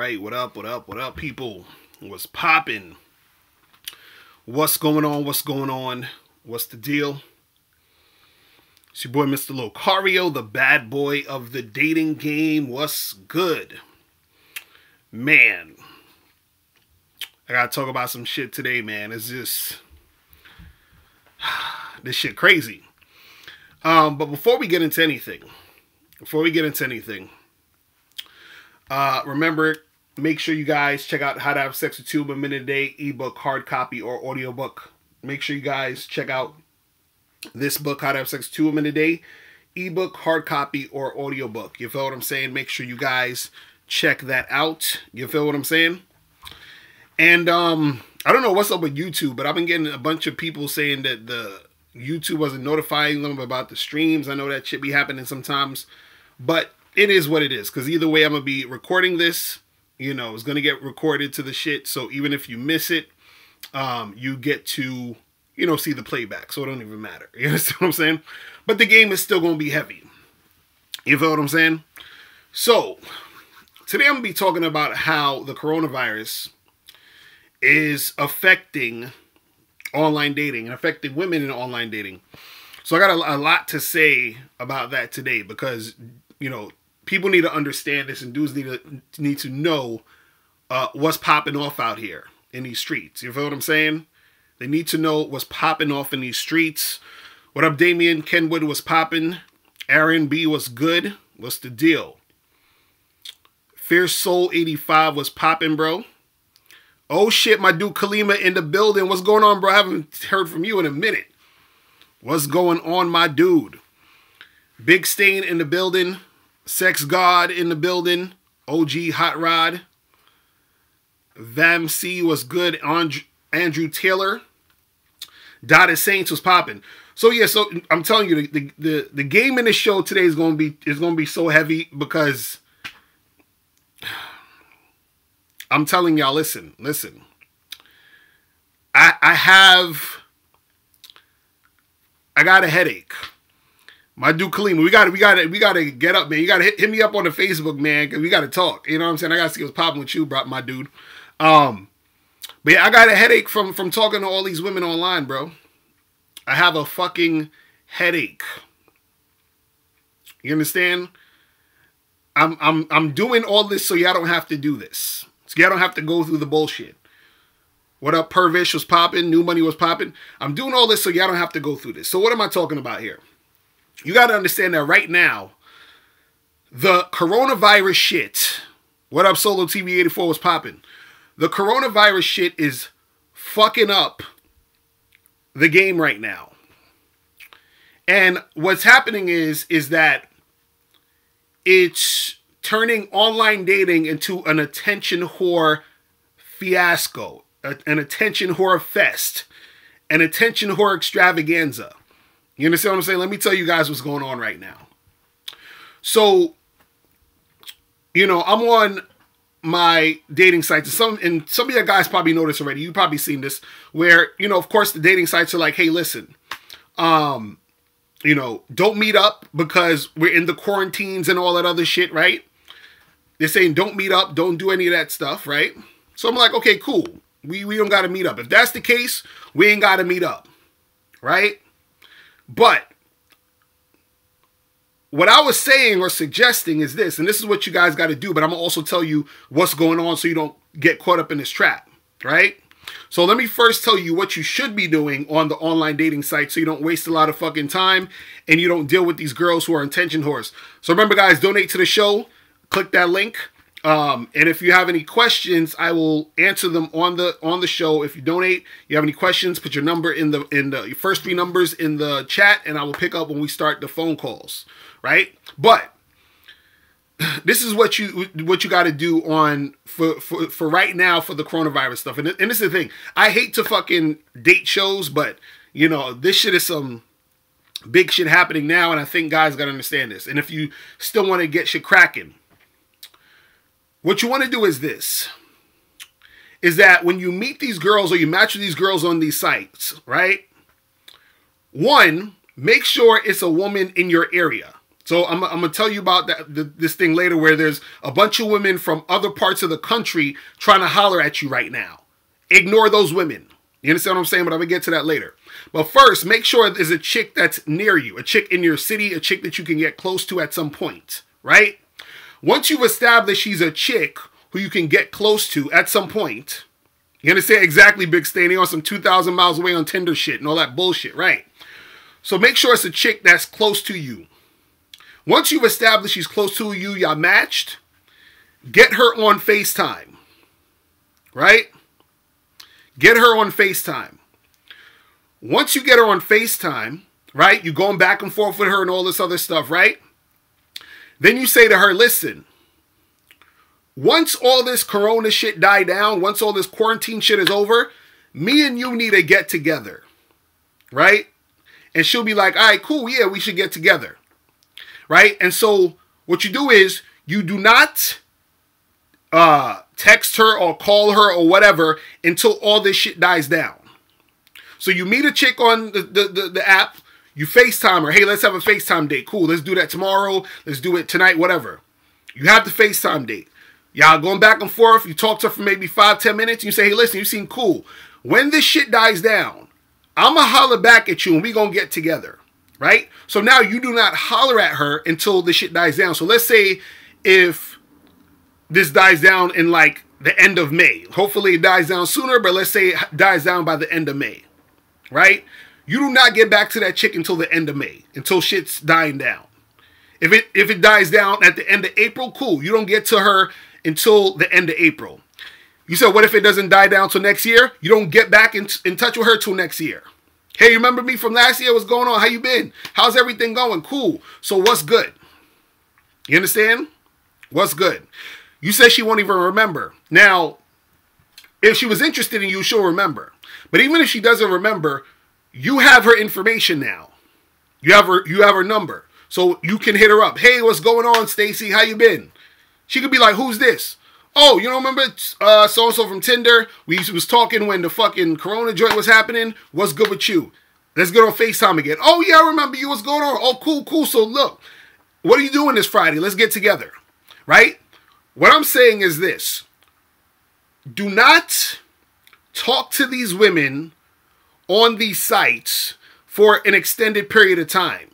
right, what up, what up, what up, people? What's popping? What's going on? What's going on? What's the deal? It's your boy, Mr. Locario, the bad boy of the dating game. What's good? Man, I gotta talk about some shit today, man. It's just this shit crazy. Um, but before we get into anything, before we get into anything, uh, remember, make sure you guys check out How to Have Sex with Two Women a Day ebook, hard copy, or audiobook. Make sure you guys check out this book, How to Have Sex with Two Women a Day ebook, hard copy, or audiobook. You feel what I'm saying? Make sure you guys check that out. You feel what I'm saying? And um, I don't know what's up with YouTube, but I've been getting a bunch of people saying that the YouTube wasn't notifying them about the streams. I know that shit be happening sometimes, but it is what it is. Because either way, I'm gonna be recording this. You know, it's gonna get recorded to the shit. So even if you miss it, um, you get to you know see the playback. So it don't even matter. You understand what I'm saying? But the game is still gonna be heavy. You feel what I'm saying? So today I'm gonna be talking about how the coronavirus is affecting online dating and affecting women in online dating. So I got a, a, lot to say about that today because you know people need to understand this and dudes need to need to know uh, what's popping off out here in these streets. You feel what I'm saying? They need to know what's popping off in these streets. What up, Damien? Kenwood was popping. Aaron B was good. What's the deal? Fierce Soul 85 was popping, bro. Oh shit, my dude Kalima in the building. What's going on, bro? I haven't heard from you in a minute. What's going on, my dude? Big Stain in the building. Sex God in the building. OG Hot Rod. Vam C was good. Andrew, Andrew Taylor. Dotted Saints was popping. So yeah, so I'm telling you, the, the the game in the show today is gonna be is gonna be so heavy because I'm telling y'all, listen, listen. I I have I got a headache. My dude Kalima, we gotta we gotta we gotta get up, man. You gotta hit, hit me up on the Facebook, man, because we gotta talk. You know what I'm saying? I gotta see what's popping with you, bro, my dude. Um, but yeah, I got a headache from from talking to all these women online, bro. I have a fucking headache. You understand? I'm I'm I'm doing all this so y'all don't have to do this. So y'all don't have to go through the bullshit. What up, Pervish was popping, new money was popping. I'm doing all this so y'all don't have to go through this. So what am I talking about here? You got to understand that right now, the coronavirus shit. What up, Solo TV 84 was popping. The coronavirus shit is fucking up the game right now. And what's happening is is that it's turning online dating into an attention whore fiasco, an attention whore fest, an attention whore extravaganza. You understand what I'm saying? Let me tell you guys what's going on right now. So, you know, I'm on my dating sites. and Some and some of you guys probably know this already. You've probably seen this, where you know, of course, the dating sites are like, "Hey, listen, um, you know, don't meet up because we're in the quarantines and all that other shit, right? They're saying don't meet up, don't do any of that stuff, right? So I'm like, okay, cool. We we don't got to meet up. If that's the case, we ain't got to meet up, right? But what I was saying or suggesting is this, and this is what you guys got to do, but I'm going to also tell you what's going on so you don't get caught up in this trap, right? So let me first tell you what you should be doing on the online dating site so you don't waste a lot of fucking time and you don't deal with these girls who are intention whores. So remember guys, donate to the show click that link. Um, and if you have any questions, I will answer them on the on the show. If you donate, you have any questions, put your number in the in the first three numbers in the chat, and I will pick up when we start the phone calls. Right? But this is what you what you got to do on for, for for right now for the coronavirus stuff. And, and this is the thing. I hate to fucking date shows, but you know this shit is some big shit happening now, and I think guys got to understand this. And if you still want to get shit cracking what you want to do is this is that when you meet these girls or you match with these girls on these sites, right? One, make sure it's a woman in your area. So I'm, I'm gonna tell you about that the, this thing later, where there's a bunch of women from other parts of the country trying to holler at you right now. Ignore those women. You understand what I'm saying? But I'm gonna get to that later. But first, make sure there's a chick that's near you, a chick in your city, a chick that you can get close to at some point, right? Once you've established she's a chick who you can get close to at some point, you're gonna say exactly, Big Stanley, on some 2,000 miles away on Tinder shit and all that bullshit, right? So make sure it's a chick that's close to you. Once you've established she's close to you, y'all matched, get her on FaceTime, right? Get her on FaceTime. Once you get her on FaceTime, right? You're going back and forth with her and all this other stuff, right? Then you say to her, listen, once all this corona shit die down, once all this quarantine shit is over, me and you need to get together. Right? And she'll be like, all right, cool, yeah, we should get together. Right? And so what you do is you do not uh, text her or call her or whatever until all this shit dies down. So you meet a chick on the, the, the, the app, you FaceTime her, hey, let's have a FaceTime date. Cool, let's do that tomorrow, let's do it tonight, whatever. You have the FaceTime date. Y'all going back and forth. You talk to her for maybe five, ten minutes. you say, hey, listen, you seem cool. When this shit dies down, I'm going to holler back at you and we going to get together. Right? So now you do not holler at her until the shit dies down. So let's say if this dies down in like the end of May. Hopefully it dies down sooner, but let's say it dies down by the end of May. Right? You do not get back to that chick until the end of May, until shit's dying down. If it if it dies down at the end of April, cool. You don't get to her until the end of April. You said, what if it doesn't die down till next year? You don't get back in, in touch with her till next year. Hey, remember me from last year? What's going on? How you been? How's everything going? Cool. So what's good? You understand? What's good? You said she won't even remember. Now, if she was interested in you, she'll remember. But even if she doesn't remember, you have her information now. You have her you have her number. So you can hit her up. Hey, what's going on, Stacy? How you been? She could be like, "Who's this?" Oh, you don't remember uh, so and so from Tinder? We was talking when the fucking Corona joint was happening. What's good with you? Let's get on Facetime again. Oh yeah, I remember you. What's going on? Oh, cool, cool. So look, what are you doing this Friday? Let's get together, right? What I'm saying is this: Do not talk to these women on these sites for an extended period of time.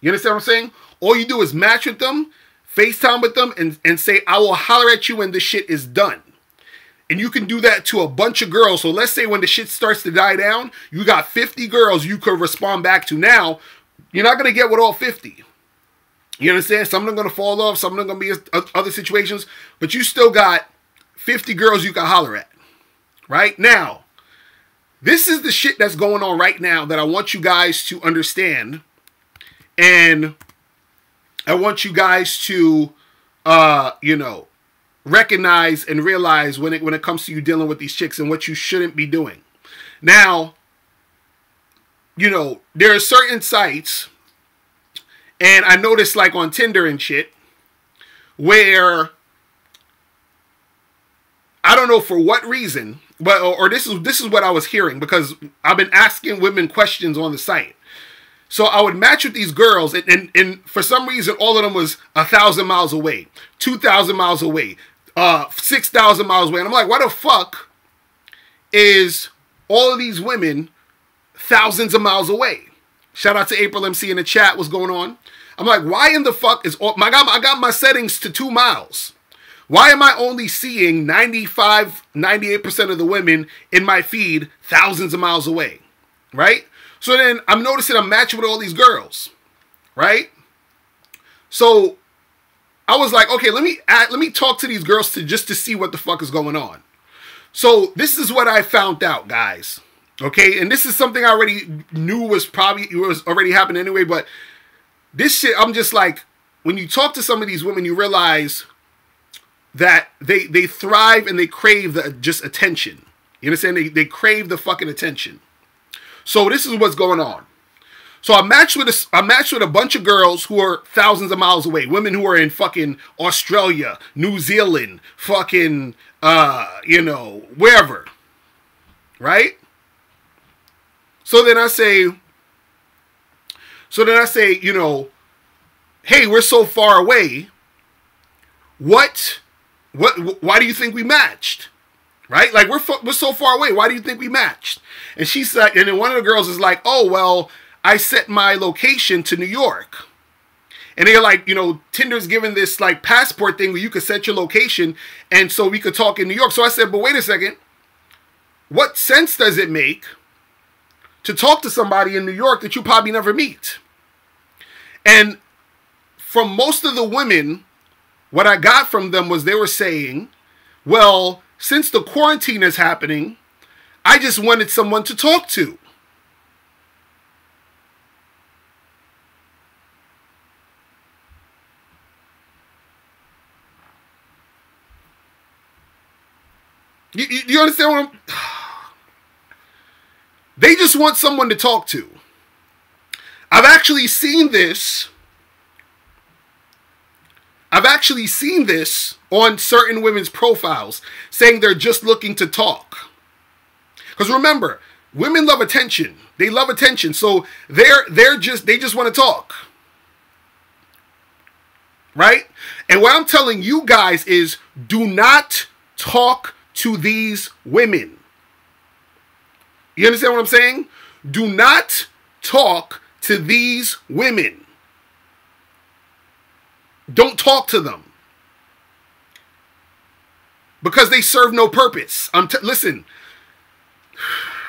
You understand what I'm saying? All you do is match with them FaceTime with them and, and say, I will holler at you when this shit is done. And you can do that to a bunch of girls. So let's say when the shit starts to die down, you got 50 girls you could respond back to. Now, you're not going to get with all 50. You understand? Some of them going to fall off. Some of them going to be other situations. But you still got 50 girls you can holler at. Right? Now, this is the shit that's going on right now that I want you guys to understand. And I want you guys to, uh, you know, recognize and realize when it when it comes to you dealing with these chicks and what you shouldn't be doing. Now, you know, there are certain sites, and I noticed like on Tinder and shit, where I don't know for what reason, but or, this is this is what I was hearing because I've been asking women questions on the site. So I would match with these girls, and, and, and for some reason, all of them was a thousand miles away, two thousand miles away, uh, six thousand miles away. And I'm like, why the fuck is all of these women thousands of miles away? Shout out to April MC in the chat. What's going on? I'm like, why in the fuck is all, my? I got my settings to two miles. Why am I only seeing 95, 98% of the women in my feed thousands of miles away? Right? So then I'm noticing I'm matching with all these girls, right? So I was like, okay, let me add, let me talk to these girls to just to see what the fuck is going on. So this is what I found out, guys. Okay, and this is something I already knew was probably was already happening anyway, but this shit, I'm just like, when you talk to some of these women, you realize that they they thrive and they crave the just attention. You understand? They they crave the fucking attention. So this is what's going on. So I matched with a, I matched with a bunch of girls who are thousands of miles away, women who are in fucking Australia, New Zealand, fucking uh, you know, wherever. Right? So then I say so then I say, you know, hey, we're so far away. What, what, why do you think we matched? Right? Like we're we're so far away. Why do you think we matched? And she said, and then one of the girls is like, oh well, I set my location to New York. And they're like, you know, Tinder's given this like passport thing where you could set your location and so we could talk in New York. So I said, but wait a second. What sense does it make to talk to somebody in New York that you probably never meet? And from most of the women, what I got from them was they were saying, well, since the quarantine is happening, I just wanted someone to talk to. You, you, you understand what I'm. They just want someone to talk to. I've actually seen this. I've actually seen this on certain women's profiles saying they're just looking to talk. Because remember, women love attention. They love attention. So they're they're just they just want to talk. Right? And what I'm telling you guys is do not talk to these women. You understand what I'm saying? Do not talk to these women. Don't talk to them. Because they serve no purpose. I'm t- listen.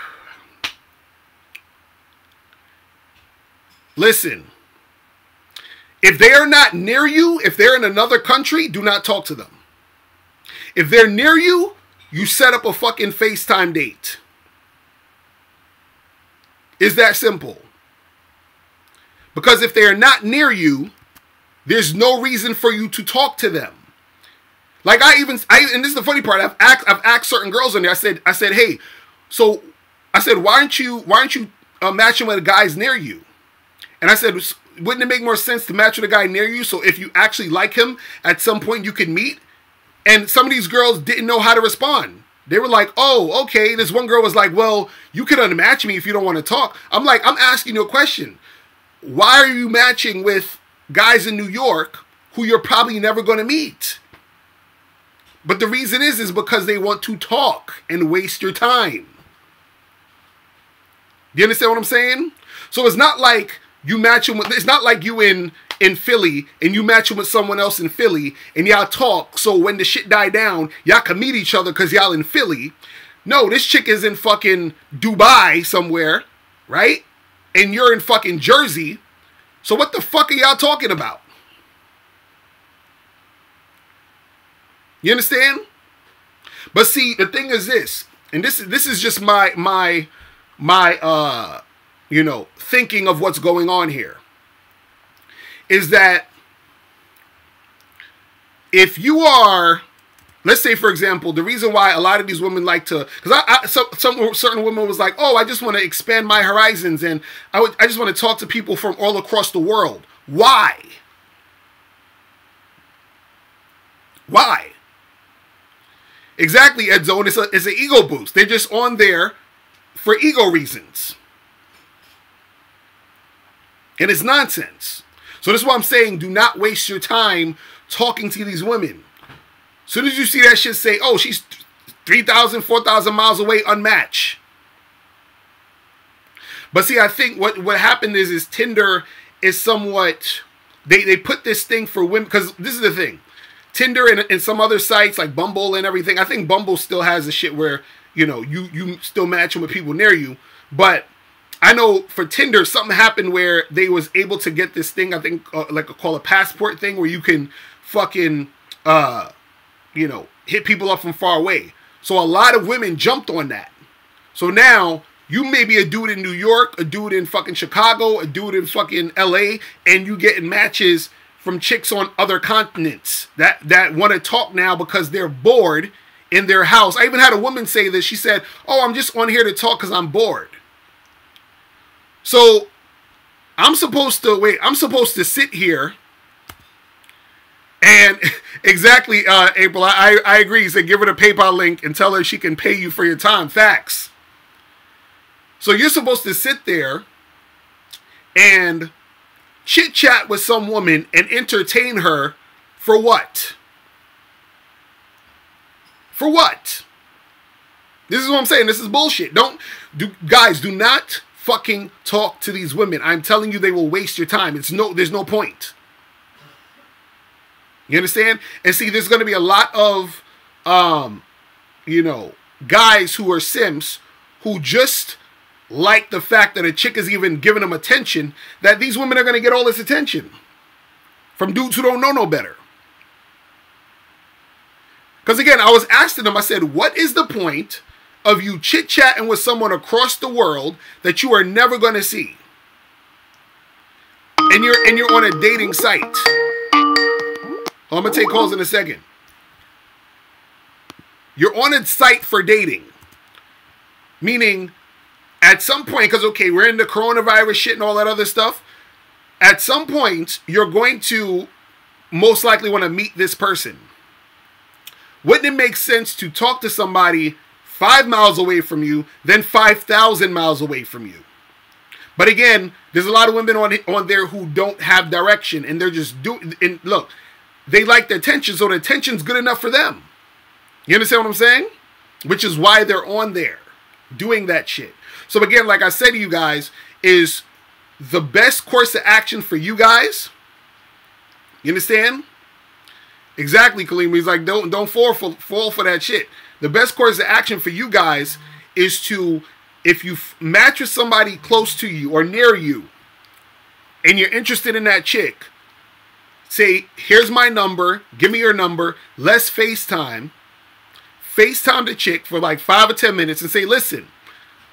Listen. If they are not near you, if they're in another country, do not talk to them. If they're near you, you set up a fucking FaceTime date. Is that simple. Because if they are not near you, there's no reason for you to talk to them. Like I even I and this is the funny part. I've asked I've asked certain girls in there. I said I said, hey, so I said, why aren't you why aren't you uh, matching with a guys near you? And I said, wouldn't it make more sense to match with a guy near you? So if you actually like him, at some point you could meet. And some of these girls didn't know how to respond. They were like, oh, okay. This one girl was like, well, you could unmatch me if you don't want to talk. I'm like, I'm asking you a question. Why are you matching with guys in New York who you're probably never going to meet? But the reason is, is because they want to talk and waste your time. Do you understand what I'm saying? So it's not like you matching with, it's not like you in in Philly and you match him with someone else in Philly and y'all talk so when the shit die down, y'all can meet each other because y'all in Philly. No, this chick is in fucking Dubai somewhere, right? And you're in fucking Jersey. So what the fuck are y'all talking about? You understand? But see, the thing is this, and this is this is just my my my uh you know thinking of what's going on here is that if you are let's say for example the reason why a lot of these women like to because I, I some, some certain women was like oh i just want to expand my horizons and i would i just want to talk to people from all across the world. Why? Why? Exactly ed zone it's, a, it's an ego boost. They're just on there for ego reasons. And it's nonsense. So this is what I'm saying. Do not waste your time talking to these women. Soon as you see that shit say, oh, she's 3,000, 4,000 miles away, unmatched. But see, I think what, what happened is, is Tinder is somewhat, they, they put this thing for women, because this is the thing. Tinder and, and some other sites like Bumble and everything, I think Bumble still has the shit where, you know, you, you still matching with people near you. But I know for Tinder, something happened where they was able to get this thing. I think uh, like a call a passport thing, where you can fucking, uh, you know, hit people up from far away. So a lot of women jumped on that. So now you may be a dude in New York, a dude in fucking Chicago, a dude in fucking LA, and you getting matches from chicks on other continents that that want to talk now because they're bored in their house. I even had a woman say this. She said, "Oh, I'm just on here to talk because I'm bored." So I'm supposed to wait. I'm supposed to sit here and exactly, uh, April. I I agree. So give her the PayPal link and tell her she can pay you for your time. Facts. So you're supposed to sit there and chit chat with some woman and entertain her for what? For what? This is what I'm saying. This is bullshit. Don't do guys, do not fucking talk to these women. I'm telling you they will waste your time. It's no there's no point. You understand? And see, there's going to be a lot of um you know, guys who are simps who just like the fact that a chick is even giving them attention, that these women are going to get all this attention from dudes who don't know no better. Because again, I was asking them, I said, what is the point of you chit chatting with someone across the world that you are never going to see? And you're and you're on a dating site. I'm gonna take calls in a second. You're on a site for dating, meaning at some point, because okay, we're in the coronavirus shit and all that other stuff. At some point, you're going to most likely want to meet this person. Wouldn't it make sense to talk to somebody five miles away from you, then 5,000 miles away from you? But again, there's a lot of women on on there who don't have direction and they're just doing. And look, they like the attention, so the attention's good enough for them. You understand what I'm saying? Which is why they're on there doing that shit. So again, like I said to you guys, is the best course of action for you guys. You understand? Exactly, Kalim. He's like, don't don't fall for fall for that shit. The best course of action for you guys is to, if you match with somebody close to you or near you, and you're interested in that chick, say, here's my number, give me your number, let's FaceTime. FaceTime the chick for like five or ten minutes and say, listen,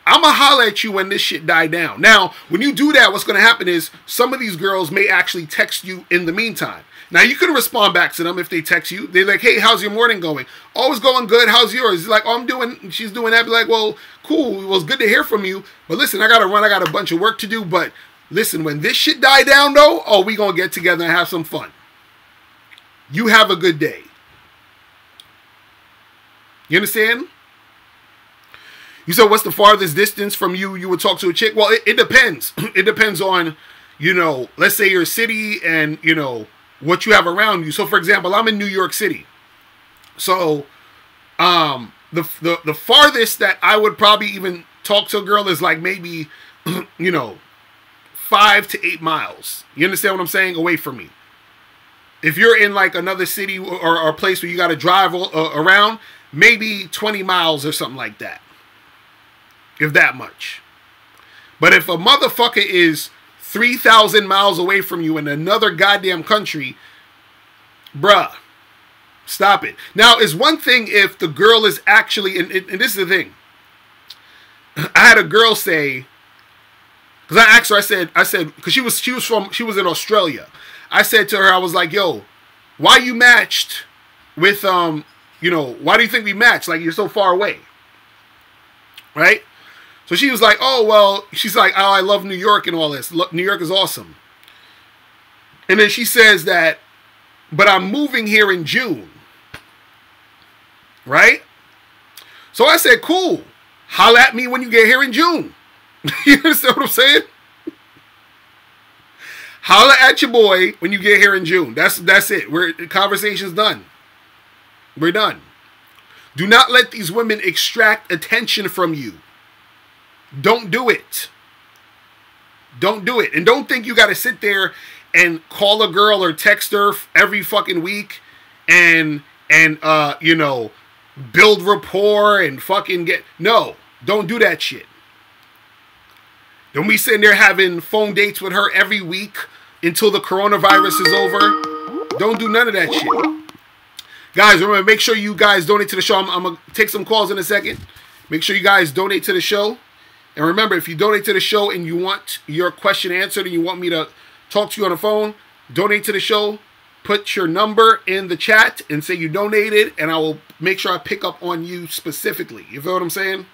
I'm gonna holler at you when this shit die down. Now, when you do that, what's gonna happen is some of these girls may actually text you in the meantime. Now you can respond back to them if they text you. They're like, "Hey, how's your morning going? Oh, Always going good. How's yours?" It's like, "Oh, I'm doing." She's doing that. Be like, "Well, cool. It was good to hear from you, but listen, I gotta run. I got a bunch of work to do. But listen, when this shit die down, though, oh, we gonna get together and have some fun. You have a good day. You understand? You said, what's the farthest distance from you you would talk to a chick? Well, it, it depends. it depends on, you know, let's say your city and, you know, what you have around you. So, for example, I'm in New York City. So, um, the, the, the farthest that I would probably even talk to a girl is like maybe, you know, five to eight miles. You understand what I'm saying? Away from me. If you're in like another city or, a place where you got to drive uh, around, maybe 20 miles or something like that. If that much. But if a motherfucker is 3,000 miles away from you in another goddamn country, bruh, stop it. Now, it's one thing if the girl is actually, and, and this is the thing. I had a girl say, because I asked her, I said, I said, because she was she was from she was in Australia. I said to her, I was like, yo, why you matched with um, you know, why do you think we matched? Like you're so far away. Right? So she was like, oh, well, she's like, oh, I love New York and all this. Look, New York is awesome. And then she says that, but I'm moving here in June. Right? So I said, cool. Holla at me when you get here in June. you understand what I'm saying? Holla at your boy when you get here in June. That's that's it. We're conversation's done. We're done. Do not let these women extract attention from you. Don't do it. Don't do it. And don't think you got to sit there and call a girl or text her every fucking week and and uh you know build rapport and fucking get no don't do that shit don't be sitting there having phone dates with her every week until the coronavirus is over don't do none of that shit guys remember make sure you guys donate to the show i'm, I'm gonna take some calls in a second make sure you guys donate to the show and remember, if you donate to the show and you want your question answered and you want me to talk to you on the phone, donate to the show. Put your number in the chat and say you donated, and I will make sure I pick up on you specifically. You feel what I'm saying?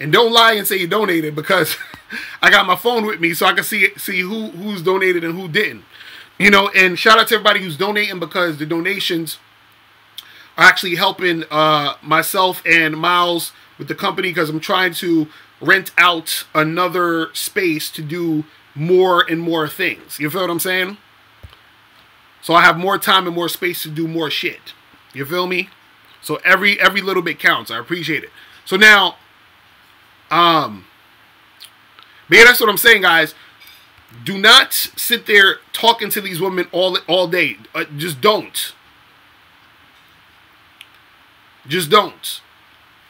And don't lie and say you donated because I got my phone with me so I can see see who who's donated and who didn't. You know, and shout out to everybody who's donating because the donations are actually helping uh, myself and Miles with the company because I'm trying to rent out another space to do more and more things. You feel what I'm saying? So I have more time and more space to do more shit. You feel me? So every every little bit counts. I appreciate it. So now, um, but yeah, that's what I'm saying, guys. Do not sit there talking to these women all all day. Uh, just don't. Just don't.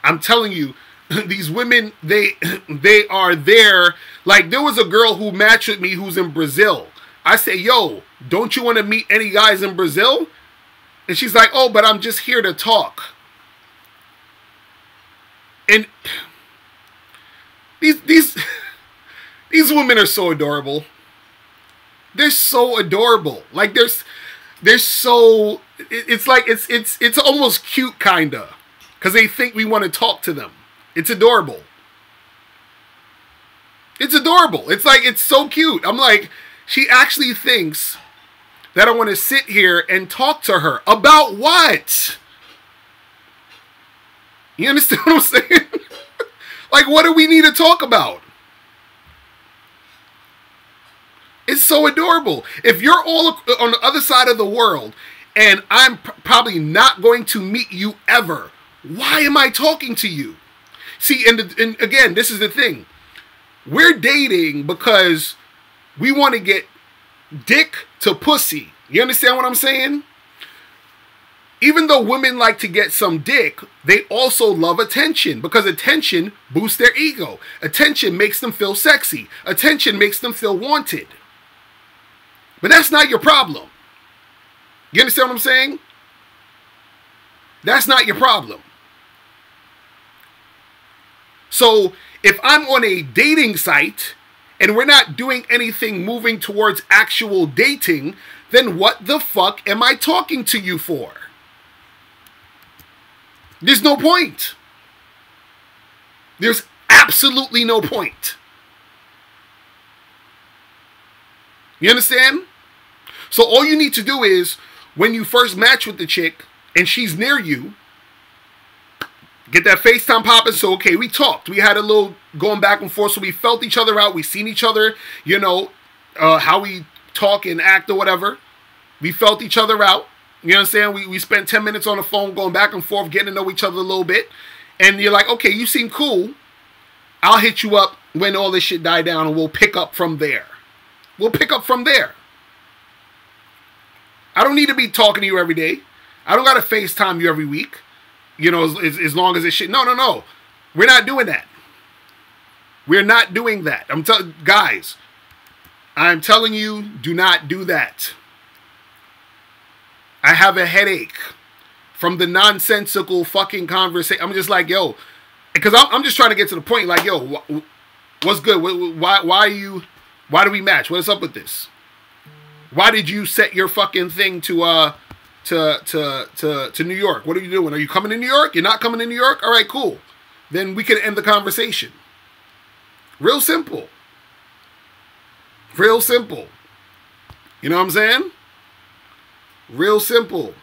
I'm telling you, these women they they are there. Like there was a girl who matched with me who's in Brazil. I say, "Yo, don't you want to meet any guys in Brazil?" And she's like, "Oh, but I'm just here to talk." And these these these women are so adorable. They're so adorable. Like there's they're so it's like it's it's it's almost cute kinda because they think we want to talk to them. It's adorable. It's adorable. It's like it's so cute. I'm like she actually thinks that I want to sit here and talk to her about what? You understand what I'm saying? Like what do we need to talk about? It's so adorable. If you're all uh, on the other side of the world and I'm probably not going to meet you ever, why am I talking to you? See, and, and again, this is the thing. We're dating because we want to get dick to pussy. You understand what I'm saying? Even though women like to get some dick, they also love attention because attention boosts their ego. Attention makes them feel sexy. Attention makes them feel wanted. But that's not your problem. You understand what I'm saying? That's not your problem. So if I'm on a dating site and we're not doing anything moving towards actual dating, then what the fuck am I talking to you for? There's no point. There's absolutely no point. You understand? So all you need to do is when you first match with the chick and she's near you, get that FaceTime popping. So okay, we talked. We had a little going back and forth. So we felt each other out. We seen each other, you know, uh, how we talk and act or whatever. We felt each other out. You know what I'm saying? We, we spent 10 minutes on the phone going back and forth, getting to know each other a little bit. And you're like, okay, you seem cool. I'll hit you up when all this shit die down and we'll pick up from there. We'll pick up from there. I don't need to be talking to you every day. I don't got to FaceTime you every week. You know, as, as long as it's shit. No, no, no. We're not doing that. We're not doing that. I'm telling guys, I'm telling you, do not do that. I have a headache from the nonsensical fucking conversation. I'm just like, yo, because I'm, I'm just trying to get to the point. Like, yo, wh what's good? Why, why are you? Why do we match? What is up with this? Why did you set your fucking thing to uh to to to to New York? What are you doing? Are you coming to New York? You're not coming to New York? All right, cool. Then we can end the conversation. Real simple. Real simple. You know what I'm saying? Real simple.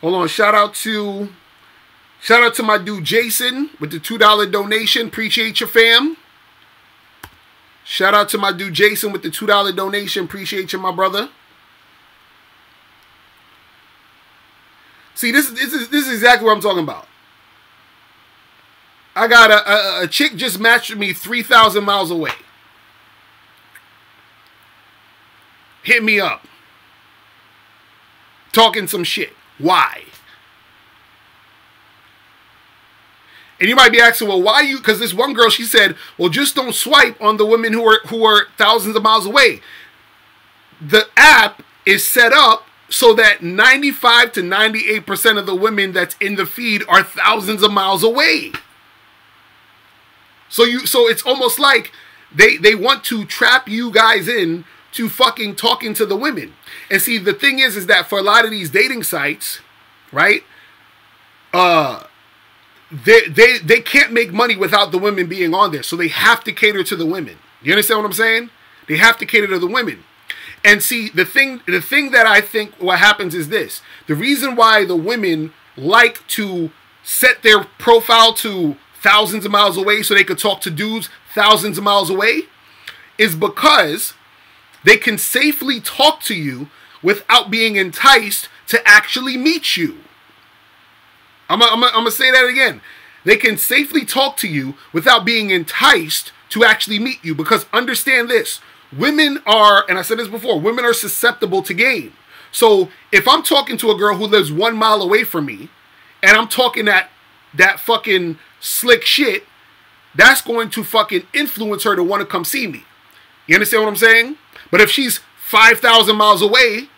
Hold on. Shout out to shout out to my dude Jason with the $2 donation. Appreciate your fam. Shout out to my dude Jason with the $2 donation. Appreciate you, my brother. See, this, this, is, this is exactly what I'm talking about. I got a, a, a chick just matched me 3,000 miles away. Hit me up. Talking some shit. Why? And you might be asking, well, why you? Because this one girl, she said, well, just don't swipe on the women who are who are thousands of miles away. The app is set up so that 95 to 98% of the women that's in the feed are thousands of miles away. So you so it's almost like they they want to trap you guys in to fucking talking to the women. And see the thing is is that for a lot of these dating sites, right? Uh they they they can't make money without the women being on there. So they have to cater to the women. You understand what I'm saying? They have to cater to the women. And see the thing the thing that I think what happens is this. The reason why the women like to set their profile to thousands of miles away so they could talk to dudes thousands of miles away is because they can safely talk to you without being enticed to actually meet you. I'm going to say that again. They can safely talk to you without being enticed to actually meet you because understand this women are, and I said this before, women are susceptible to game. So if I'm talking to a girl who lives one mile away from me and I'm talking that that fucking slick shit, that's going to fucking influence her to want to come see me. You understand what I'm saying? But if she's 5,000 miles away,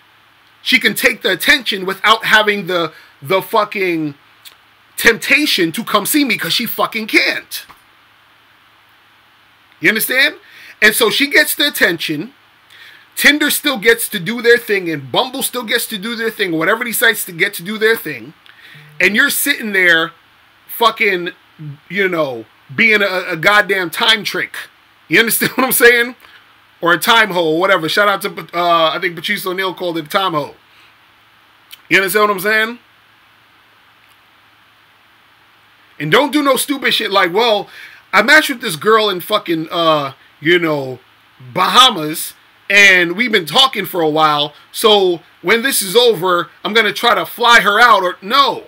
she can take the attention without having the the fucking temptation to come see me because she fucking can't. You understand? And so she gets the attention. Tinder still gets to do their thing, and Bumble still gets to do their thing, whatever decides to get to do their thing. And you're sitting there fucking, you know, being a, a goddamn time trick. You understand what I'm saying? Or a time hole, whatever. Shout out to, uh, I think Patrice O'Neal called it a time hole. You understand what I'm saying? And don't do no stupid shit like, well, I matched with this girl in fucking, uh, you know, Bahamas, and we've been talking for a while. So when this is over, I'm gonna try to fly her out. Or no,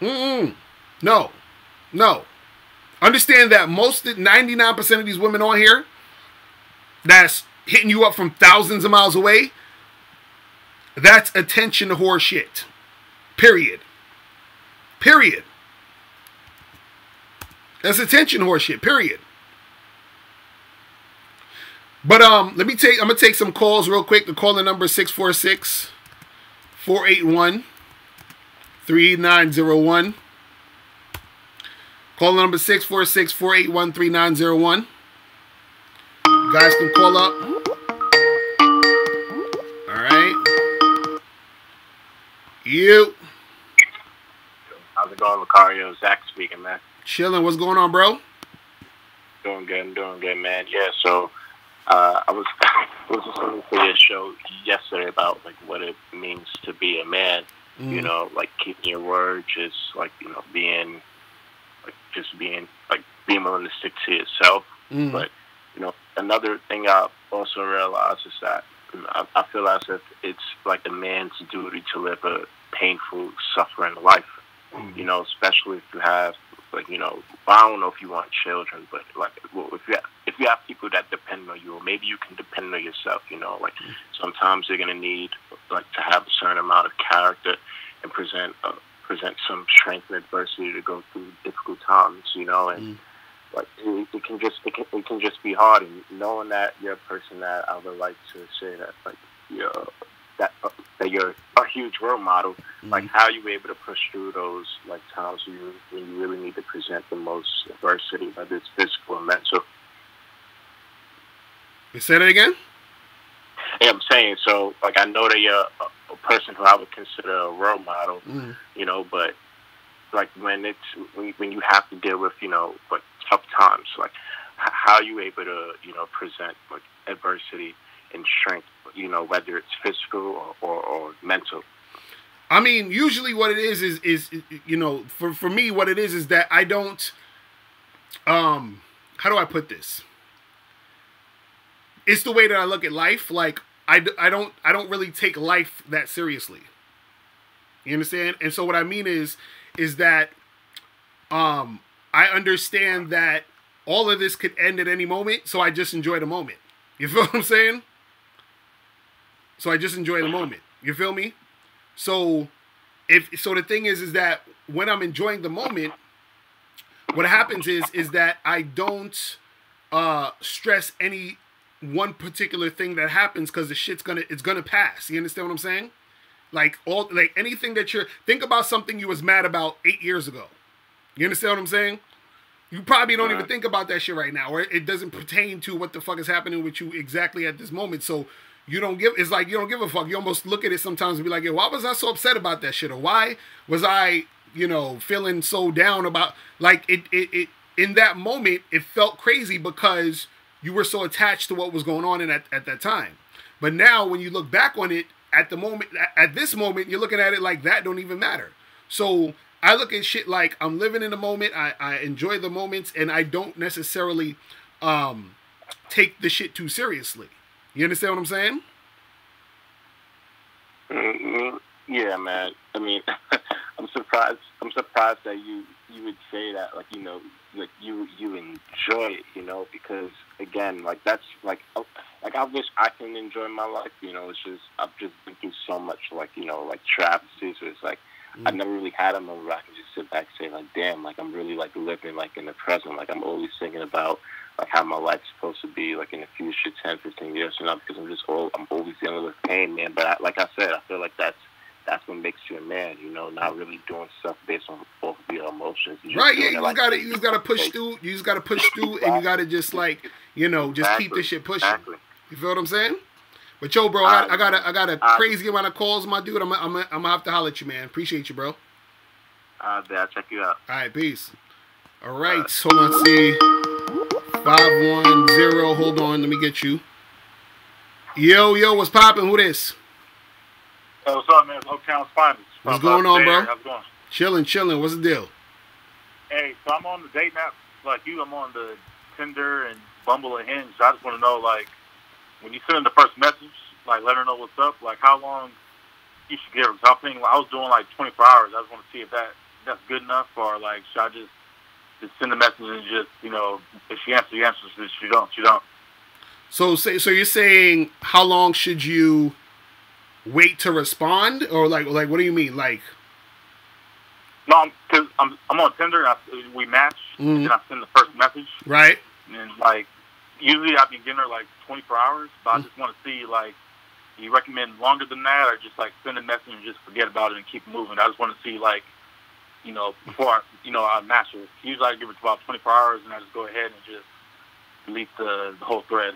Mm-mm. no, no. Understand that most 99% of these women on here that's hitting you up from thousands of miles away, that's attention to horse shit. Period. Period. That's attention horseshit, period. But um, let me take I'm gonna take some calls real quick. The calling number is 646 481 3901. Call number 646 481 3901. Guys can call up. All right. You. How's it going, Locario? Zach speaking, man. Chilling. What's going on, bro? Doing good. I'm doing good, man. Yeah. So, uh, I was I was listening to your show yesterday about like what it means to be a man. Mm. You know, like keeping your word, just like you know, being like just being like being willing to stick to yourself. Mm. But another thing I also realized is that I, I feel as if it's like a man's duty to live a painful, suffering life. Mm. You know, especially if you have like you know, I don't know if you want children, but like well, if you have, if you have people that depend on you, or maybe you can depend on yourself. You know, like sometimes you're gonna need like to have a certain amount of character and present uh, present some strength and adversity to go through difficult times. You know, and mm. Like it, it, can just it can, it can just be hard. And knowing that you're a person that I would like to say that like you know, that uh, that you're a huge role model. Mm-hmm. Like how you able to push through those like times when you when you really need to present the most adversity, whether it's physical or mental. You say that again? Yeah, I'm saying so. Like I know that you're a, a person who I would consider a role model, mm-hmm. you know, but like when it's when, when you have to deal with you know like tough times, like how are you able to you know present like adversity and strength you know, whether it's physical or, or, or mental. I mean, usually what it is is is you know, for for me, what it is is that I don't. Um, how do I put this? It's the way that I look at life. Like I, I don't I don't really take life that seriously. You understand? And so what I mean is is that um I understand that all of this could end at any moment, so I just enjoy the moment. You feel what I'm saying? So I just enjoy the moment. You feel me? So if so the thing is is that when I'm enjoying the moment, what happens is is that I don't uh stress any one particular thing that happens because the shit's gonna it's gonna pass. You understand what I'm saying? Like all like anything that you're think about something you was mad about eight years ago. You understand what I'm saying? You probably don't even think about that shit right now, or it doesn't pertain to what the fuck is happening with you exactly at this moment. So you don't give it's like you don't give a fuck. You almost look at it sometimes and be like, why was I so upset about that shit? Or why was I, you know, feeling so down about like it it, it in that moment it felt crazy because you were so attached to what was going on in at, at that time. But now when you look back on it at the moment at this moment, you're looking at it like that don't even matter. So I look at shit like I'm living in the moment. I, I enjoy the moments, and I don't necessarily um, take the shit too seriously. You understand what I'm saying? Mm-hmm. Yeah, man. I mean, I'm surprised. I'm surprised that you you would say that. Like, you know, like you you enjoy it. You know, because again, like that's like oh, like I wish I can enjoy my life. You know, it's just I've just been through so much. Like you know, like travesties. So it's like mm. I never really had a moment where I can just sit back and say like, damn, like I'm really like living like in the present. Like I'm always thinking about like how my life's supposed to be like in the future 10 15 years from now because i'm just all i'm always dealing with pain man but I, like i said i feel like that's that's what makes you a man you know not really doing stuff based on off of your emotions right yeah you like, gotta you just gotta push through you just gotta push through and you gotta just like you know just exactly. keep this shit pushing exactly. you feel what i'm saying but yo, bro, I, I got a, I got a crazy amount of calls, my dude. I'm, I'm, I'm gonna have to holler at you, man. Appreciate you, bro. Uh, I'll check you out. All right, peace. All right, so let's see. 510. Hold on, let me get you. Yo, yo, what's popping? Who this? Hey, what's up, man? It's Oaktown's Finest. What's going on, bro? How's it going? Chilling, chilling. What's the deal? Hey, so I'm on the date app like you. I'm on the Tinder and Bumble and Hinge. I just want to know, like, when you send in the first message, like, let her know what's up. Like, how long you should give her? Cause I think I was doing like 24 hours. I just want to see if that that's good enough, or like, should I just just send a message and just you know if she answers, she answers. If she don't, she don't. So say so you're saying how long should you wait to respond or like like what do you mean like? No, because I'm, I'm on Tinder. I, we match, mm-hmm. and then I send the first message. Right. And like usually I've been her like 24 hours, but. I mm. just want to see like you recommend longer than that, or just like send a message and just forget about it and keep moving. I just want to see like you know, before I, you know I master it. Usually I give it about 24 hours and I just go ahead and just delete the, the whole thread.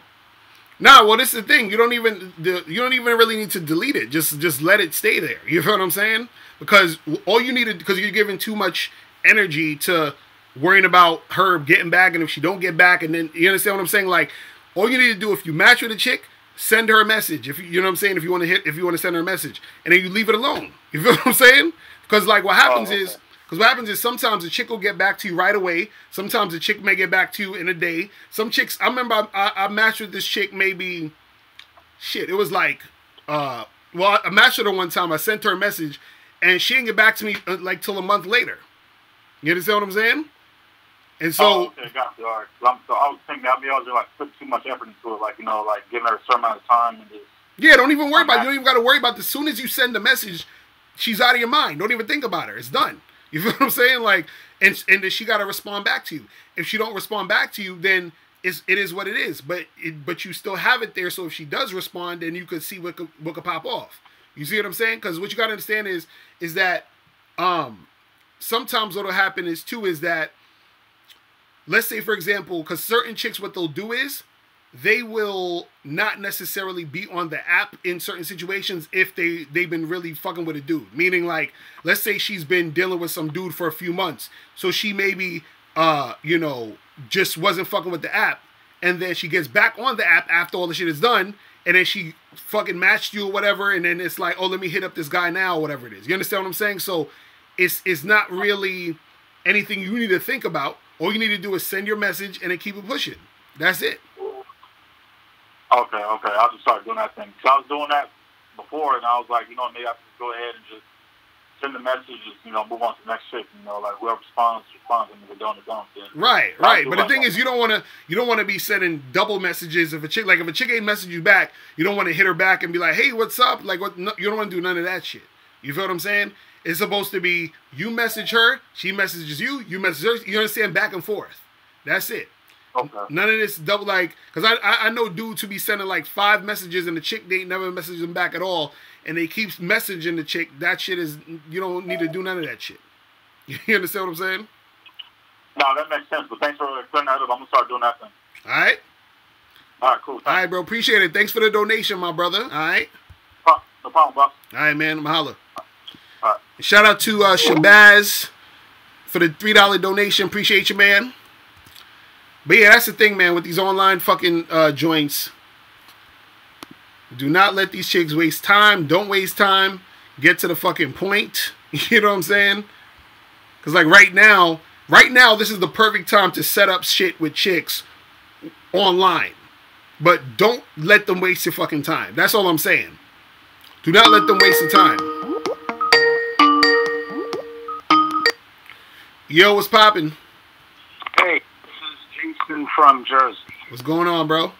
No, well, this is the thing. You don't even you don't even really need to delete it. Just just let it stay there. You feel what I'm saying? Because all you need to because you're giving too much energy to worrying about her getting back, and if she don't get back, and then you understand what I'm saying? Like, all you need to do if you match with a chick, send her a message. If you, you know what I'm saying, if you want to hit, if you want to send her a message, and then you leave it alone. You feel what I'm saying? Because like what happens oh, okay. is because what happens is sometimes a chick will get back to you right away. Sometimes a chick may get back to you in a day. Some chicks, I remember I, I, I matched with this chick maybe, shit, it was like, uh, well, I matched with her one time. I sent her a message, and she didn't get back to me uh, like till a month later. You understand what I'm saying? And so, oh, okay, got you. All right. So I was thinking that I was like put too much effort into it, like you know, like giving her a certain amount of time and just. Yeah, don't even worry about. It. You don't even got to worry about. The, as soon as you send the message, she's out of your mind. Don't even think about her. It's done. You feel what I'm saying? Like, and and then she got to respond back to you. If she don't respond back to you, then it's, it is what it is. But it, but you still have it there. So if she does respond, then you could see what could, what could pop off. You see what I'm saying? Because what you got to understand is is that um sometimes what'll happen is too is that let's say for example, because certain chicks what they'll do is they will not necessarily be on the app in certain situations if they they've been really fucking with a dude. Meaning like, let's say she's been dealing with some dude for a few months, so she maybe uh you know just wasn't fucking with the app, and then she gets back on the app after all the shit is done, and then she fucking matched you or whatever, and then it's like, oh, let me hit up this guy now, or whatever it is. You understand what I'm saying? So it's it's not really anything you need to think about. All you need to do is send your message and then keep it pushing. That's it. Okay, okay. I'll just start doing that thing. Cause I was doing that before, and I was like, you know, maybe I can go ahead and just send the message, you know, move on to the next shit. You know, like whoever responds, responds, and if they don't, they don't. Then right, right. But the thing is, you don't want to, you don't want to be sending double messages. If a chick, like if a chick ain't message you back, you don't want to hit her back and be like, hey, what's up? Like, what? No, you don't want to do none of that shit. You feel what I'm saying? It's supposed to be you message her, she messages you, you message her. You understand? Back and forth. That's it. Okay. None of this double like, cause I, I I know dudes who be sending like five messages and the chick they never message them back at all, and they keep messaging the chick. That shit is you don't need to do none of that shit. You understand what I'm saying? No, that makes sense. But thanks for clearing that up. I'm gonna start doing that thing. All right. All right, cool. Thanks. All right, bro. Appreciate it. Thanks for the donation, my brother. All right. No problem, boss. All right, man. Mahalo. Shout out to uh, Shabazz for the three dollar donation. Appreciate you, man. But yeah, that's the thing, man, with these online fucking uh, joints. Do not let these chicks waste time. Don't waste time. Get to the fucking point. You know what I'm saying? Because like right now, right now, this is the perfect time to set up shit with chicks online. But don't let them waste your fucking time. That's all I'm saying. Do not let them waste your time. Yo, what's popping? Hey, this is Jason from Jersey. What's going on, bro?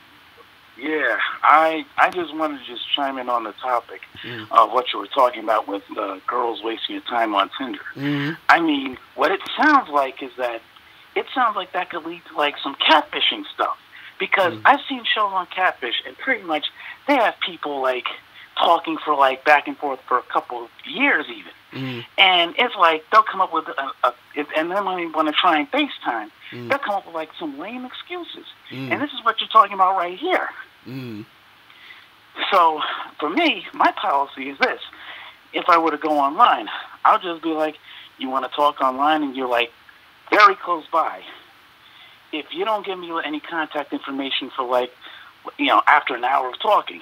Yeah, I I just wanted to just chime in on the topic Mm. of what you were talking about with uh, girls wasting your time on Tinder. Mm-hmm. I mean, what it sounds like is that it sounds like that could lead to like some catfishing stuff. Because Mm. I've seen shows on catfish, and pretty much they have people like talking for like back and forth for a couple of years even. Mm-hmm. And it's like they'll come up with a, a if, and then when they want to try and FaceTime, Mm. they'll come up with like some lame excuses. Mm. And this is what you're talking about right here. Mm-hmm. So for me, my policy is this: if I were to go online, I'll just be like, "You want to talk online?" and you're like very close by. If you don't give me any contact information for like, you know, after an hour of talking,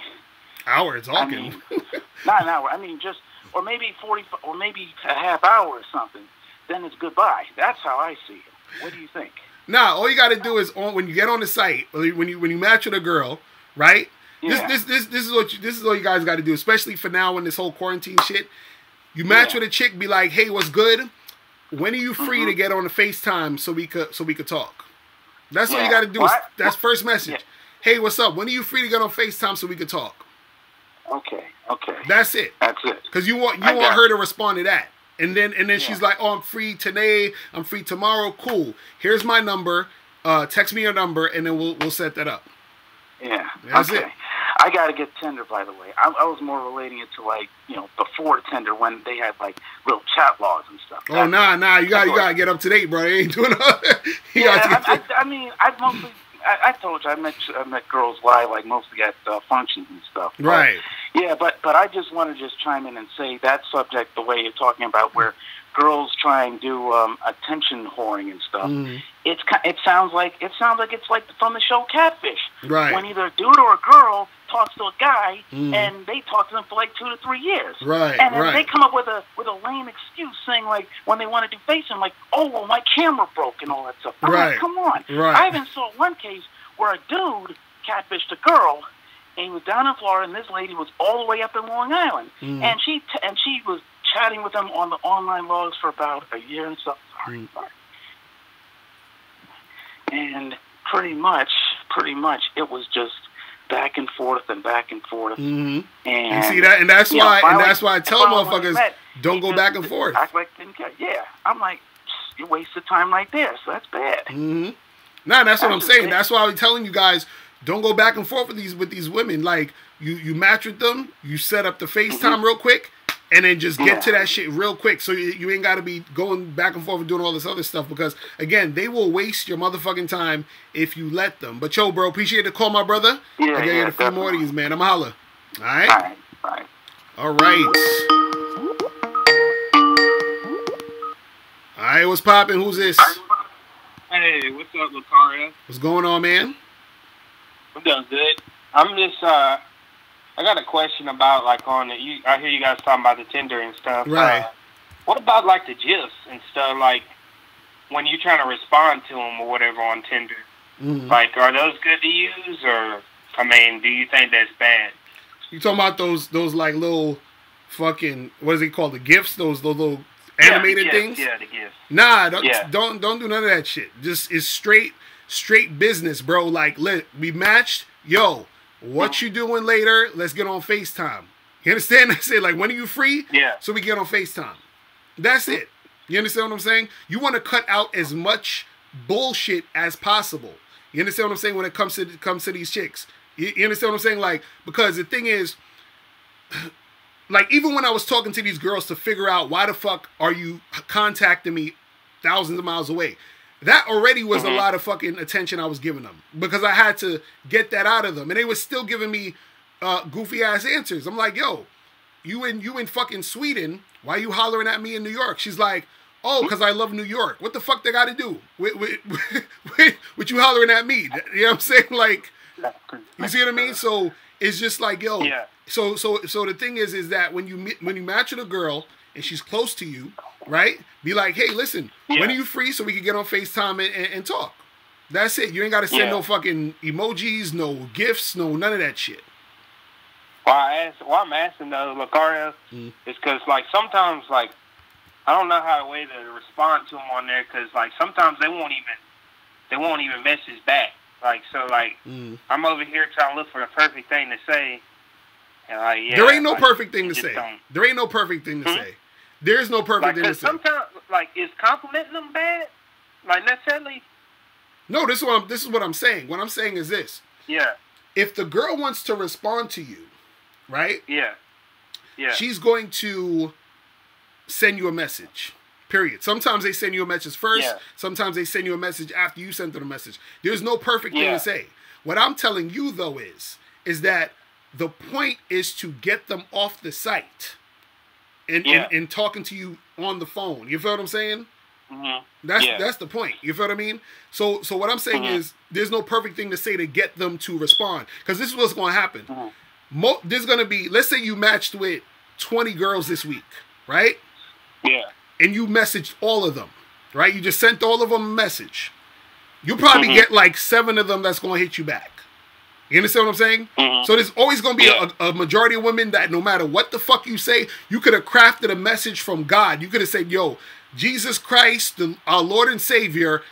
Hour I talking. mean, not an hour. I mean, just or maybe forty, or maybe a half hour or something. Then it's goodbye. That's how I see it. What do you think? Nah, all you got to do is on when you get on the site, when you when you match with a girl, right? Yeah. This this this this is what you, this is all you guys got to do, especially for now in this whole quarantine shit. You match Yeah. with a chick, be like, "Hey, what's good? When are you free Mm-hmm. to get on the FaceTime so we could so we could talk?" That's all you got to do. Is, What? that's first message. Yeah. Hey, what's up? When are you free to get on FaceTime so we could talk? Okay. Okay. That's it. That's it. Cause you want you I want got her to respond to that, and then and then she's like, "Oh, I'm free today. I'm free tomorrow. Cool. Here's my number. Uh, text me your number, and then we'll we'll set that up." Yeah. That's okay. it. I got to get Tinder, by the way. I, I was more relating it to like you know before Tinder when they had like little chat logs and stuff. Oh nah nah, you gotta you gotta get up to date, bro. They ain't doing all Yeah, I, I, I mean, I mostly. I, I told you I met I met girls live like mostly at uh, functions and stuff. But, right. Yeah, but but I just want to just chime in and say that subject, the way you're talking about, where girls try and do um, attention whoring and stuff. Mhm. It's it sounds like it sounds like it's like from the show Catfish. Right. When either a dude or a girl talks to a guy Mhm. and they talk to them for like two to three years. Right, And then they come up with a with a lame excuse saying like when they want to do FaceTime, like, oh well my camera broke and all that stuff. I'm Right. like, come on. Right. I even saw one case where a dude catfished a girl and he was down in Florida and this lady was all the way up in Long Island. Mhm. And she t- and she was chatting with him on the online logs for about a year and so sorry, Mm. sorry. And pretty much pretty much it was just back and forth and back and forth. Mhm. And And see that, and that's you know, why, and that's why I tell finally when we motherfuckers met, don't go back and forth. Act like didn't care. Yeah, I'm like, you wasted time right there, so that's bad. hmm Nah, that's what I'm saying. it. That's why I'm telling you guys, don't go back and forth with these with these women. Like you you match with them, you set up the FaceTime real quick, and then just get. Yeah. to that shit real quick. So you, you ain't got to be going back and forth and doing all this other stuff because again, they will waste your motherfucking time if you let them. But yo, bro, appreciate the call, my brother. Yeah, I gotta yeah, get a few more of these, man. I'm holla. All right, All right, all right. all right. All right, what's popping? Who's this? Hey, what's up, Locario? What's going on, man? I'm doing good. I'm just, uh, I got a question about, like, on the, you, I hear you guys talking about the Tinder and stuff. Right. Uh, what about, like, the GIFs and stuff, like, when you're trying to respond to them or whatever on Tinder? Mhm. Like, are those good to use, or, I mean, do you think that's bad? You talking about those those like little fucking what is it called? The gifts? Those those little animated yeah, things? Yeah, the GIFs. Nah, don't, Yeah. don't don't do none of that shit. Just it's straight straight business, bro. Like let we matched. Yo, what you doing later? Let's get on FaceTime. You understand? I say like when are you free? Yeah. So we get on FaceTime. That's it. You understand what I'm saying? You want to cut out as much bullshit as possible. You understand what I'm saying when it comes to comes to these chicks? You, you understand what I'm saying? Like because the thing is, like even when I was talking to these girls to figure out why the fuck are you contacting me thousands of miles away, that already was a lot of fucking attention I was giving them because I had to get that out of them, and they were still giving me uh, goofy ass answers. I'm like, yo, you in you in fucking Sweden? Why you hollering at me in New York? She's like, oh, because I love New York. What the fuck they got to do with, with, with, with you hollering at me? You know what I'm saying? Like, you see what I mean? So it's just like, yo. Yeah. So so so the thing is, is that when you meet- when you match with a girl and she's close to you, right? Be like, hey, listen, Yeah. when are you free so we can get on FaceTime and, and, and talk? That's it. You ain't got to send Yeah. no fucking emojis, no gifts, no none of that shit. Why I ask, why I'm asking though, Locario, Mm. is because like sometimes like I don't know how to way to respond to them on there because like sometimes they won't even they won't even message back. Like so like Mm. I'm over here trying to look for the perfect thing to say, and like yeah, there ain't no like, perfect thing to say. don't. There ain't no perfect thing to Hmm? say. There is no perfect Like thing to 'cause sometimes like is complimenting them bad? Like necessarily? No, this is what I'm, this is what I'm saying. What I'm saying is this: Yeah, if the girl wants to respond to you, right? yeah, yeah, she's going to send you a message. Period. Sometimes they send you a message first. Yeah. Sometimes they send you a message after you send them a message. There's no perfect thing to say. What I'm telling you though is, is that the point is to get them off the site, and Yeah. and, and talking to you on the phone. You feel what I'm saying? hmm That's Yeah. that's the point. You feel what I mean? So so what I'm saying Mhm. is there's no perfect thing to say to get them to respond because this is what's going to happen. Mhm. Mo- there's going to be let's say you matched with 20 girls this week, right? yeah, And you messaged all of them, right? You just sent all of them a message. You'll probably Mhm. get like seven of them that's going to hit you back. You understand what I'm saying? Mhm. So there's always going to be Yeah. a, a majority of women that no matter what the fuck you say, you could have crafted a message from God. You could have said, "Yo, Jesus Christ, the, our Lord and Savior,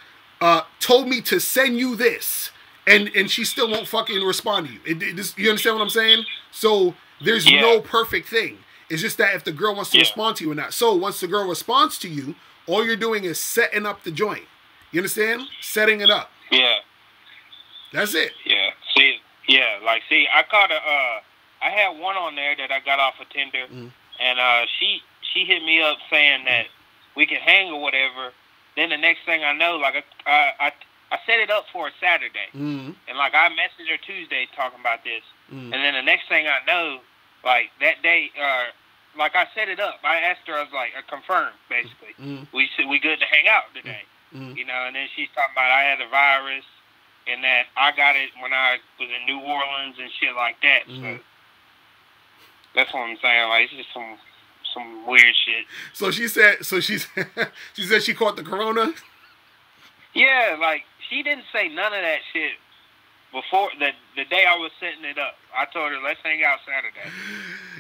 uh, told me to send you this," and and she still won't fucking respond to you. It, it just- you understand what I'm saying? So there's Yeah. no perfect thing. It's just that if the girl wants to Yeah. respond to you or not. So once the girl responds to you, all you're doing is setting up the joint. You understand? Setting it up. yeah. That's it. Yeah. Yeah, like see, I caught a. Uh, I had one on there that I got off of Tinder, Mm. and uh, she she hit me up saying that we can hang or whatever. Then the next thing I know, like I I I, I set it up for a Saturday, Mm, and like I messaged her Tuesday talking about this, mm, and then the next thing I know, like that day, uh, like I set it up. I asked her, I was like, I confirmed basically. We said we good to hang out today you know, and then she's talking about I had a virus and that I got it when I was in New Orleans and shit like that. So Mhm. that's what I'm saying. Like it's just some some weird shit. So she said. So she she said she caught the corona. Yeah, like she didn't say none of that shit before the the day I was setting it up. I told her let's hang out Saturday.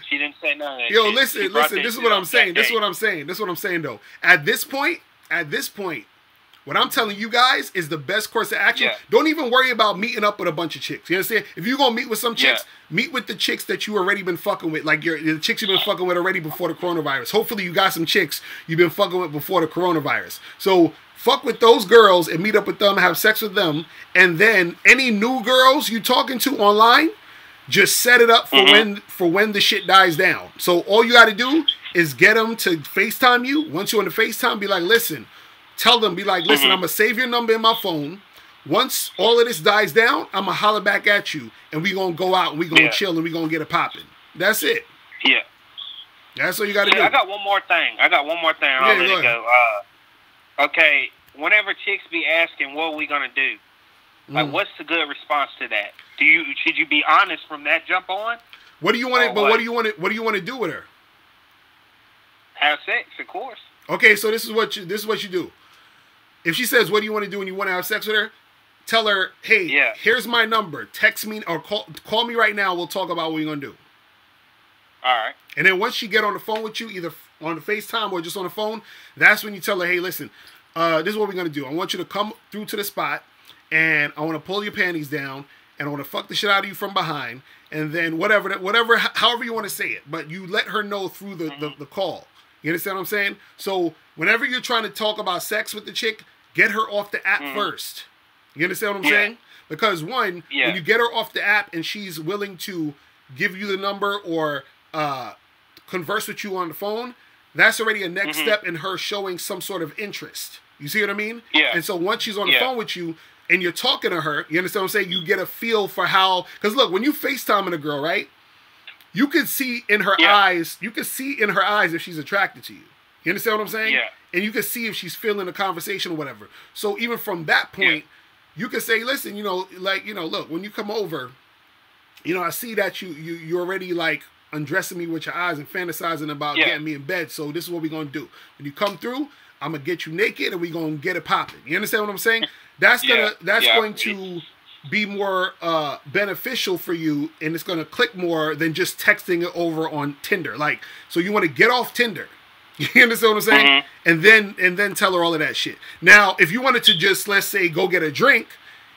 She didn't say none of that. Yo, shit. Listen, listen. This is what I'm saying. This is what I'm saying. This is what I'm saying though. At this point, at this point, what I'm telling you guys is the best course of action. Yeah. Don't even worry about meeting up with a bunch of chicks. You understand? If you're gonna meet with some chicks, meet with the chicks that you already been fucking with, like your the chicks you've been fucking with already before the coronavirus. Hopefully, you got some chicks you've been fucking with before the coronavirus. So fuck with those girls and meet up with them, have sex with them, and then any new girls you talking to online, just set it up for Mhm. when for when the shit dies down. So all you got to do is get them to FaceTime you. Once you're on the FaceTime, be like, listen, tell them, be like, listen, Mhm. I'm gonna save your number in my phone. Once all of this dies down, I'm gonna holler back at you, and we gonna go out and we gonna Yeah. chill and we gonna get it popping. That's it. Yeah. That's what you got to See, do. I got one more thing. I got one more thing. I'll Yeah, let it go. Uh, okay, whenever chicks be asking what we gonna do, like Mm. what's the good response to that? Do you should you be honest from that jump on? What do you want? to but what? what do you want to? What do you want to do with her? Have sex, of course. Okay, so this is what you this is what you do. If she says, "What do you want to do?" and you want to have sex with her, tell her, "Hey, Yeah. here's my number. Text me or call call me right now. We'll talk about what we're gonna do." All right. And then once she get on the phone with you, either on the FaceTime or just on the phone, that's when you tell her, "Hey, listen, uh, this is what we're gonna do. I want you to come through to the spot, and I want to pull your panties down, and I want to fuck the shit out of you from behind, and then whatever, that whatever, however you want to say it, but you let her know through the, the the call. You understand what I'm saying? So whenever you're trying to talk about sex with the chick, get her off the app Mhm. first. You understand what I'm Yeah. saying? Because one, Yeah. when you get her off the app and she's willing to give you the number or uh, converse with you on the phone, that's already a next Mhm. step in her showing some sort of interest. You see what I mean? Yeah. And so once she's on the Yeah. phone with you and you're talking to her, you understand what I'm saying? You get a feel for how. Because look, when you FaceTiming a girl, right? You can see in her Yeah. eyes. You can see in her eyes if she's attracted to you. You understand what I'm saying? Yeah. And you can see if she's feeling the conversation or whatever. So even from that point, you can say, listen, you know, like, you know, look, when you come over, you know, I see that you you you're already like undressing me with your eyes and fantasizing about Yeah. getting me in bed. So this is what we're gonna do. When you come through, I'm gonna get you naked and we're gonna get it popping. You understand what I'm saying? That's gonna Yeah. that's Yeah. going to be more uh beneficial for you and it's gonna click more than just texting it over on Tinder. Like so you want to get off Tinder. You understand what I'm saying? Mhm. And then and then tell her all of that shit. Now, if you wanted to just let's say go get a drink,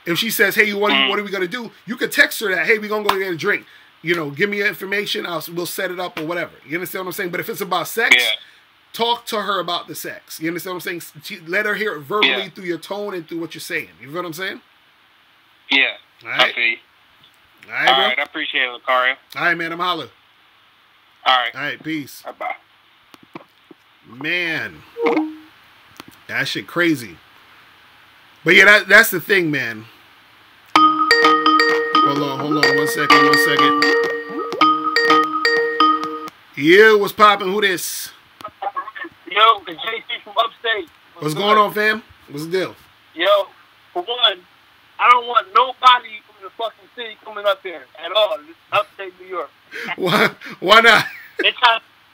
if she says, "Hey, what, Mm. what are we gonna do?" You could text her that, "Hey, we gonna go get a drink." You know, give me your information. I'll we'll set it up or whatever. You understand what I'm saying? But if it's about sex, Yeah. talk to her about the sex. You understand what I'm saying? She, let her hear it verbally Yeah. through your tone and through what you're saying. You know what I'm saying? Yeah. All I right, see. all right, All right. I appreciate it, Locario. All right, man. I'm holler. All right. All right, peace. Bye bye. Man, that shit crazy. But yeah, that that's the thing, man. Hold on, hold on, one second, one second. Yeah, what's popping? Who this? Yo, it's JC from upstate. What's going on, fam? What's the deal? Yo, for one, I don't want nobody from the fucking city coming up here at all. Upstate New York. Why? Why not? They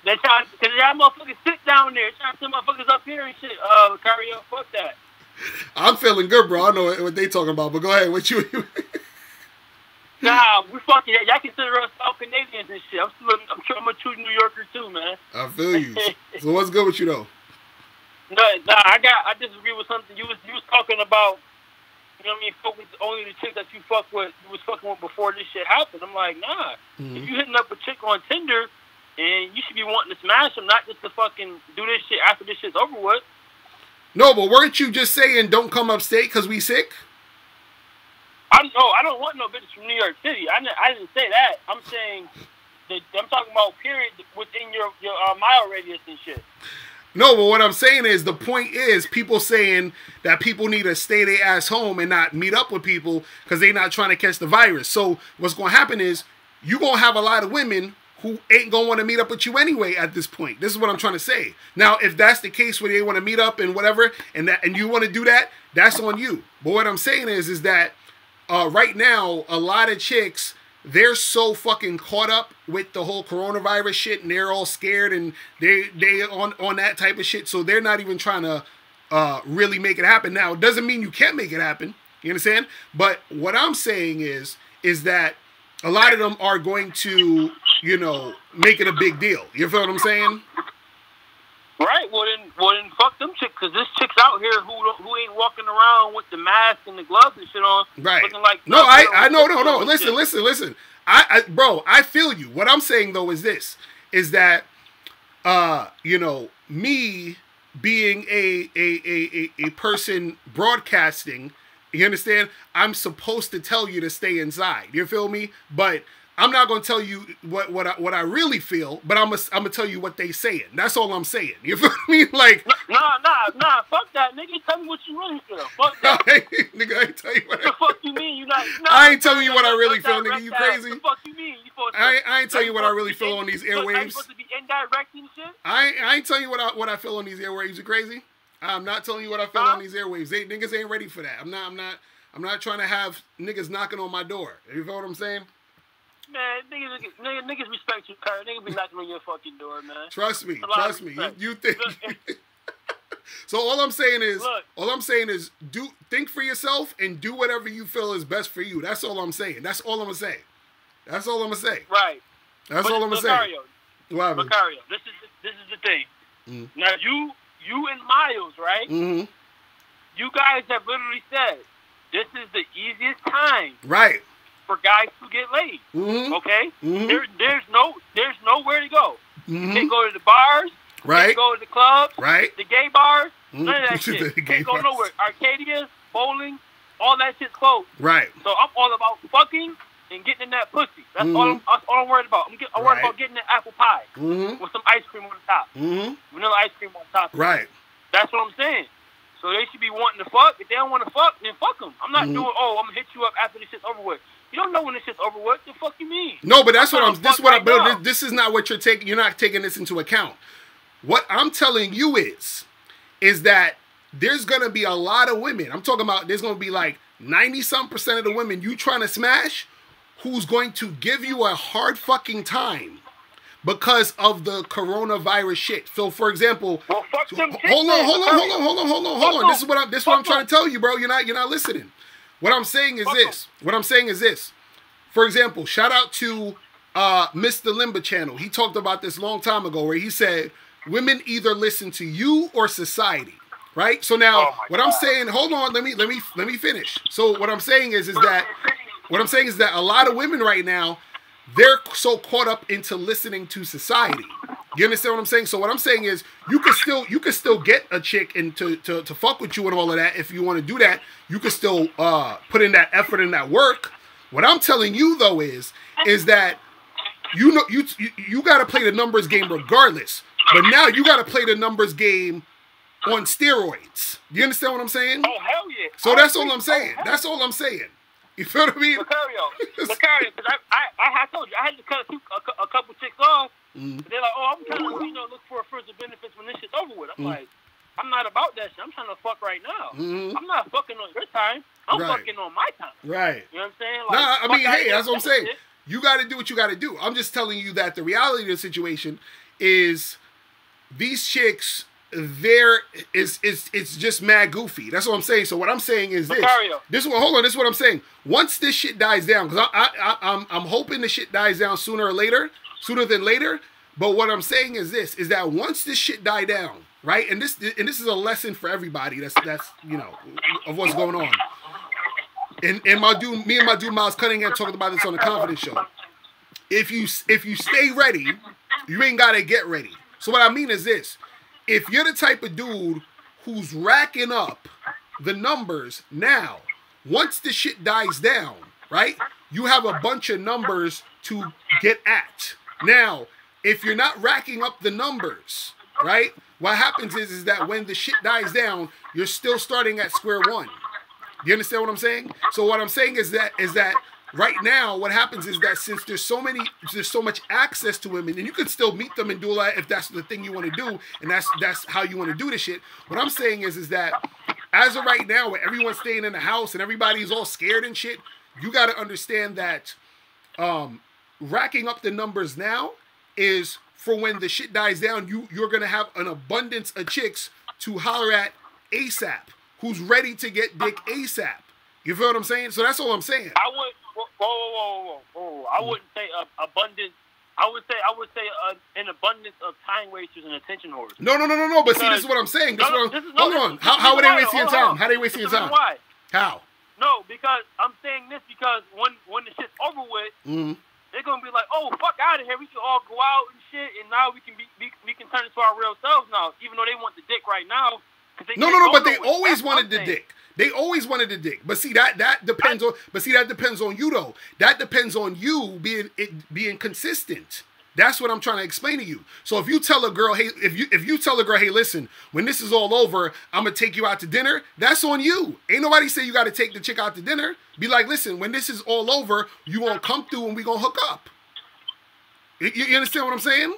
they try, cause y'all motherfuckers sit down there, trying to send motherfuckers up here and shit. Uh, carry on, fuck that. I'm feeling good, bro. I know what- they talking about, but go ahead. What you? Nah, we fucking, y'all consider us South Canadians and shit. I'm still, I'm sure I'm a true New Yorker too, man. I feel you. So what's good with you though? No, nah, I got, I disagree with something you was, you was talking about. You know what I mean? Fuck with only the chick that you fuck with, you was fucking with before this shit happened. I'm like, nah. Mm-hmm. If you hitting up a chick on Tinder, and you should be wanting to smash them, not just to fucking do this shit after this shit's over with. No, but weren't you just saying don't come upstate because we sick? I know. I don't want no bitches from New York City. I didn't, I didn't say that. I'm saying that I'm talking about period within your your uh, mile radius and shit. No, but what I'm saying is the point is people saying that people need to stay their ass home and not meet up with people because they're not trying to catch the virus. So what's going to happen is you're going to have a lot of women who ain't to want to meet up with you anyway at this point. This is what I'm trying to say. Now, if that's the case where they want to meet up and whatever, and that and you want to do that, that's on you. But what I'm saying is, is that uh, right now, a lot of chicks, they're so fucking caught up with the whole coronavirus shit, and they're all scared, and they they on on that type of shit. So they're not even trying to uh, really make it happen. Now, it doesn't mean you can't make it happen. You understand? But what I'm saying is, is that a lot of them are going to, you know, make it a big deal. You feel what I'm saying? Right. Well then, well then, fuck them chicks. Cause this chicks out here who don't- who ain't walking around with the mask and the gloves and shit on, Right. looking like No, I, I know no, no, no. Listen, listen, listen. I, I, bro, I feel you. What I'm saying though is this: is that, uh, you know, me being a a a a, a person broadcasting, you understand? I'm supposed to tell you to stay inside. You feel me? But I'm not gonna tell you what what I, what I really feel. But I'm gonna I'm gonna tell you what they saying. That's all I'm saying. You feel me? Like, Nah, nah, nah. Fuck that, nigga. Tell me what you really feel. Fuck that. nigga, I ain't tell you what. the fuck you mean? You not? Nah, I ain't telling you what I really feel, nigga. You crazy? The fuck you mean? You I ain't- I ain't telling you what I really feel on these in- look, I ain't airwaves. supposed to be indirect and shit. I ain't, I ain't telling you what I what I feel on these airwaves. You crazy? I'm not telling you what I feel Huh? on these airwaves. They niggas ain't ready for that. I'm not. I'm not. I'm not trying to have niggas knocking on my door. You feel what I'm saying? Man, niggas, niggas, niggas respect you, Kurt. Niggas be knocking on your fucking door, man. Trust me. A lot of Trust me. You, you think? So all I'm saying is, Look. all I'm saying is, do think for yourself and do whatever you feel is best for you. That's all I'm saying. That's all I'm gonna say. That's all I'm gonna say. right. That's but all I'm gonna say. Locario, Locario, this is this is the thing. Mm. Now you you and Miles, right? Mm-hmm. You guys have literally said this is the easiest time Right. for guys to get laid. Mm-hmm. Okay? Mm-hmm. There, there's no there's nowhere to go. You mm-hmm. can't go to the bars. You Right. can't go to the clubs. Right. The gay bars. Mhm. None of that shit. Can't go bars. nowhere. Arcadia, bowling, all that shit's closed. Right. So I'm all about fucking and getting in that pussy. That's all. I'm, that's all I'm worried about. I'm, get, I'm worried about getting that apple pie Mm-hmm. with some ice cream on the top, Mm-hmm. vanilla ice cream on top. Right. That's what I'm saying. So they should be wanting to fuck. If they don't want to fuck, then fuck them. I'm not Mhm. doing. Oh, I'm gonna hit you up after this shit's over with. You don't know when this shit's over with. The fuck you mean? No, but that's what I'm. This what I. But now. this is not what you're taking. You're not taking this into account. What I'm telling you is, is that there's gonna be a lot of women. I'm talking about. There's gonna be like ninety some percent of the women you trying to smash, who's going to give you a hard fucking time, because of the coronavirus shit. So, for example, Well, fuck them. hold on, hold on, hold on, hold on, hold on, hold on. This is what I'm. This is what I'm trying to tell you, bro. You're not. You're not listening. What I'm saying is this. What I'm saying is this. For example, shout out to uh, Mr. Limba channel. He talked about this long time ago, where he said women either listen to you or society. Right. So now, Oh what I'm saying. Hold on. Let me. Let me. Let me finish. So what I'm saying is, is that what I'm saying is that a lot of women right now, they're so caught up into listening to society. You understand what I'm saying? So what I'm saying is you can still you can still get a chick and to, to, to fuck with you and all of that if you want to do that. You can still uh, put in that effort and that work. What I'm telling you though is is that you know you you, you got to play the numbers game regardless. But now you got to play the numbers game on steroids. You understand what I'm saying? Oh hell yeah. So that's all I'm saying. Oh, That's all I'm saying. You feel what I mean? Locario, Lucario, because I, I, I, told you I had to cut a, few, a, a couple chicks off. Mhm. They're like, oh, I'm trying to, you know, look for of benefits when this shit's over with. I'm Mm. like, I'm not about that shit. I'm trying to fuck right now. Mhm. I'm not fucking on your time. I'm Right. fucking on my time. Right. You know what I'm saying? Nah, I mean, hey, that's what I'm saying. shit. You got to do what you got to do. I'm just telling you that the reality of the situation is these chicks. There is is it's just mad goofy. That's what I'm saying. So what I'm saying is this. Locario. This is what. Hold on. This is what I'm saying. Once this shit dies down, because I, I, I I'm I'm hoping the shit dies down sooner or later, sooner than later. But what I'm saying is this: is that once this shit die down, right? And this and this is a lesson for everybody. That's that's you know of what's going on. And and my dude, me and my dude Miles Cunningham talking about this on the Confidence Show. If you if you stay ready, you ain't gotta get ready. So what I mean is this: if you're the type of dude who's racking up the numbers now, once the shit dies down, right? You have a bunch of numbers to get at. Now, if you're not racking up the numbers, right? What happens is is that when the shit dies down, you're still starting at square one. You understand what I'm saying? So what I'm saying is that is that right now what happens is that since there's so many there's so much access to women and you can still meet them and do that if that's the thing you want to do and that's that's how you want to do this shit. What I'm saying is is that as of right now where everyone's staying in the house and everybody's all scared and shit, you got to understand that um racking up the numbers now is for when the shit dies down, you you're gonna have an abundance of chicks to holler at ASAP, who's ready to get dick ASAP. You feel what I'm saying? So that's all I'm saying. I would. Whoa, whoa, whoa, whoa. I wouldn't say uh, abundance. I would say I would say uh, an abundance of time wasters and attention whores. No, no, no, no, no. But see, this is what I'm saying. This No, what I'm, this is- no, hold this on. is- How, this how is are they wasting your time? How are they wasting your time? Why? How? No, because I'm saying this because when when the shit's over with, Mm-hmm. they're gonna be like, "Oh, fuck out of here! We can all go out and shit, and now we can be we, we can turn into our real selves now, even though they want the dick right now." No, no, no. But they always wanted the dick. They always wanted the dick. But see that that depends on. But see that depends on you though. That depends on you being it being consistent. That's what I'm trying to explain to you. So if you tell a girl, hey, if you if you tell a girl, hey, listen, when this is all over, I'm gonna take you out to dinner. That's on you. Ain't nobody say you got to take the chick out to dinner. Be like, listen, when this is all over, you gonna come through and we gonna hook up. You, you understand what I'm saying?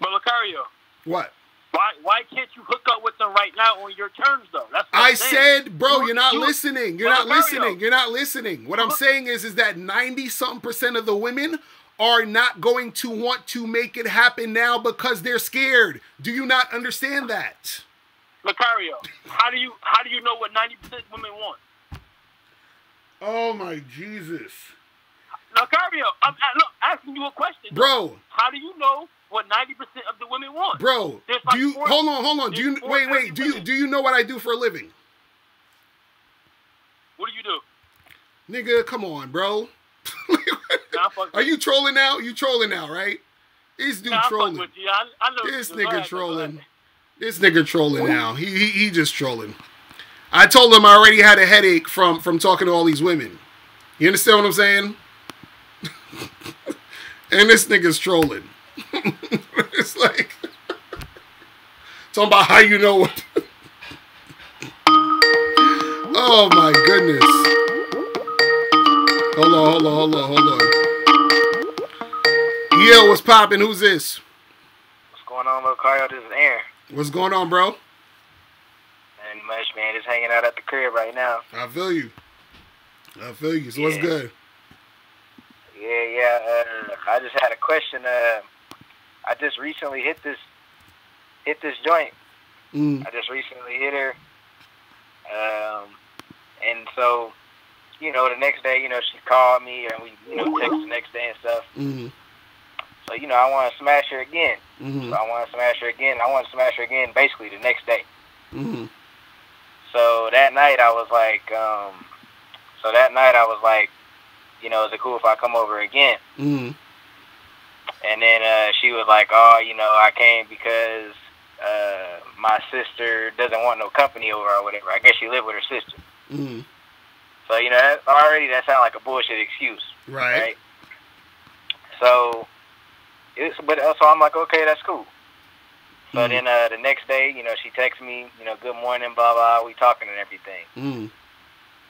But Locario, What? Why why can't you hook up with them right now on your terms though? That's I saying. said, bro, You- you're not you- listening. You're not listening. You're not listening. What I'm saying is, is that 90 something percent of the women are not going to want to make it happen now because they're scared. Do you not understand that? Locario, how do you how do you know what ninety percent women want? Oh my Jesus. Locario, I'm look, asking you a question. Bro, How do you know what ninety percent of the women want? bro, There's do you hold on, hold on. Do you wait, wait, do you do you know what I do for a living? What do you do? Nigga, come on, bro. Nah, Are you trolling now? You trolling now, right? This dude nah, trolling. I, I This what you do. Go nigga trolling. This nigga trolling now. He, he he just trolling. I told him I already had a headache from from talking to all these women. You understand what I'm saying? and this nigga's trolling. It's like talking about how you know what. oh my goodness. Hold on, hold on, hold on, hold on. Yeah, what's poppin'? Who's this? What's going on, Locario? This is Aaron. What's going on, bro? And much, man. Just hanging out at the crib right now. I feel you. I feel you. So what's good? Yeah, yeah. Uh, I just had a question. Uh, I just recently hit this hit this joint. Mm. I just recently hit her. Um, and so, you know, the next day, you know, she called me and we, you know, text the next day and stuff. Mm. So, you know, I want to smash her again. Mm. So I want to smash her again. I want to smash her again basically the next day. Mm. So that night I was like, um, so that night I was like, you know, is it cool if I come over again? Mm. And then uh, she was like, oh, you know, I came because uh, my sister doesn't want no company over or whatever. I guess she lived with her sister. Mm. So, you know, that, already that sounds like a bullshit excuse, Right. right? So, it's, but uh, so I'm like, okay, that's cool. So Mhm. then uh, the next day, you know, she texts me, you know, good morning, blah, blah, we talking and everything. Mm.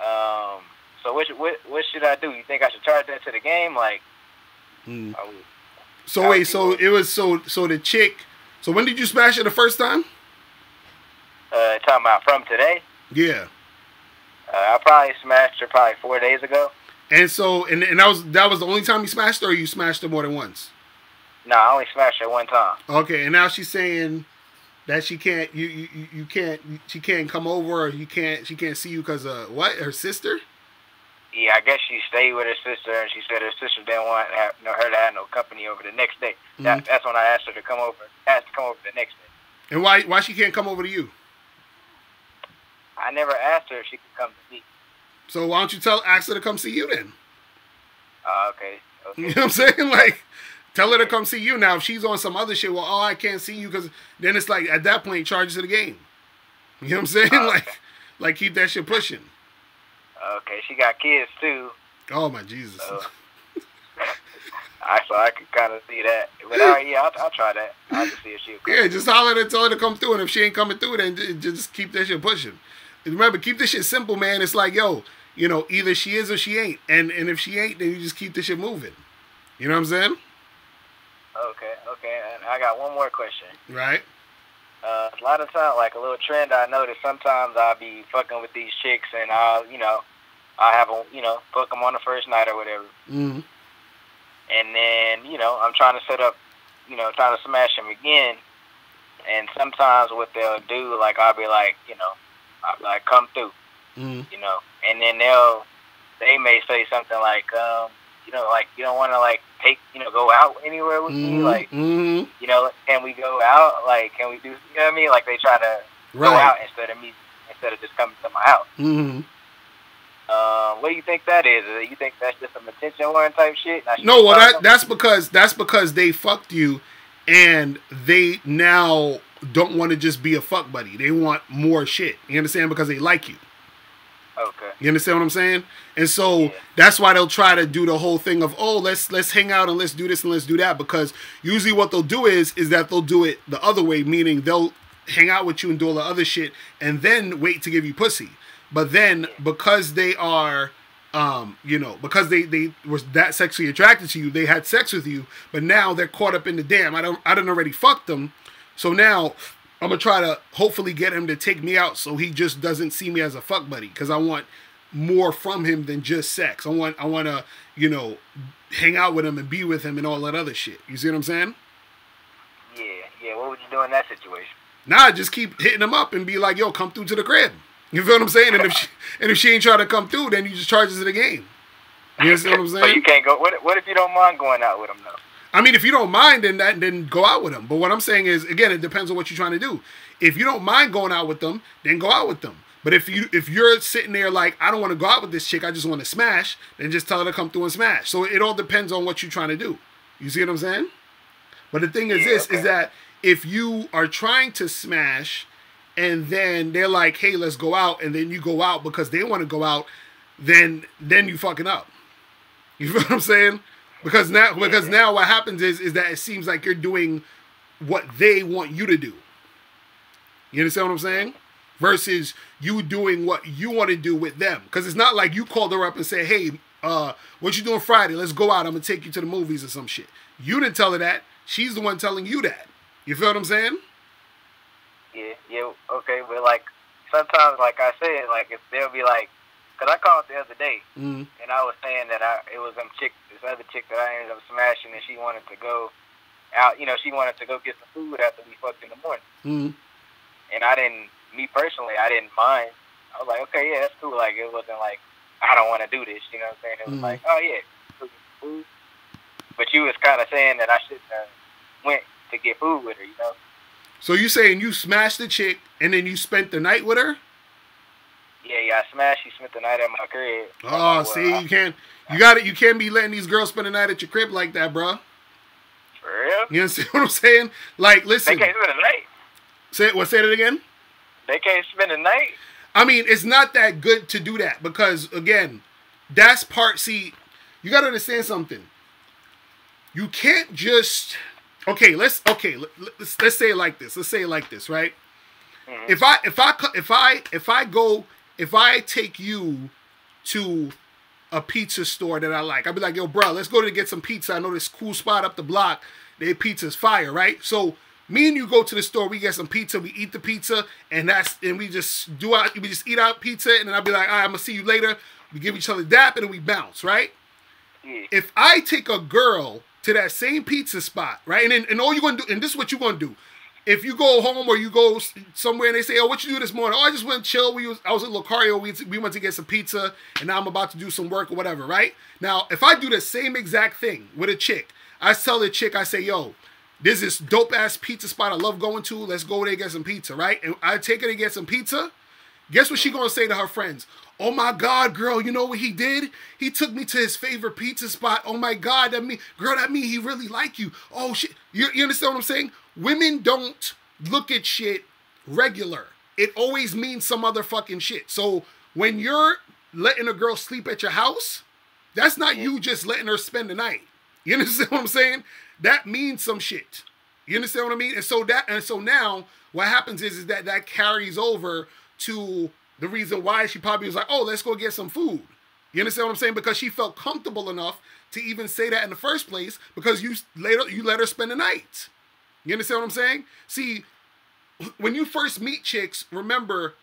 Um, so what, should- what, what should I do? You think I should charge that to the game? Like, Mm. So wait, so it was so so the chick. So when did you smash it the first time? uh, talking about from today? Yeah. Uh, I probably smashed her probably four days ago. And so and and that was that was the only time you smashed her, or you smashed her more than once. No, I only smashed her one time. Okay, and now she's saying that she can't you you, you- you can't she can't come over or you can't she can't see you because uh what her sister? Yeah, I guess she stayed with her sister, and she said her sister didn't want have, you know, her to have no company over the next day. That, that's when I asked her to come over. Asked to come over the next day. And why why she can't come over to you? I never asked her if she could come to me. So why don't you tell ask her to come see you then? Uh, okay. You know what I'm saying? Like, tell her to come see you. Now, if she's on some other shit, well, oh, I can't see you because then it's like at that point, charges to the game. You know what I'm saying? Okay. Like, like keep that shit pushing. Okay, she got kids too. Oh my Jesus. So, I so I could kind of see that. But uh, yeah, I'll, I'll try that. I'll just see if she'll come. Yeah, just holler her, tell her to come through, and if she ain't coming through, then just keep that shit pushing. And remember, keep this shit simple, man. It's like, yo, you know, either she is or she ain't, and and if she ain't, then you just keep this shit moving. You know what I'm saying? Okay, okay. And I got one more question. Right? Uh, a lot of times, like a little trend I noticed. Sometimes I'll be fucking with these chicks, and I'll, you know, I have a, you know, fuck them on the first night or whatever, Mm. and then, you know, I'm trying to set up, you know, trying to smash them again. And sometimes what they'll do, like I'll be like, you know, I'll be like, come through, Mm. you know, and then they'll, they may say something like, um, you know, like you don't want to like take, you know, go out anywhere with me, Mm. like, mm-hmm. you know, can we go out? Like, can we do, you know what I mean? Like they try to go out instead of me instead of just coming to my house. Mm. Um, what do you think that is? Uh, You think that's just some attention whoring type shit? No, well that that's because that's because they fucked you, and they now don't want to just be a fuck buddy. They want more shit. You understand? Because they like you. Okay. You understand what I'm saying? And so Yeah. that's why they'll try to do the whole thing of oh let's let's hang out and let's do this and let's do that because usually what they'll do is is that they'll do it the other way, meaning they'll hang out with you and do all the other shit and then wait to give you pussy. But then because they are um, you know, because they they was that sexually attracted to you, they had sex with you, but now they're caught up in the damn. I don't I don't already fucked them. So now I'm gonna try to hopefully get him to take me out so he just doesn't see me as a fuck buddy because I want more from him than just sex. I want I want to you know hang out with him and be with him and all that other shit. You see what I'm saying? Yeah, yeah. What would you do in that situation? Nah, just keep hitting him up and be like, yo, come through to the crib. You feel what I'm saying? And if she, and if she ain't trying to come through, then you just charge her to the game. You understand what I'm saying? you can't go. What, what if you don't mind going out with him though? I mean, if you don't mind, then that then go out with them. But what I'm saying is, again, it depends on what you're trying to do. If you don't mind going out with them, then go out with them. But if you if you're sitting there like I don't want to go out with this chick, I just want to smash, then just tell her to come through and smash. So it all depends on what you're trying to do. You see what I'm saying? But the thing is Yeah, this okay. is that if you are trying to smash and then they're like, "Hey, let's go out," and then you go out because they want to go out, then then you fucking up. You feel what I'm saying? Because now because now what happens is is that it seems like you're doing what they want you to do. You understand what I'm saying? Versus you doing what you want to do with them. Because it's not like you called her up and say, "Hey, uh, what you doing Friday? Let's go out. I'm gonna take you to the movies or some shit." You didn't tell her that. She's the one telling you that. You feel what I'm saying? Yeah, yeah. Okay, but like sometimes, like I said, like if they'll be like, cause I called the other day Mm. and I was saying that I it was some chick, this other chick that I ended up smashing, and she wanted to go out. You know, she wanted to go get some food after we fucked in the morning, Mm. and I didn't. Me personally, I didn't mind. I was like, okay, yeah, that's cool. Like it wasn't like I don't want to do this. You know what I'm saying? It was Mhm. like, oh yeah, food. But you was kind of saying that I shouldn't have went to get food with her. You know? So you saying you smashed the chick and then you spent the night with her? Yeah, yeah. I smashed. She spent the night at my crib. Oh, see, you can't. You got it. You can't be letting these girls spend the night at your crib like that, bro. for real. You understand what I'm saying? Like, listen. They can't spend the night. Say what? Say that again. They can't spend the night. I mean, it's not that good to do that because again, that's part. See, you got to understand something. You can't just. Okay, let's okay. let- Let's let's say it like this. Let's say it like this, right? Mhm. If I if I if I if I go if I take you to a pizza store that I like, I'd be like, yo, bro, let's go to get some pizza. I know this cool spot up the block. Their pizza's fire, right? So me and you go to the store, we get some pizza, we eat the pizza, and that's and we just do out, we just eat out pizza, and then I'll be like, all right, I'm gonna see you later. We give each other dap, and then we bounce, right? If I take a girl to that same pizza spot, right, and then, and all you're gonna do, and this is what you're gonna do. If you go home or you go somewhere and they say, "Oh, what you do this morning?" Oh, I just went chill. We was I was at Locario. We we went to get some pizza, and now I'm about to do some work or whatever. Right now, if I do the same exact thing with a chick, I tell the chick, I say, "Yo, there's this dope ass pizza spot I love going to. Let's go there and get some pizza." Right, and I take her to get some pizza. Guess what she gonna say to her friends? Oh my God, girl, you know what he did? He took me to his favorite pizza spot. Oh my God, that mean, girl, that mean he really like you. Oh shit, you, you understand what I'm saying? Women don't look at shit regular. It always means some other fucking shit. So when you're letting a girl sleep at your house, that's not you just letting her spend the night. You understand what I'm saying? That means some shit. You understand what I mean? And so that and so now what happens is is that that carries over to the reason why she probably was like, "Oh, let's go get some food." You understand what I'm saying? Because she felt comfortable enough to even say that in the first place because you later you let her spend the night. You understand what I'm saying? See, when you first meet chicks, remember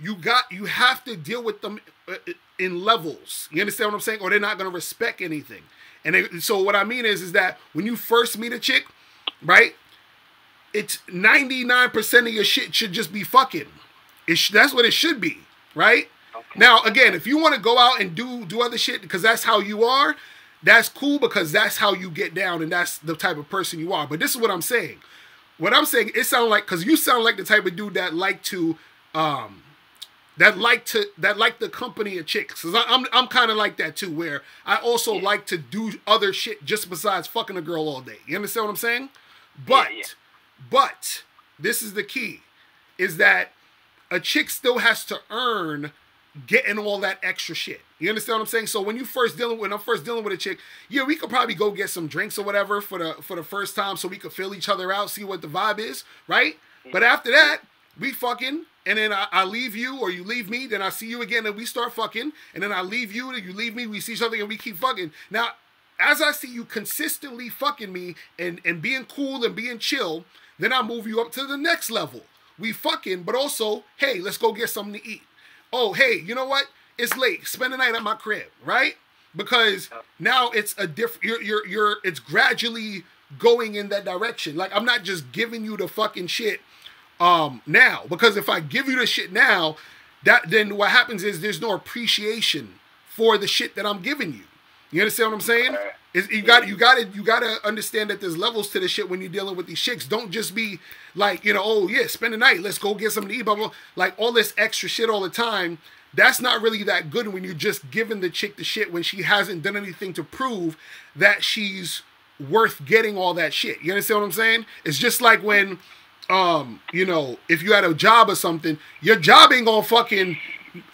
you got you have to deal with them uh, in levels. You understand what I'm saying? Or they're not going to respect anything. And they, so what I mean is is that when you first meet a chick, right? It's 99% of your shit should just be fucking. Sh- that's what it should be, right? Now, again, if you want to go out and do do other shit because that's how you are, that's cool because that's how you get down and that's the type of person you are. But this is what I'm saying. What I'm saying, it sounds like because you sound like the type of dude that like to, um, that like to that like the company of chicks. Cause I, I'm I'm kind of like that too, where I also like to do other shit just besides fucking a girl all day. You understand what I'm saying? But yeah. but this is the key, is that a chick still has to earn getting all that extra shit. You understand what I'm saying? So when you first dealing when I'm first dealing with a chick, yeah, we could probably go get some drinks or whatever for the for the first time so we could feel each other out, see what the vibe is, right? But after that, we fucking and then I, I leave you or you leave me, then I see you again and we start fucking, and then I leave you and you leave me, we see other and we keep fucking. Now, as I see you consistently fucking me and and being cool and being chill, then I move you up to the next level. We fucking, but also, hey, let's go get something to eat. Oh, hey, you know what? It's late. Spend the night at my crib, right? Because now it's a different. You're you're you're. It's gradually going in that direction. Like I'm not just giving you the fucking shit um now because if I give you the shit now, that then what happens is there's no appreciation for the shit that I'm giving you. You understand what I'm saying? Is you got you got to you got to understand that there's levels to the shit when you're dealing with these chicks. Don't just be like you know, oh yeah, spend the night, let's go get something to eat, blah blah. Like all this extra shit all the time. That's not really that good when you're just giving the chick the shit when she hasn't done anything to prove that she's worth getting all that shit. You understand what I'm saying? It's just like when um, you know, if you had a job or something, your job ain't gonna fucking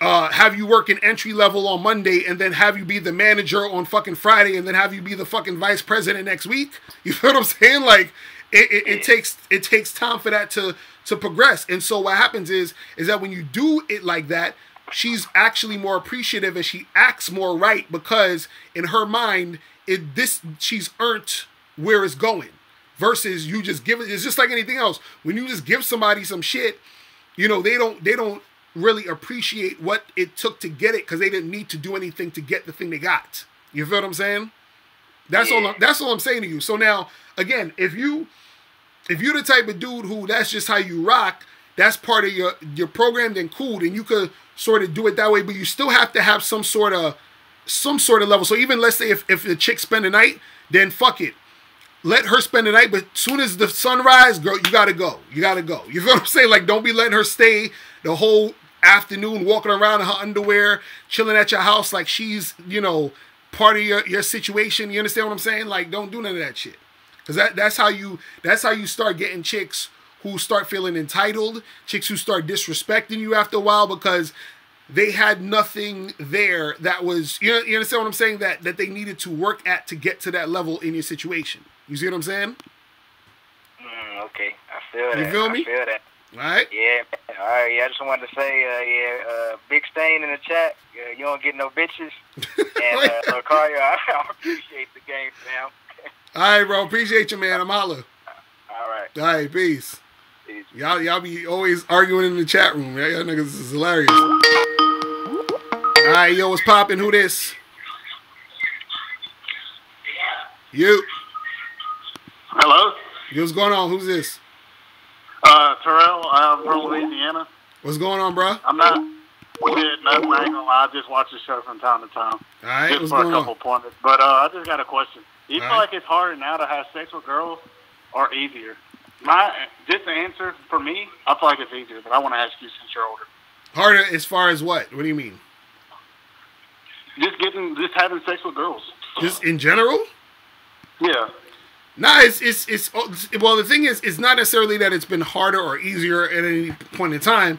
uh, have you working entry level on Monday and then have you be the manager on fucking Friday and then have you be the fucking vice president next week. You feel what I'm saying? Like it, it, it takes it takes time for that to to progress. And so what happens is is that when you do it like that, she's actually more appreciative and she acts more right because in her mind, it this she's earned where it's going versus you just give it it's just like anything else when you just give somebody some shit you know they don't they don't really appreciate what it took to get it because they didn't need to do anything to get the thing they got you feel what i'm saying That's all. I'm, that's all I'm saying to you. So now, again, if you if you're the type of dude who that's just how you rock, that's part of your your program, then cool. Then you could sort of do it that way, but you still have to have some sort of some sort of level. So even let's say if if the chick spend the night, then fuck it. Let her spend the night, but soon as the sunrise, girl, you gotta go. You gotta go. You feel what I'm saying? Like, don't be letting her stay the whole afternoon walking around in her underwear, chilling at your house like she's, you know, part of your, your situation. You understand what I'm saying? Like, don't do none of that shit. Cause that that's how you that's how you start getting chicks who start feeling entitled, chicks who start disrespecting you after a while because they had nothing there that was you, know, you understand what I'm saying that that they needed to work at to get to that level in your situation. You see what I'm saying? Mm, okay, I feel that. You feel me? I feel that. All right. Yeah. All right. Yeah. I just wanted to say, uh, yeah, uh, big stain in the chat. Uh, you don't get no bitches. And uh, Locario, I, I appreciate the game, fam. All right, bro. Appreciate you, man. I'm holla. All right. All right, peace. Peace. Y'all, y'all be always arguing in the chat room. Yeah, y'all niggas is hilarious. All right, yo, what's popping? Who this? You. Hello, Yo, what's going on? Who's this? Uh, Terrell. I'm from Louisiana. What's going on, bro? I'm not. Nothing. I ain't gonna lie. I just watch the show from time to time, right, just what's for a couple on? pointers. But uh, I just got a question. Do you All feel right. like it's harder now to have sex with girls, or easier? My just the answer for me, I feel like it's easier. But I want to ask you since you're older. Harder as far as what? What do you mean? Just getting, just having sex with girls. Just in general? Yeah. Nah, it's, it's oh, it's well. The thing is, it's not necessarily that it's been harder or easier at any point in time.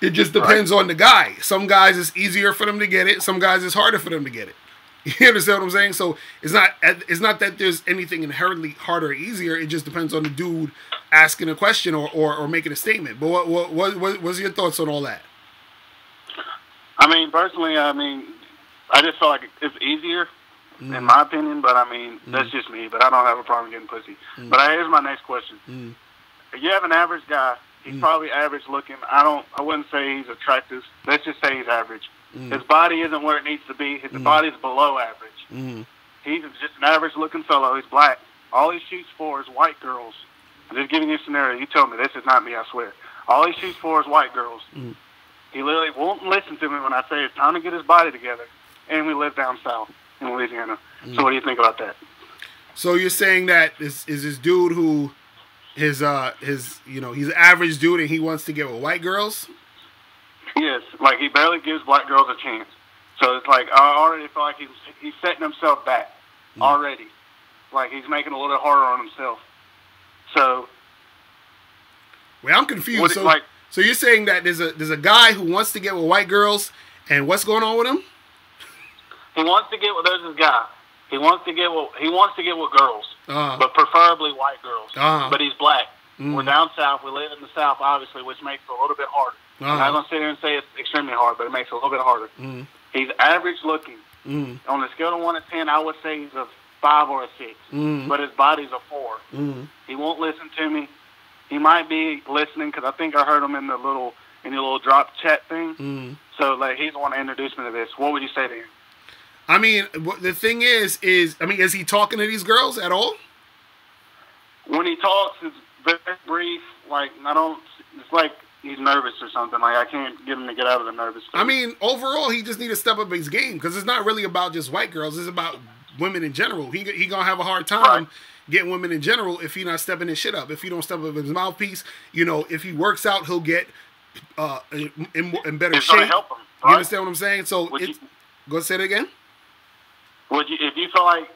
It just depends on the guy. Some guys it's easier for them to get it. Some guys it's harder for them to get it. You understand what I'm saying? So it's not it's not that there's anything inherently harder or easier. It just depends on the dude asking a question or, or, or making a statement. But what what what what what's your thoughts on all that? I mean, personally, I mean, I just feel like it's easier, Mm. in my opinion. But I mean, that's just me. But I don't have a problem getting pussy. But here's my next question: Mm. You have an average guy, he's Mm. probably average looking. I don't. I wouldn't say he's attractive. Let's just say he's average. Mm. His body isn't where it needs to be. His Mm. body's below average. Mm. He's just an average looking fellow. He's black. All he shoots for is white girls. I'm just giving you a scenario. You tell me this is not me. I swear. All he shoots for is white girls. Mm. He literally won't listen to me when I say it's time to get his body together. And we live down south in Louisiana. Mm. So what do you think about that? So you're saying that is is this dude who his uh his you know he's an average dude and he wants to get with white girls? Yes, like he barely gives black girls a chance. So it's like I already feel like he's he's setting himself back Mm. already. Like he's making it a little bit harder on himself. So Wait, I'm confused. so, like so you're saying that there's a there's a guy who wants to get with white girls, and what's going on with him? He wants to get with there's this guy. He wants to get with he wants to get with girls, Uh, but preferably white girls. Uh-huh. But he's black. Mm. We're down south. We live in the south, obviously, which makes it a little bit harder. I'm not uh, gonna sit here and say it's extremely hard, but it makes it a little bit harder. mm, He's average looking. mm, On a scale of one to ten, I would say he's a five or a six. mm, But his body's a four. mm. He won't listen to me. He might be listening because I think I heard him in the little in the little drop chat thing. Mm. So like he's the one that introduced me to this. What would you say to him? I mean, the thing is, is I mean, is he talking to these girls at all? When he talks, it's very brief. Like I don't. It's like he's nervous or something. Like I can't get him to get out of the nervous. I mean, overall, he just need to step up his game because it's not really about just white girls. It's about women in general. He he gonna have a hard time Right. getting women in general if he not stepping his shit up. If he don't step up his mouthpiece, you know, if he works out, he'll get uh in, in, in better it's shape. help him. You understand what I'm saying? So Would it's you, go say it again. Would you if you feel like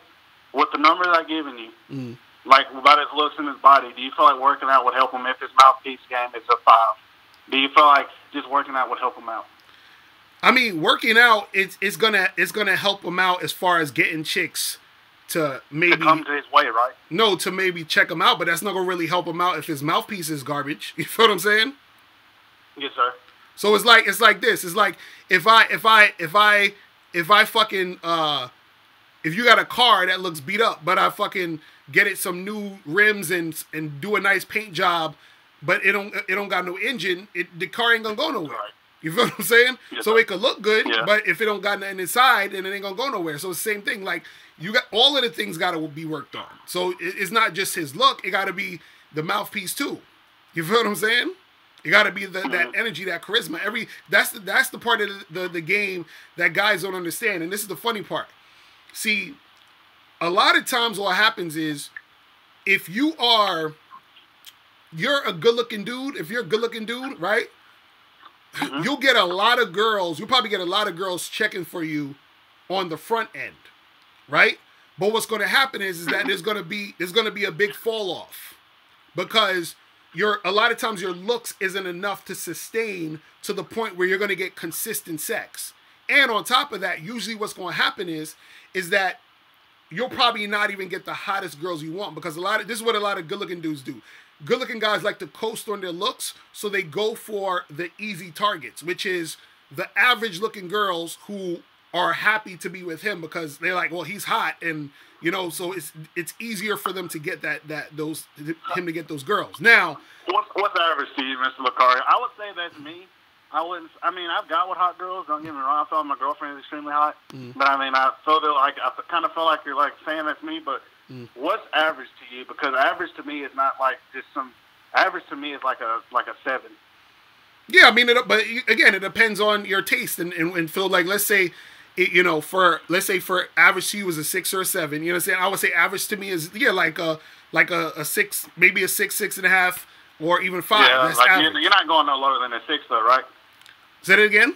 with the numbers I've given you, Mm. like about his looks in his body, do you feel like working out would help him if his mouthpiece game is a five? Do you feel like just working out would help him out? I mean, working out it's it's gonna it's gonna help him out as far as getting chicks to To maybe come to his way, right? no to maybe check him out, but that's not gonna really help him out if his mouthpiece is garbage. You feel what I'm saying? Yes, sir. So it's like it's like this. It's like if I if I if I if I fucking uh if you got a car that looks beat up, but I fucking get it some new rims and and do a nice paint job, but it don't it don't got no engine, it the car ain't gonna go nowhere. Right. You feel what I'm saying? Yes, so it could look good, Yeah. but if it don't got nothing inside, then it ain't gonna go nowhere. So it's the same thing. Like you got all of the things got to be worked on. So it- it's not just his look; it got to be the mouthpiece too. You feel what I'm saying? It got to be the, that mm-hmm. energy, that charisma. Every that's the, that's the part of the, the the game that guys don't understand. And this is the funny part. See, a lot of times what happens is if you are you're a good looking dude, if you're a good looking dude, right? Mm-hmm. You'll get a lot of girls, you'll probably get a lot of girls checking for you on the front end, right? But what's gonna happen is, is that there's gonna be there's gonna be a big fall off because your a lot of times your looks isn't enough to sustain to the point where you're going to get consistent sex. And on top of that, usually what's going to happen is is that you'll probably not even get the hottest girls you want because a lot of this is what a lot of good-looking dudes do. Good-looking guys like to coast on their looks, so they go for the easy targets, which is the average-looking girls who are happy to be with him because they're like, well, he's hot, and you know, so it's it's easier for them to get that that those him to get those girls. Now, What's what's average to you, Mr. Locario? I would say that's me. I wouldn't. I mean, I've got with hot girls. Don't get me wrong. I feel my girlfriend is extremely hot, mm. but I mean, I feel that like I kind of feel like you're like saying that's me. But mm. what's average to you? Because average to me is not like just some. Average to me is like a like a seven. Yeah, I mean, it, but again, it depends on your taste and, and, and Phil. Like, let's say, it, you know, for let's say for average to you is a six or a seven. You know what I'm saying? I would say average to me is yeah, like a like a, a six, maybe a six, six and a half, or even five. yeah, That's like average. you're, you're not going no lower than a six, though, right? Say it again.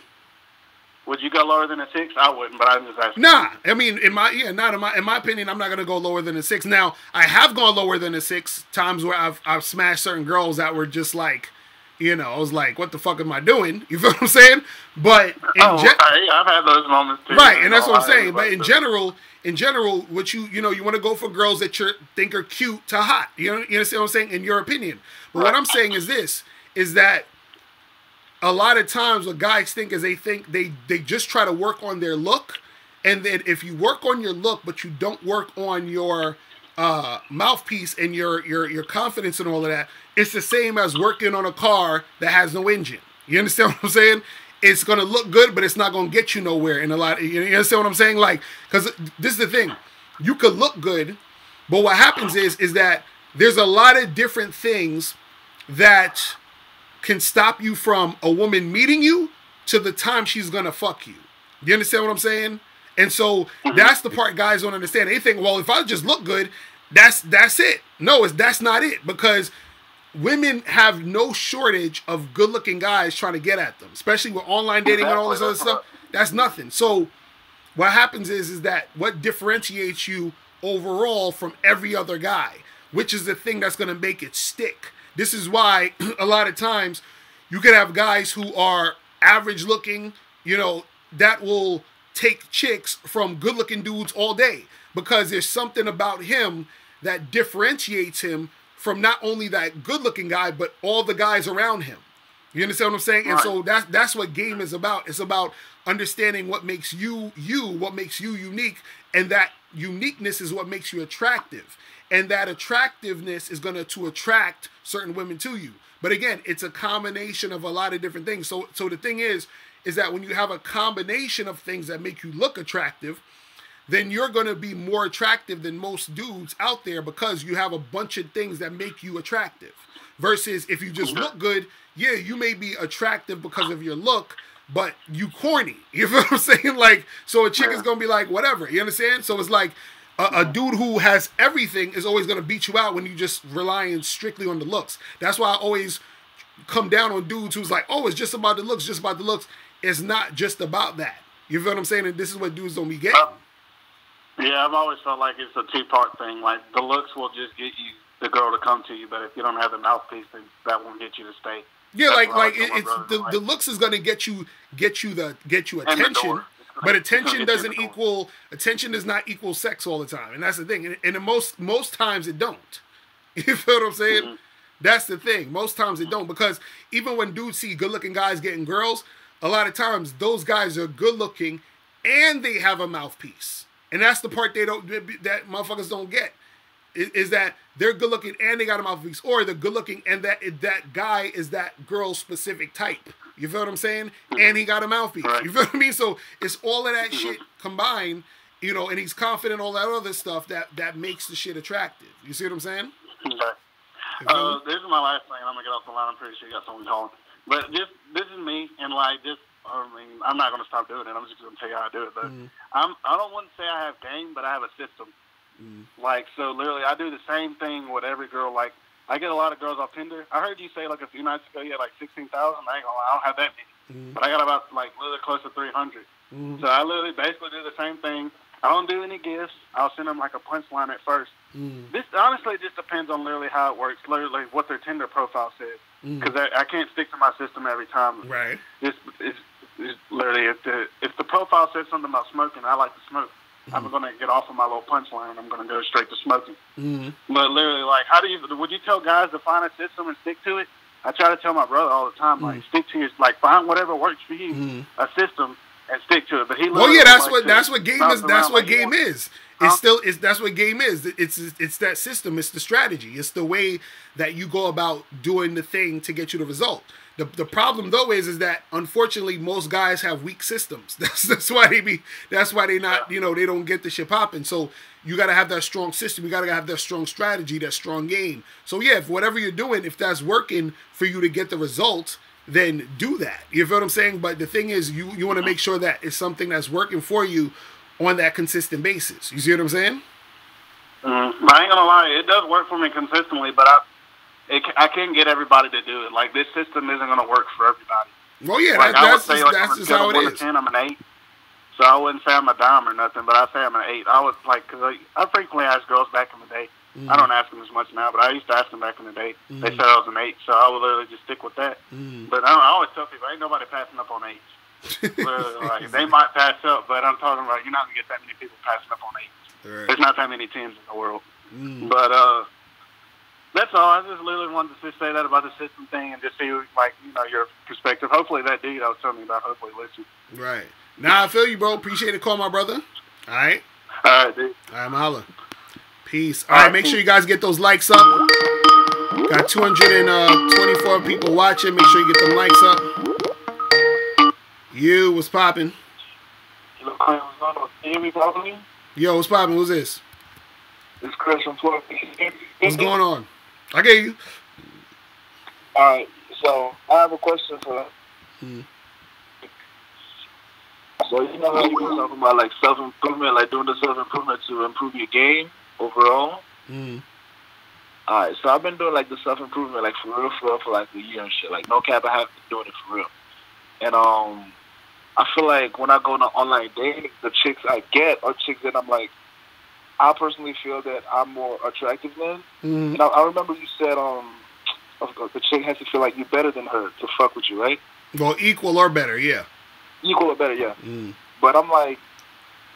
Would you go lower than a six? I wouldn't, but I'm just asking. Nah, I mean, in my yeah, not in my in my opinion, I'm not gonna go lower than a six. Now, I have gone lower than a six times where I've I've smashed certain girls that were just like, you know, I was like, what the fuck am I doing? You feel what I'm saying? But in Oh, gen- okay. I've had those moments too. right, and that's what I'm saying. But in general, in general, what you you know, you want to go for girls that you think are cute to hot. You know, you understand what I'm saying? In your opinion. But what I'm saying is this: is that a lot of times what guys think is they think they they just try to work on their look. And then if you work on your look but you don't work on your uh, mouthpiece and your your your confidence and all of that it's the same as working on a car that has no engine. You understand what i'm saying? It's gonna look good but it's not gonna get you nowhere in a lot you understand what i'm saying? Like because this is the thing. You could look good but what happens is is that there's a lot of different things that can stop you from a woman meeting you to the time she's gonna fuck you. You understand what I'm saying? And so mm-hmm. that's the part guys don't understand. They think, well, if I just look good, that's that's it. No, it's that's not it because women have no shortage of good-looking guys trying to get at them, especially with online dating and all this other stuff. That's nothing. So what happens is is that what differentiates you overall from every other guy, which is the thing that's going to make it stick. This is why a lot of times you could have guys who are average looking, you know, that will take chicks from good looking dudes all day because there's something about him that differentiates him from not only that good looking guy but all the guys around him. You understand what I'm saying? And so that's that's what game is about. It's about understanding what makes you you, what makes you unique, and that uniqueness is what makes you attractive. And that attractiveness is gonna to attract certain women to you. But again, it's a combination of a lot of different things. So so the thing is, is that when you have a combination of things that make you look attractive, then you're going to be more attractive than most dudes out there because you have a bunch of things that make you attractive. Versus if you just look good, yeah, you may be attractive because of your look, but you corny. You feel what I'm saying? Like, so a chick is going to be like, whatever. You understand? So it's like a, a dude who has everything is always going to beat you out when you just relying strictly on the looks. That's why I always come down on dudes who's like, oh, it's just about the looks, just about the looks. It's not just about that. You feel what I'm saying? And this is what dudes don't be getting. Yeah, I've always felt like it's a two part thing. Like the looks will just get you the girl to come to you, but if you don't have the mouthpiece, then that won't get you to stay. Yeah, That's like like it, it's the, like- the looks is gonna get you get you the get you And the attention, door. It's gonna- but attention doesn't equal attention does not equal sex all the time, and that's the thing. And, and most most times it don't. You feel what I'm saying? Mm-hmm. That's the thing. Most times it don't because even when dudes see good looking guys getting girls, a lot of times those guys are good looking and they have a mouthpiece, and that's the part they don't that motherfuckers don't get is, is that they're good looking and they got a mouthpiece, or they're good looking and that that guy is that girl specific type. You feel what I'm saying? And he got a mouthpiece. Right. You feel what I mean? So it's all of that shit combined, you know, and he's confident, all that other stuff that that makes the shit attractive. You see what I'm saying? You feel Uh, this is my last thing. I'm gonna get off the line. I'm pretty sure you got someone calling. But this this is me, and like this. I mean, I'm not gonna stop doing it. I'm just gonna tell you how I do it. But Mhm. I'm I don't want to say I have game, but I have a system. Mhm. Like so, literally, I do the same thing with every girl. Like I get a lot of girls off Tinder. I heard you say like a few nights ago you had like sixteen thousand. I ain't gonna lie, I don't have that many, Mhm. but I got about like literally close to three hundred. Mhm. So I literally basically do the same thing. I don't do any gifts. I'll send them like a punchline at first. Mhm. This honestly just depends on literally how it works. Literally what their Tinder profile says, because I, I can't stick to my system every time. Right. It's, it's, it's literally if the if the profile says something about smoking, I like to smoke. I'm gonna get off of my little punchline and I'm gonna go straight to smoking. Mhm. But literally, like, how do you would you tell guys to find a system and stick to it? I try to tell my brother all the time, like, stick to your like find whatever works for you, Mhm. a system, and stick to it. But he, Well, yeah, that's what that's what game is. That's what game is. It's still it's that's what game is. It's it's that system. It's the strategy. It's the way that you go about doing the thing to get you the result. The, the problem though is is that unfortunately most guys have weak systems. That's that's why they be that's why they not you know they don't get the shit popping. So you got to have that strong system. You got to have that strong strategy, that strong game. So yeah, if whatever you're doing, if that's working for you to get the results, then do that. You feel what I'm saying? But the thing is, you you want to make sure that it's something that's working for you on that consistent basis. You see what I'm saying? Mm, I ain't gonna lie, it does work for me consistently, but I it, I can't get everybody to do it. Like this system isn't gonna work for everybody. Well, yeah, like that, I would that's say, just, like that's a just how it one to ten, I'm an eight. So I wouldn't say I'm a dime or nothing, but I say I'm an eight. I would like because I, I frequently ask girls back in the day. Mm-hmm. I don't ask them as much now, but I used to ask them back in the day. They Mhm. said I was an eight, so I would literally just stick with that. Mm. But I, I always tell people, ain't nobody passing up on eights. Like, they might pass up, but I'm talking about you're not gonna get that many people passing up on eights. Right. There's not that many tens in the world. Mm. But uh, that's all. I just literally wanted to just say that about the system thing and just see like you know your perspective. Hopefully that dude I was telling you about hopefully listen. Right. Now I feel you, bro. Appreciate the call, my brother. All right. All right, dude. All right, mahalo. Peace. All right, make sure you guys get those likes up. Got 224 uh, people watching. Make sure you get them likes up. You, what's popping? Can you hear me properly? Yo, what's popping? Who's this? It's Chris from Florida. What's going on? I get you. All right, so I have a question for. Hmm. So you know how you were talking about like self improvement, like doing the self improvement to improve your game overall. Mm. All right, so I've been doing like the self improvement, like for real, for real, for like a year and shit. Like no cap, I have been doing it for real. And um, I feel like when I go on online dating, the chicks I get are chicks that I'm like, I personally feel that I'm more attractive than. Mm. And I, I remember you said um, of the chick has to feel like you're better than her to fuck with you, right? Well, equal or better, yeah. Equal or better, yeah. Mm. But I'm like,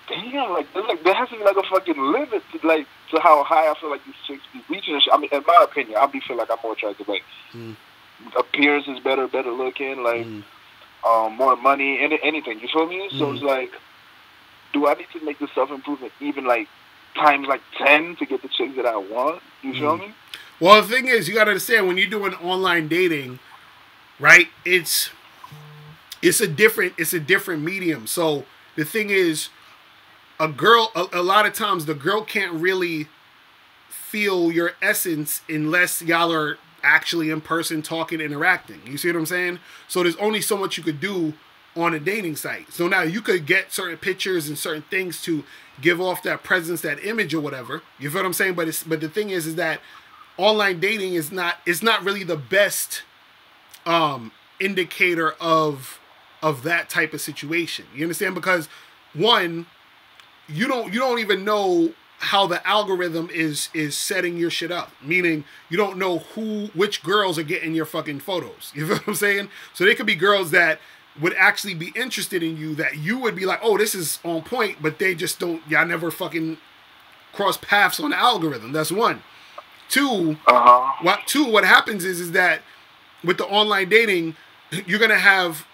damn, like, like there has to be like a fucking limit to like to how high I feel like these chicks be reaching. I mean, in my opinion, I be feel like I'm more attractive. Like, Mm. appearance is better, better looking, like Mm. um, more money, any, anything. You feel me? So Mm. it's like, do I need to make the self improvement even like times like ten to get the chicks that I want? You feel Mm. me? Well, the thing is, you got to understand when you're doing online dating, right? It's it's a different it's a different medium. So the thing is, a girl a, a lot of times the girl can't really feel your essence unless y'all are actually in person talking interacting. You see what I'm saying? So there's only so much you could do on a dating site. So now you could get certain pictures and certain things to give off that presence, that image or whatever. You feel what I'm saying? But it's but the thing is is that online dating is not it's not really the best um indicator of of that type of situation. You understand? Because one, you don't you don't even know how the algorithm is is setting your shit up. Meaning you don't know who which girls are getting your fucking photos. You feel what I'm saying? So they could be girls that would actually be interested in you that you would be like, oh, this is on point, but they just don't y'all never fucking cross paths on the algorithm. That's one. Two, Uh huh. what two what happens is is that with the online dating you're gonna have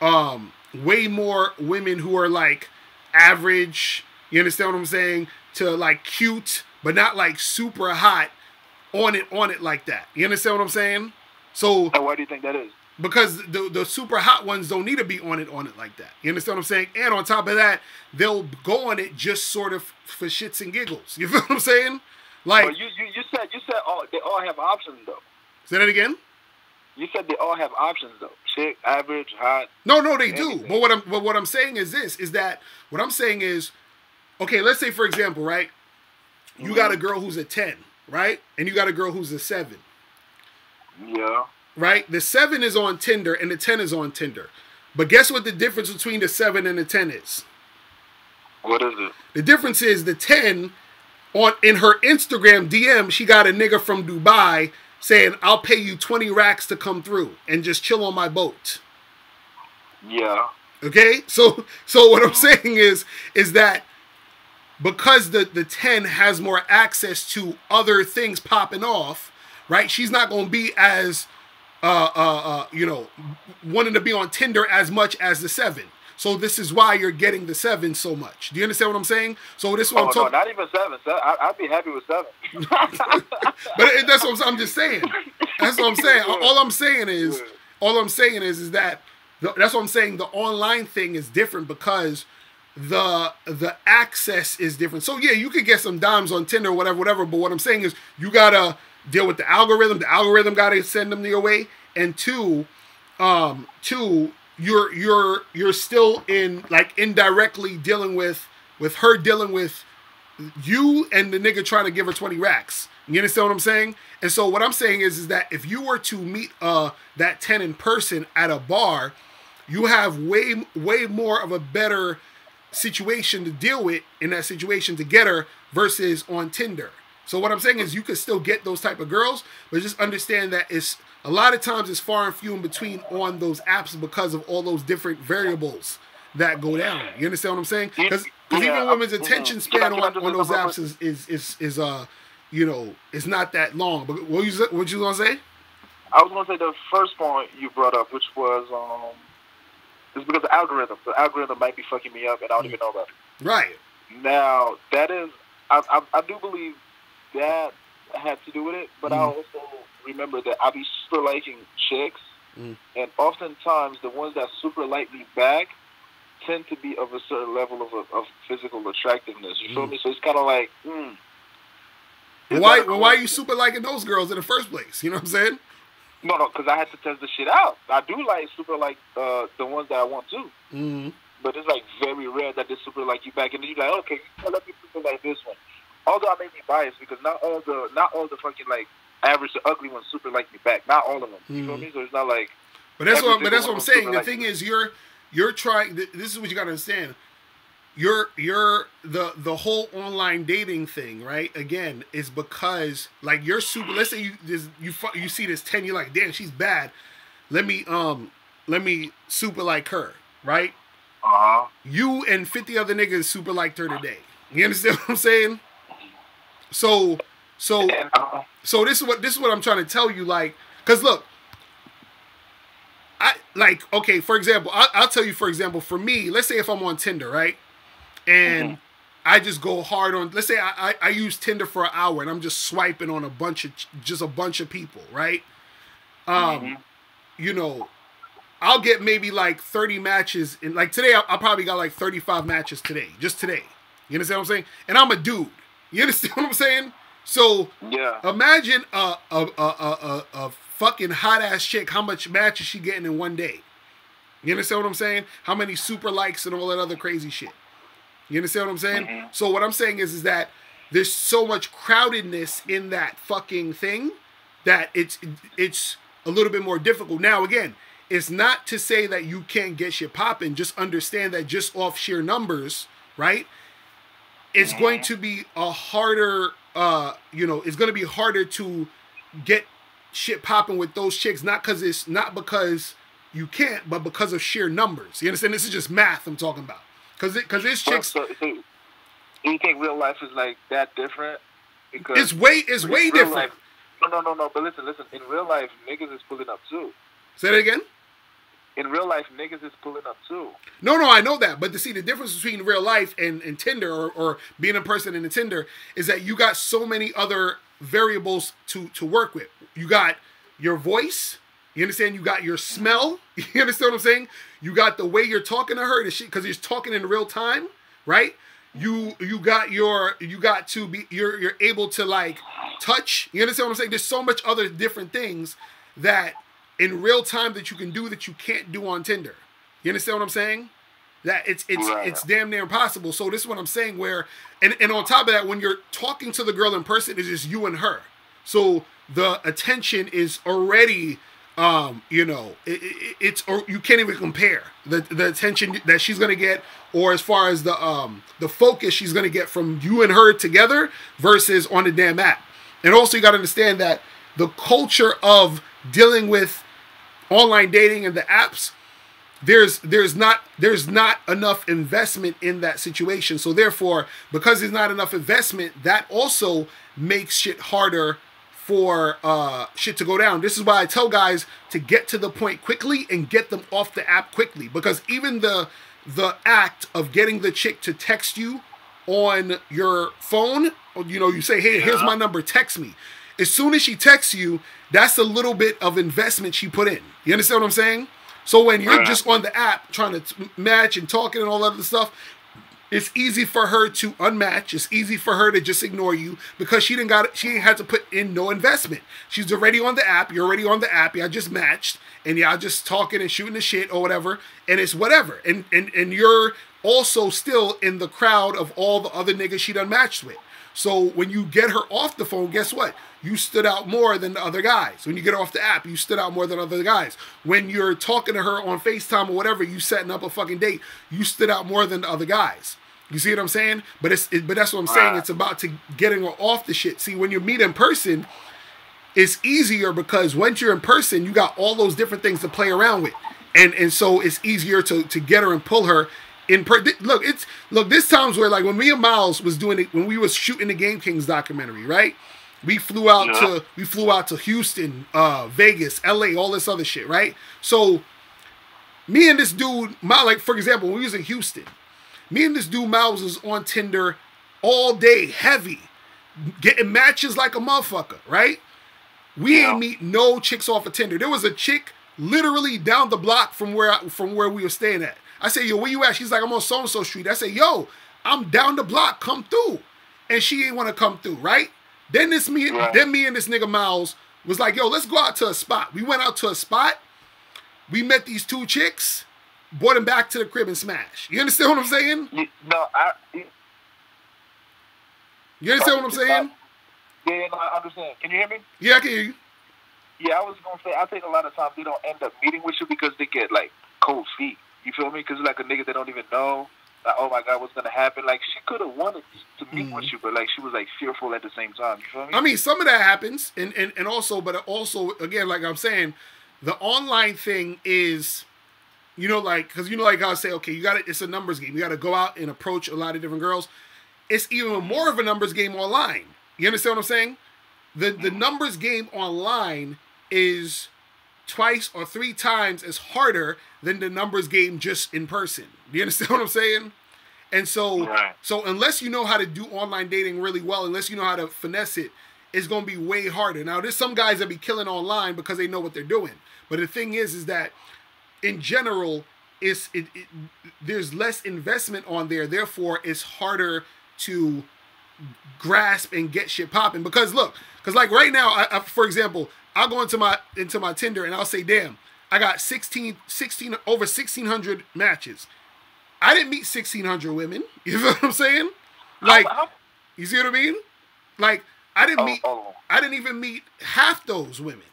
um way more women who are like average you understand what i'm saying to like cute but not like super hot on it on it like that you understand what i'm saying so And why do you think that is? Because the the super hot ones don't need to be on it on it like that. You understand what I'm saying? And on top of that, they'll go on it just sort of for shits and giggles. You feel what I'm saying? Like But you, you, you said you said all they all have options though. say that again. You said they all have options though. Chick, average, hot. No, no, they do. But what I'm but what I'm saying is this is that what I'm saying is, okay, let's say for example, right? You got a mm-hmm. girl who's a ten, right? And you got a girl who's a seven, Yeah. Right? The seven is on Tinder and the ten is on Tinder. But guess what the difference between the seven and the ten is? What is it? The difference is the 10 on in her Instagram DM, she got a nigga from Dubai saying, I'll pay you 20 racks to come through and just chill on my boat. Yeah. Okay? So so what I'm saying is is that because the, the 10 has more access to other things popping off, right? She's not gonna be as uh uh uh you know wanting to be on Tinder as much as the seven. So this is why you're getting the seven so much. Do you understand what I'm saying? So this is what Oh I'm no, talking. not even seven. Se- I, I'd be happy with seven. But it, that's what I'm, I'm just saying. That's what I'm saying. All I'm saying is, all I'm saying is, is that the, that's what I'm saying. The online thing is different because the the access is different. So yeah, you could get some dimes on Tinder, whatever, whatever. But what I'm saying is, you gotta deal with the algorithm. The algorithm gotta send them your way. And two, um, two, you're you're you're still in like indirectly dealing with with her dealing with you and the nigga trying to give her 20 racks. You understand what I'm saying? And so what I'm saying is is that if you were to meet uh that 10 in person at a bar, you have way way more of a better situation to deal with in that situation to get her versus on Tinder. So what I'm saying is you could still get those type of girls, but just understand that it's a lot of times it's far and few in between on those apps because of all those different variables that go down. You understand what I'm saying? Because Yeah, even women's attention Can span on, on those apps is is is, is uh you know is not that long. But what you what you gonna say? I was gonna say the first point you brought up, which was um, is because the algorithm. The algorithm might be fucking me up, and I don't even know about it. Right. Now that is, I, I, I do believe that had to do with it, but I Mhm. also remember that I be super liking chicks, Mm. and oftentimes the ones that super like me back tend to be of a certain level of, of physical attractiveness. You feel Mm. me? So it's kind of like, mm, why well, why are you super liking those girls in the first place? You know what I'm saying? No, no, because I had to test the shit out. I do like super like uh, the ones that I want to. Mm-hmm. but it's like very rare that they super like you back, and then you're like, okay, let me super like this one. Although I may be biased because not all the not all the fucking like average to ugly ones super like me back. Not all of them. You feel Mhm. mean? So it's not like But that's what. But that's what I'm saying. The like- thing is, you're you're trying. th- This is what you got to understand. You're you're the the whole online dating thing, right? Again, is because like you're super. Let's say you this, you you see this ten, you're like, damn, she's bad. Let me um let me super like her, right? uh huh. You and fifty other niggas super liked her today. You understand what I'm saying? So so so this is what this is what I'm trying to tell you, like, cause look, I like okay. For example, I, I'll tell you. For example, for me, let's say if I'm on Tinder, right, and I just go hard on. Let's say I, I I use Tinder for an hour and I'm just swiping on a bunch of just a bunch of people, right? Um, you know, I'll get maybe like 30 matches, and like today, I, I probably got like 35 matches today, just today. You understand what I'm saying? And I'm a dude. You understand what I'm saying? So yeah. Imagine a a a a, a, fucking hot ass chick. How much matches she getting in one day? You understand what I'm saying? How many super likes and all that other crazy shit? You understand what I'm saying? Mm-hmm. So what I'm saying is is that there's so much crowdedness in that fucking thing that it's it's a little bit more difficult. Now again, it's not to say that you can't get shit popping. Just understand that just off sheer numbers, right? It's going to be a harder, uh, you know, it's going to be harder to get shit popping with those chicks. Not because it's not because you can't, but because of sheer numbers. You understand? This is just math I'm talking about. Because because this But chicks, so, so, do you think real life is like that different? Because it's way it's way different. Life, no, no, no, no. But listen, listen. In real life, niggas is pulling up too. Say that again. In real life, niggas is pulling up too. No, no, I know that. But to see the difference between real life and, and Tinder or, or being a person in a Tinder is that you got so many other variables to, to work with. You got your voice, You understand? You got your smell. You understand what I'm saying? You got the way you're talking to her, because you're talking in real time, right? You you got your you got to be you're you're able to like touch. You understand what I'm saying? There's so much other different things that in real time that you can do that you can't do on Tinder. You understand what I'm saying? That it's it's Right. it's damn near impossible. So this is what I'm saying. Where and and on top of that, when you're talking to the girl in person, it's just you and her. So the attention is already, um, you know, it, it, it's or you can't even compare the the attention that she's gonna get, or as far as the um the focus she's gonna get from you and her together versus on the damn app. And also you got to understand that the culture of dealing with online dating and the apps there's there's not there's not enough investment in that situation. So therefore because there's not enough investment that also makes shit harder for uh shit to go down. This is why i tell guys to get to the point quickly and get them off the app quickly. Because even the the act of getting the chick to text you on your phone you know you say hey here's my number text me as soon as she texts you that's a little bit of investment she put in you understand what i'm saying so when you're just on the app trying to t- match and talking and all that other stuff, it's easy for her to unmatch. It's easy for her to just ignore you because she didn't got she ain't had to put in no investment. She's already on the app. You're already on the app. Y'all just matched and y'all just talking and shooting the shit or whatever. And it's whatever. And and and you're also still in the crowd of all the other niggas she done matched with. So when you get her off the phone, guess what? You stood out more than the other guys. When you get her off the app, you stood out more than other guys. When you're talking to her on FaceTime or whatever, you setting up a fucking date, you stood out more than the other guys. You see what I'm saying? But it's it, but that's what I'm saying. It's about to getting her off the shit. See, when you meet in person, it's easier because once you're in person, you got all those different things to play around with, and and so it's easier to to get her and pull her in. Per- look, it's look. This times where like when me and Miles was doing it when we was shooting the Game Kings documentary, right? We flew out Yeah. to we flew out to Houston, uh, Vegas, L.A., all this other shit, right? So me and this dude, my like for example, when we was in Houston, me and this dude Miles was on Tinder all day, heavy, getting matches like a motherfucker, right? We ain't meet no chicks off of Tinder. There was a chick literally down the block from where I, from where we were staying at. I say, yo, where you at? She's like, I'm on so and so street. I say, yo, I'm down the block. Come through. And she ain't want to come through, right? Then this me, then me and this nigga Miles was like, yo, let's go out to a spot. We went out to a spot. We met these two chicks, brought them back to the crib and smash. You understand what I'm saying? You, no, I. You, You understand what I'm saying? Yeah, yeah, no, I understand. Can you hear me? Yeah, I can hear you. Yeah, I was gonna say I think a lot of times they don't end up meeting with you because they get like cold feet. You feel me? Because like a nigga they don't even know. Like, oh my god, what's gonna happen? Like she could have wanted to meet with you, but like she was like fearful at the same time. You feel me? Mm-hmm. I mean, some of that happens, and and and also, but also again, like I'm saying, the online thing is, you know, like because you know, like I say, okay, you got to It's a numbers game. You got to go out and approach a lot of different girls. It's even more of a numbers game online. You understand what I'm saying? The the numbers game online is twice or three times is harder than the numbers game just in person. Do you understand what I'm saying? And so, Right. so unless you know how to do online dating really well, unless you know how to finesse it, it's gonna be way harder. Now, there's some guys that be killing online because they know what they're doing. But the thing is, is that in general, it's it, it there's less investment on there. Therefore, it's harder to grasp and get shit popping. Because look, because like right now, I, I, for example, I'll go into my into my Tinder and I'll say, damn, I got 16, 16 over 1600 matches. I didn't meet 1600 women. You know what I'm saying? Oh, like, How- how- you see what I mean? Like, I didn't oh, meet, oh, I didn't even meet half those women,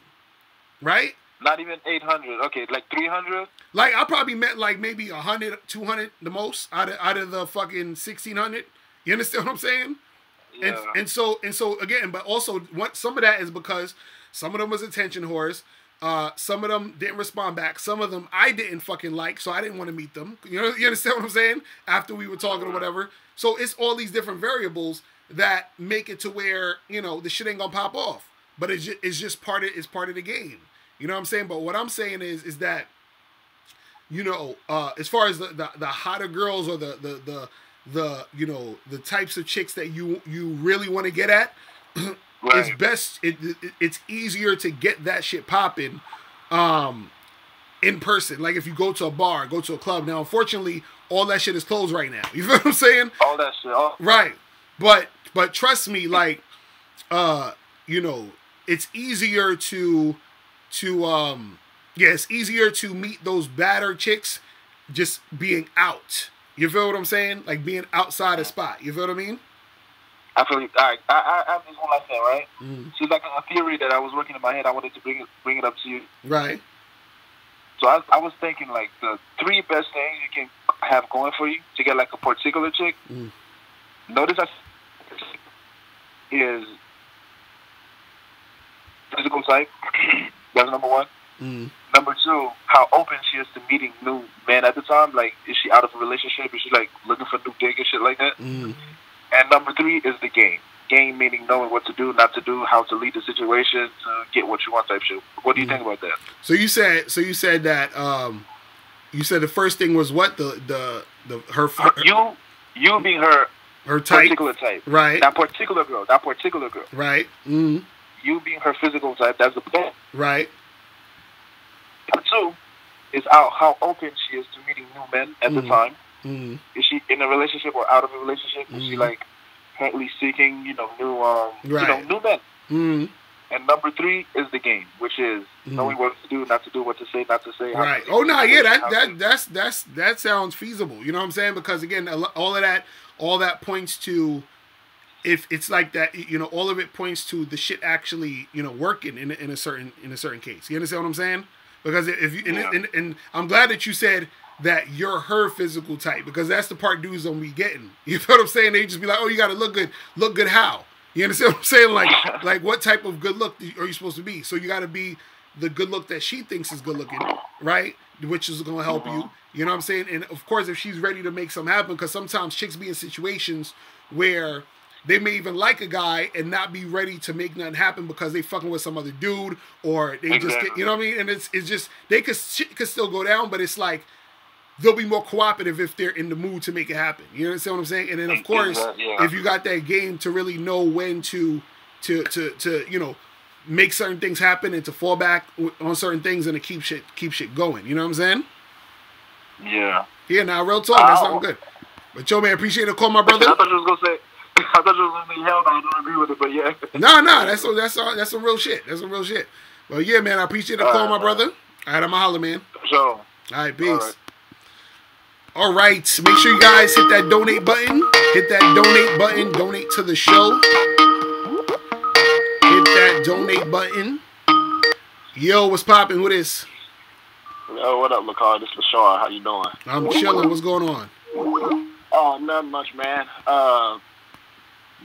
right? not even eight hundred. Okay, like three hundred. Like, I probably met like maybe 100, 200 the most out of out of the fucking 1600. You understand what I'm saying? And, and so and so again, but also what some of that is because some of them was attention whores. Uh, some of them didn't respond back. Some of them I didn't fucking like, so I didn't want to meet them. You know, you understand what I'm saying? After we were talking or whatever. So it's all these different variables that make it to where you know the shit ain't gonna pop off. But it's just, it's just part of it's part of the game. You know what I'm saying? But what I'm saying is is that you know, uh, as far as the, the, the hotter girls or the, the the the you know the types of chicks that you you really want to get at, it's best. It, it it's easier to get that shit popping um in person. Like if you go to a bar, go to a club. Now, unfortunately, all that shit is closed right now. You feel what I'm saying? All that shit. All, Right. But but trust me, like uh, you know, it's easier to to um yeah, it's easier to meet those batter chicks just being out. You feel what I'm saying? Like being outside a spot. You feel what I mean? I feel. All right. I, I, I have this one last thing, right? Mm. So it's like a theory that I was working in my head. I wanted to bring it, bring it up to you. Right. So I, I was thinking like the three best things you can have going for you to get like a particular chick. Mm. Notice I is physical type. That's number one. Mm. Number two, how open she is to meeting new men at the time. Like, is she out of a relationship? Is she like looking for new dick and shit like that? Mm. And number three is the game. Game meaning knowing what to do, not to do, how to lead the situation to get what you want type shit. What do you Mhm. think about that? So you said so you said that um you said the first thing was what the the the her her, You, you being her her type particular type. right That particular girl, that particular girl. right mm, You being her physical type, that's the point right Two is how, how open she is to meeting new men at the Mhm. time. mm, Is she in a relationship or out of a relationship? Is she Mhm. like currently seeking, you know, new um Right. you know, new men? mm, And number three is the game, which is Mhm. knowing what to do, not to do, what to say, not to say. how to right oh the no yeah that that that's that's that sounds feasible you know what i'm saying because again all of that all that points to if it's like that you know all of it points to the shit actually you know working in in a certain in a certain case you understand what i'm saying because if you and, Yeah. and, and i'm glad that you said that you're her physical type because that's the part dudes don't be getting. You feel what i'm saying? They just be like oh you gotta look good. Look good how? You understand what i'm saying? Like like what type of good look are you supposed to be? So you gotta be the good look that she thinks is good looking right? Which is gonna help you. Mm-hmm. You know what i'm saying? And of course if she's ready to make something happen because sometimes chicks be in situations where they may even like a guy and not be ready to make nothing happen because they fucking with some other dude or they just you know what I mean? And it's it's just they could shit could still go down, but it's like they'll be more cooperative if they're in the mood to make it happen. You understand what I'm saying? And then of mm-hmm. course, Exactly, yeah. if you got that game to really know when to to to to you know make certain things happen and to fall back on certain things and to keep shit keep shit going. You know what I'm saying? Yeah. Yeah, now real talk, that's sound good. But yo, man, appreciate the call, my I brother. thought you was gonna say. I thought you was gonna say hell no. I don't agree with it, but yeah. No, no, that's that's that's some real shit. That's some real shit. Well, yeah, man, I appreciate the All call, right, my brother. All right, I'm a holler, man. So All right, peace. All right. All right, make sure you guys hit that donate button. Hit that donate button. Donate to the show. Hit that donate button. Yo, what's popping? Who this? Yo, what up, LaCar? This is LaShawn. How you doing? I'm chilling. What's going on? Oh, not much, man. Uh,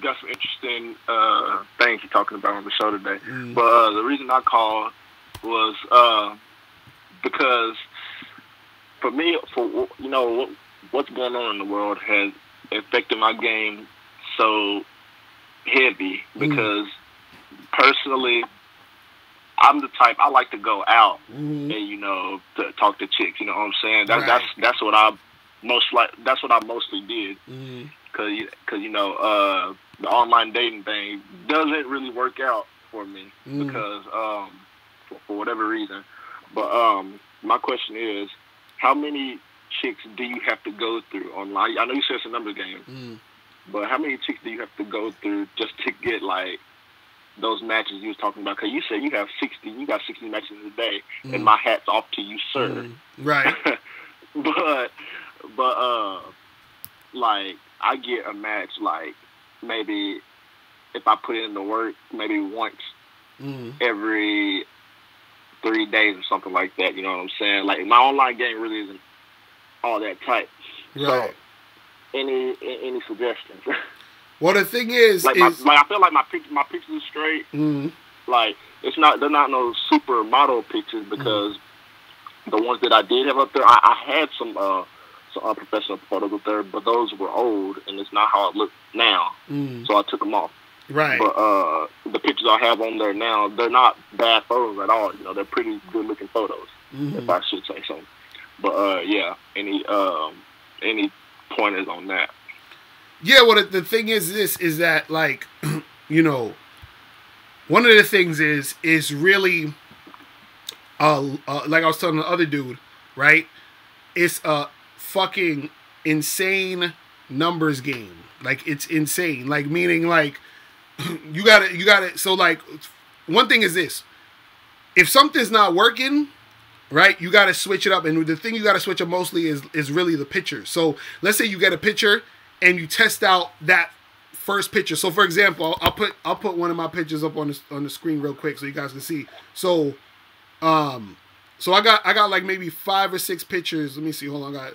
got some interesting uh, things you're talking about on the show today. Mm, But uh, the reason I called was uh, because for me, for you know what, what's going on in the world has affected my game so heavy. Mm. Because personally, I'm the type I like to go out mhm, and you know to talk to chicks. You know what I'm saying? That, Right. That's that's what I most like. That's what I mostly did mhm, because because you know uh, the online dating thing doesn't really work out for me mhm. because um, for, for whatever reason. But um, my question is, how many chicks do you have to go through online? I know you said it's a numbers game, Mhm. but how many chicks do you have to go through just to get like those matches you was talking about? Because you said you have sixty, you got sixty matches a day, Mhm. and my hat's off to you, sir. Mhm. Right. but but uh like I get a match like maybe if I put in the work maybe once Mhm. every three days or something like that, you know what I'm saying? Like my online game really isn't all that tight. Right. Any any suggestions? Well, the thing is, like my is like I feel like my pictures my pictures are straight. mhm, Like it's not they're not no super model pictures because the ones that I did have up there, I, I had some uh some unprofessional photos up there, but those were old and it's not how it looks now. mhm, So I took them off. right. But uh the pictures I have on there now, they're not bad photos at all. You know, they're pretty good looking photos, if mhm. I should say so. But uh yeah, any um any pointers on that? Yeah, well, the, the thing is, this is that like, you know, one of the things is is really, uh, uh like I was telling the other dude, right? It's a fucking insane numbers game. Like it's insane. Like meaning like you got to you got to so like one thing is this. If something's not working, right? You got to switch it up and the thing you got to switch up mostly is is really the pitcher. So let's say you get a pitcher and you test out that first picture. So for example, I'll, put I'll put one of my pictures up on the on the screen real quick so you guys can see. So um so I got I got like maybe five or six pictures. Let me see. Hold on. I got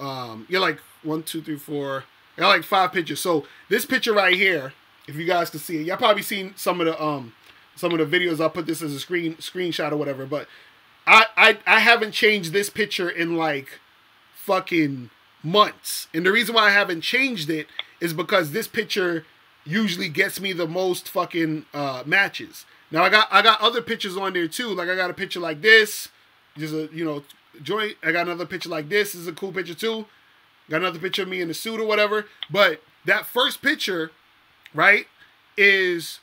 um you're like one, two, three, four. I like five pictures. So this picture right here, if you guys can see it, y'all probably seen some of the um some of the videos. I'll put this as a screen screenshot or whatever. But I I I haven't changed this picture in like fucking months. And the reason why I haven't changed it is because this picture usually gets me the most fucking uh, matches. Now I got I got other pictures on there too. Like I got a picture like this, just a you know joint. I got another picture like this. this is a cool picture too. Got another picture of me in the suit or whatever. But that first picture, right, is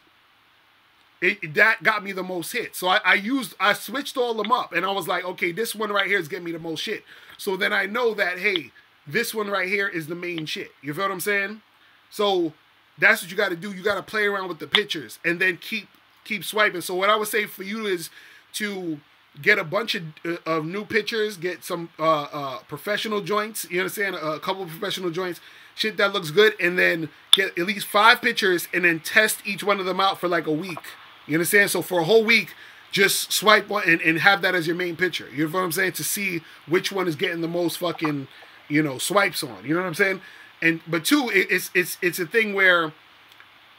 it, that got me the most hits. So I, I used I switched all them up, and I was like, okay, this one right here is getting me the most shit. So then I know that hey, this one right here is the main shit. You feel what I'm saying? So that's what you got to do. You got to play around with the pictures and then keep keep swiping. So what I would say for you is to get a bunch of, uh, of new pictures, get some uh, uh, professional joints. You understand? A couple of professional joints, shit that looks good, and then get at least five pictures and then test each one of them out for like a week. You understand? So for a whole week, just swipe one and, and have that as your main picture. You know what I'm saying? To see which one is getting the most fucking, you know, swipes on. You know what I'm saying? And but two, it, it's it's it's a thing where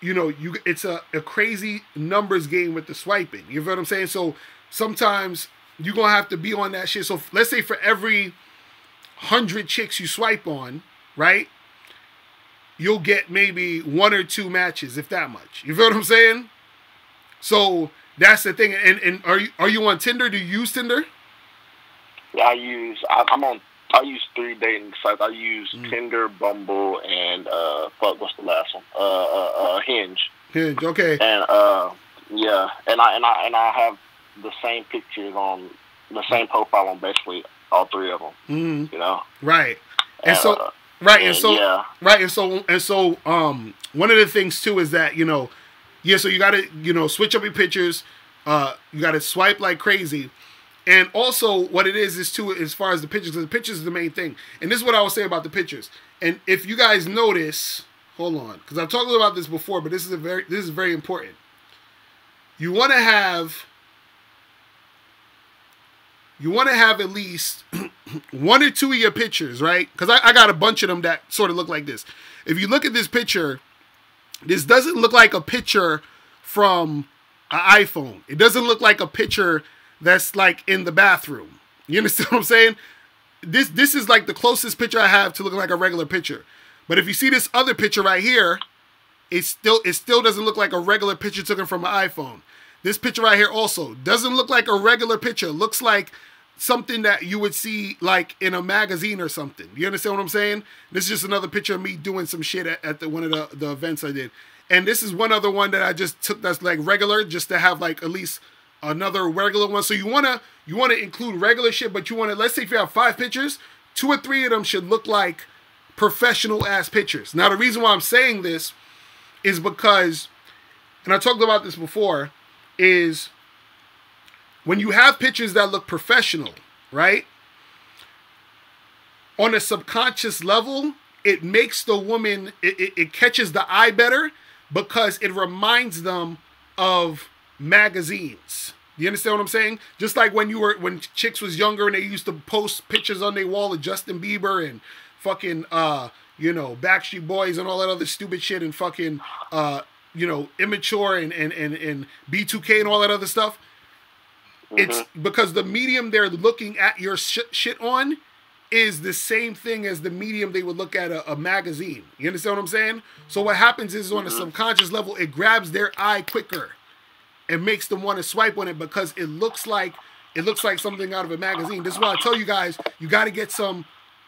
you know, you it's a, a crazy numbers game with the swiping. You know what I'm saying? So sometimes you're gonna have to be on that shit. So let's say for every hundred chicks you swipe on, right? You'll get maybe one or two matches, if that much. You feel what I'm saying? So that's the thing. And and are you are you on Tinder? Do you use Tinder? Yeah, I use. I, I'm on I use three dating sites. I use mm. Tinder, Bumble, and uh, fuck, what's the last one? Uh, uh, uh, Hinge. Hinge, okay. And uh, yeah, and I and I and I have the same pictures on the same profile on basically all three of them. Mm. You know, right? And, and so, uh, right, and, and so, yeah. right, and so, and so, um, one of the things too is that you know, yeah, so you got to you know switch up your pictures. Uh, you got to swipe like crazy and also, what it is is too, as far as the pictures, the pictures is the main thing. And this is what I will say about the pictures. And if you guys notice, hold on, because I've talked about this before, but this is a very, this is very important. You want to have, you want to have at least one or two of your pictures, right? Because I, I got a bunch of them that sort of look like this. If you look at this picture, this doesn't look like a picture from an iPhone. It doesn't look like a picture that's like in the bathroom. You understand what I'm saying? This this is like the closest picture I have to looking like a regular picture. But if you see this other picture right here, it still it still doesn't look like a regular picture taken from an iPhone. This picture right here also doesn't look like a regular picture. Looks like something that you would see like in a magazine or something. You understand what I'm saying? This is just another picture of me doing some shit at, at the one of the, the events I did. And this is one other one that I just took that's like regular just to have like at least another regular one. So you wanna you wanna include regular shit, but you wanna let's say if you have five pictures, two or three of them should look like professional ass pictures. Now the reason why I'm saying this is because, and I talked about this before, is when you have pictures that look professional, right? On a subconscious level, it makes the woman, it, it, it catches the eye better because it reminds them of magazines. You understand what I'm saying? Just like when you were when chicks was younger and they used to post pictures on their wall of Justin Bieber and fucking uh you know Backstreet Boys and all that other stupid shit and fucking uh you know Immature and and and, and B2K and all that other stuff. Mm-hmm. It's because the medium they're looking at your sh- shit on is the same thing as the medium they would look at a, a magazine. You understand what I'm saying? So what happens is on mm-hmm. a subconscious level, it grabs their eye quicker it makes them want to swipe on it because it looks like it looks like something out of a magazine. This is why I tell you guys, you got to get some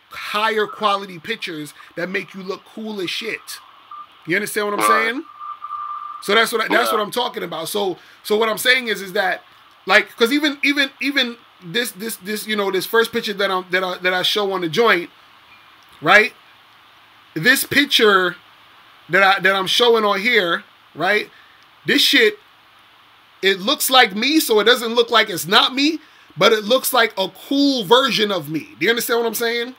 higher quality pictures that make you look cool as shit. You understand what I'm saying? So that's what I, that's what I'm talking about. So so what I'm saying is is that Like, cause even even even this this this you know this first picture that I'm that I that I show on the joint, right? This picture that I that I'm showing on here, right? This shit, it looks like me, so it doesn't look like it's not me, but it looks like a cool version of me. Do you understand what I'm saying?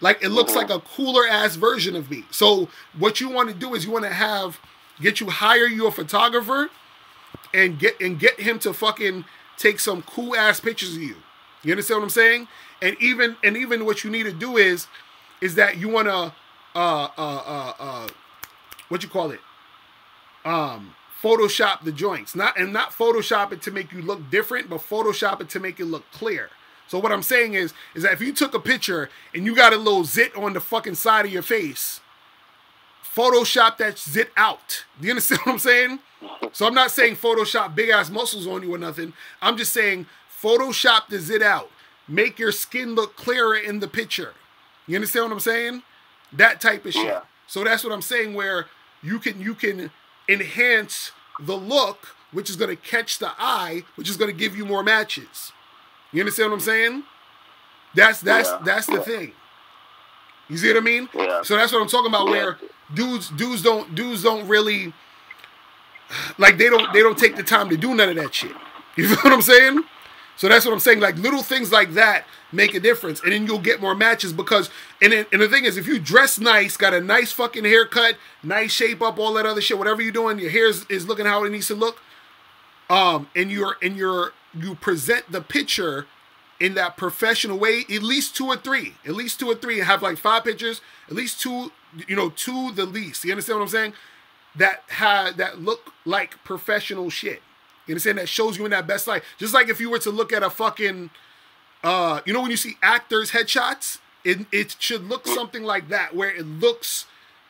Like it looks uh-huh. like a cooler ass version of me. So what you want to do is you want to have get you hire you a photographer and get and get him to fucking take some cool ass pictures of you. You understand what I'm saying? And even and even what you need to do is is that you want to uh uh uh uh what you call it? Um Photoshop the joints. Not and not Photoshop it to make you look different, but Photoshop it to make it look clear. So what I'm saying is, is that if you took a picture and you got a little zit on the fucking side of your face, Photoshop that zit out. Do you understand what I'm saying? So I'm not saying Photoshop big ass muscles on you or nothing. I'm just saying Photoshop the zit out. Make your skin look clearer in the picture. You understand what I'm saying? That type of shit. Yeah. So that's what I'm saying where you can you can enhance the look, which is gonna catch the eye, which is gonna give you more matches. You understand what I'm saying? That's that's Yeah. that's the thing. You see what I mean? Yeah. So that's what I'm talking about. Where dudes dudes don't dudes don't really like they don't they don't take the time to do none of that shit. You feel what I'm saying? So that's what I'm saying. Like little things like that make a difference, and then you'll get more matches because. And then, and the thing is, if you dress nice, got a nice fucking haircut, nice shape up, all that other shit, whatever you're doing, your hair is, is looking how it needs to look. Um, and you're and you're you present the picture in that professional way, at least two or three, at least two or three, and have like five pictures, at least two, you know, two the least. You understand what I'm saying? That had that look like professional shit. You understand? That shows you in that best light. Just like if you were to look at a fucking, uh, you know, when you see actors' headshots, it it should look something like that, where it looks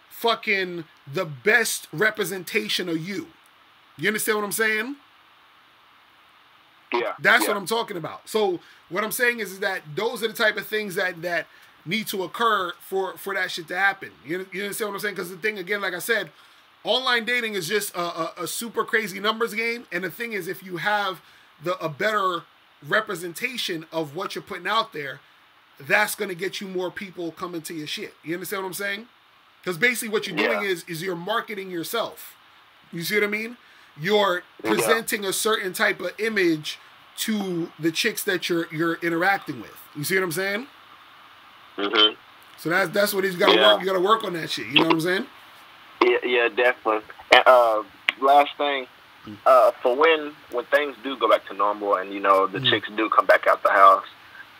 fucking the best representation of you. You understand what I'm saying? Yeah. That's yeah. what I'm talking about. So what I'm saying is, is that those are the type of things that that need to occur for for that shit to happen. You, you understand what I'm saying? Because the thing again, like I said, online dating is just a, a, a super crazy numbers game. And the thing is, if you have the a better representation of what you're putting out there, that's gonna get you more people coming to your shit. You understand what I'm saying? Because basically, what you're doing is is you're marketing yourself. You see what I mean? You're presenting a certain type of image to the chicks that you're you're interacting with. You see what I'm saying? Mhm. So that's that's what he's got to Yeah. work. You got to work on that shit. You know what I'm saying? Yeah, yeah, definitely. And, uh, last thing, uh, for when when things do go back to normal and you know the Mhm. chicks do come back out the house,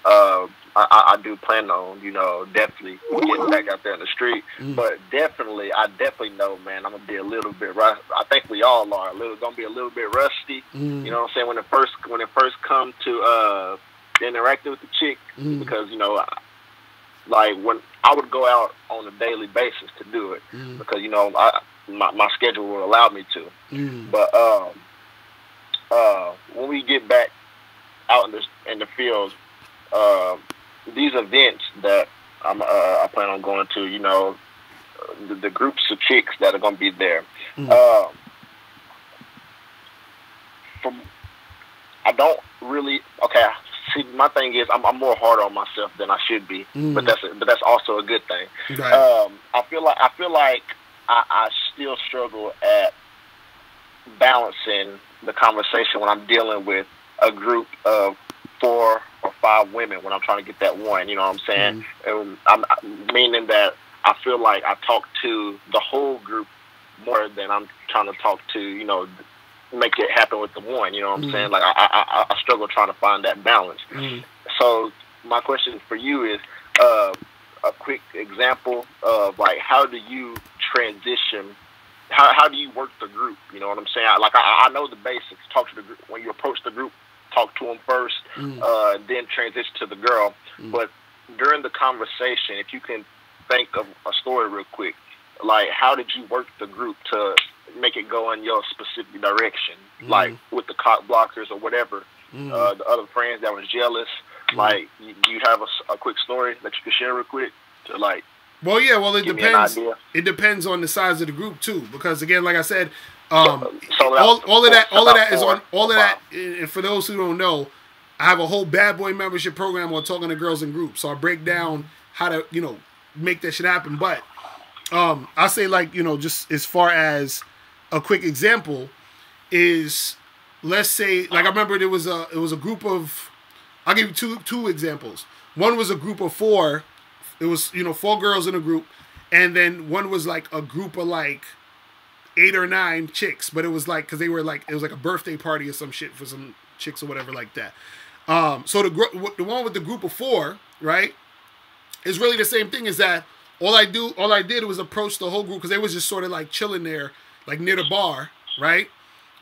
uh, I, I do plan on you know definitely getting back out there in the street. Mm. But definitely, I definitely know, man, I'm gonna be a little bit. Rust- I think we all are a little gonna be a little bit rusty. Mm. You know what I'm saying? When it first when it first come to uh, interacting with the chick, Mm. because you know, I- like when I would go out on a daily basis to do it Mm. because you know I, my my schedule would allow me to. Mm. But um, uh, when we get back out in the in the field, uh, these events that I'm uh, I plan on going to, you know, the, the groups of chicks that are going to be there. Mm. Um, from I don't really okay. See, my thing is I'm, I'm more hard on myself than I should be, Mm. but that's but that's also a good thing. Right. Um, I feel like I feel like I, I still struggle at balancing the conversation when I'm dealing with a group of four or five women when I'm trying to get that one. You know what I'm saying? And I'm meaning that I feel like I talk to the whole group more than I'm trying to talk to you know make it happen with the one. You know what I'm Mhm. saying? Like I, I I struggle trying to find that balance. Mm. So my question for you is uh, a quick example of like how do you transition? How how do you work the group? You know what I'm saying? Like I, I know the basics. Talk to the group when you approach the group. Talk to them first, Mm. uh, then transition to the girl. Mm. But during the conversation, if you can think of a story real quick, like how did you work the group to make it go in your specific direction, Mm. like with the cock blockers or whatever Mm. uh, the other friends that was jealous. Like, you, do you have a quick story that you can share real quick to like well, yeah. Well, it give me an depends. It depends on the size of the group too, because again, like I said, Um, all, all of that, all of that is on. All of that, and for those who don't know, I have a whole bad boy membership program on talking to girls in groups. So I break down how to, you know, make that shit happen. But um, I say like, you know, just as far as a quick example is, let's say, like I remember there was a it was a group of, I'll give you two two examples. One was a group of four. It was you know four girls in a group, and then one was like a group of like eight or nine chicks, but it was like because they were like it was like a birthday party or some shit for some chicks or whatever like that. Um, so the the one with the group of four, right, is really the same thing. Is that all I do? All I did was approach the whole group because they was just sort of like chilling there, like near the bar, right.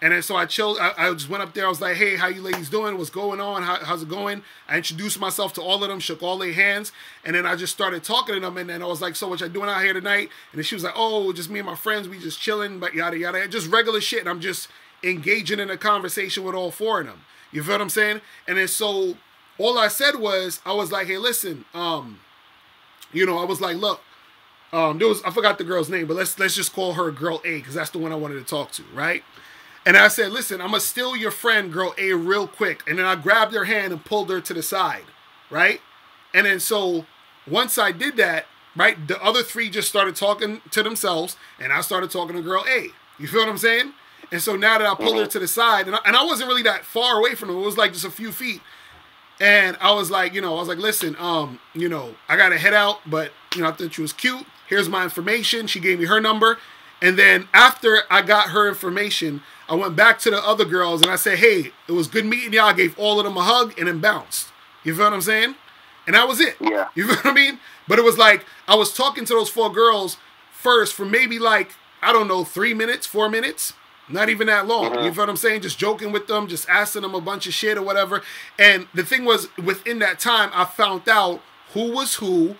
And then so I chilled. I, I just went up there. I was like, "Hey, how you ladies doing? What's going on? How, how's it going?" I introduced myself to all of them, shook all their hands, and then I just started talking to them. And then I was like, "So what you doing out here tonight?" And then she was like, "Oh, just me and my friends. We just chilling, but yada yada, just regular shit." And I'm just engaging in a conversation with all four of them. You feel what I'm saying? And then so all I said was, I was like, "Hey, listen, um, you know, I was like, look." Um, there was I forgot the girl's name, but let's let's just call her girl A because that's the one I wanted to talk to, right? And I said, listen, I'm gonna steal your friend, girl A, real quick. And then I grabbed her hand and pulled her to the side, right? And then so once I did that, right, the other three just started talking to themselves, and I started talking to girl A. You feel what I'm saying? And so now that I pulled her to the side, and I, and I wasn't really that far away from her, it was like just a few feet. And I was like, you know, I was like, listen, um, you know, I gotta head out, but you know, I thought she was cute. Here's my information. She gave me her number. And then after I got her information, I went back to the other girls and I said, hey, it was good meeting y'all. I gave all of them a hug and then bounced. You feel what I'm saying? And that was it. Yeah. You feel what I mean? But it was like I was talking to those four girls first for maybe like, I don't know, three minutes, four minutes. Not even that long. Mm-hmm. You feel what I'm saying? Just joking with them, just asking them a bunch of shit or whatever. And the thing was, within that time, I found out who was who,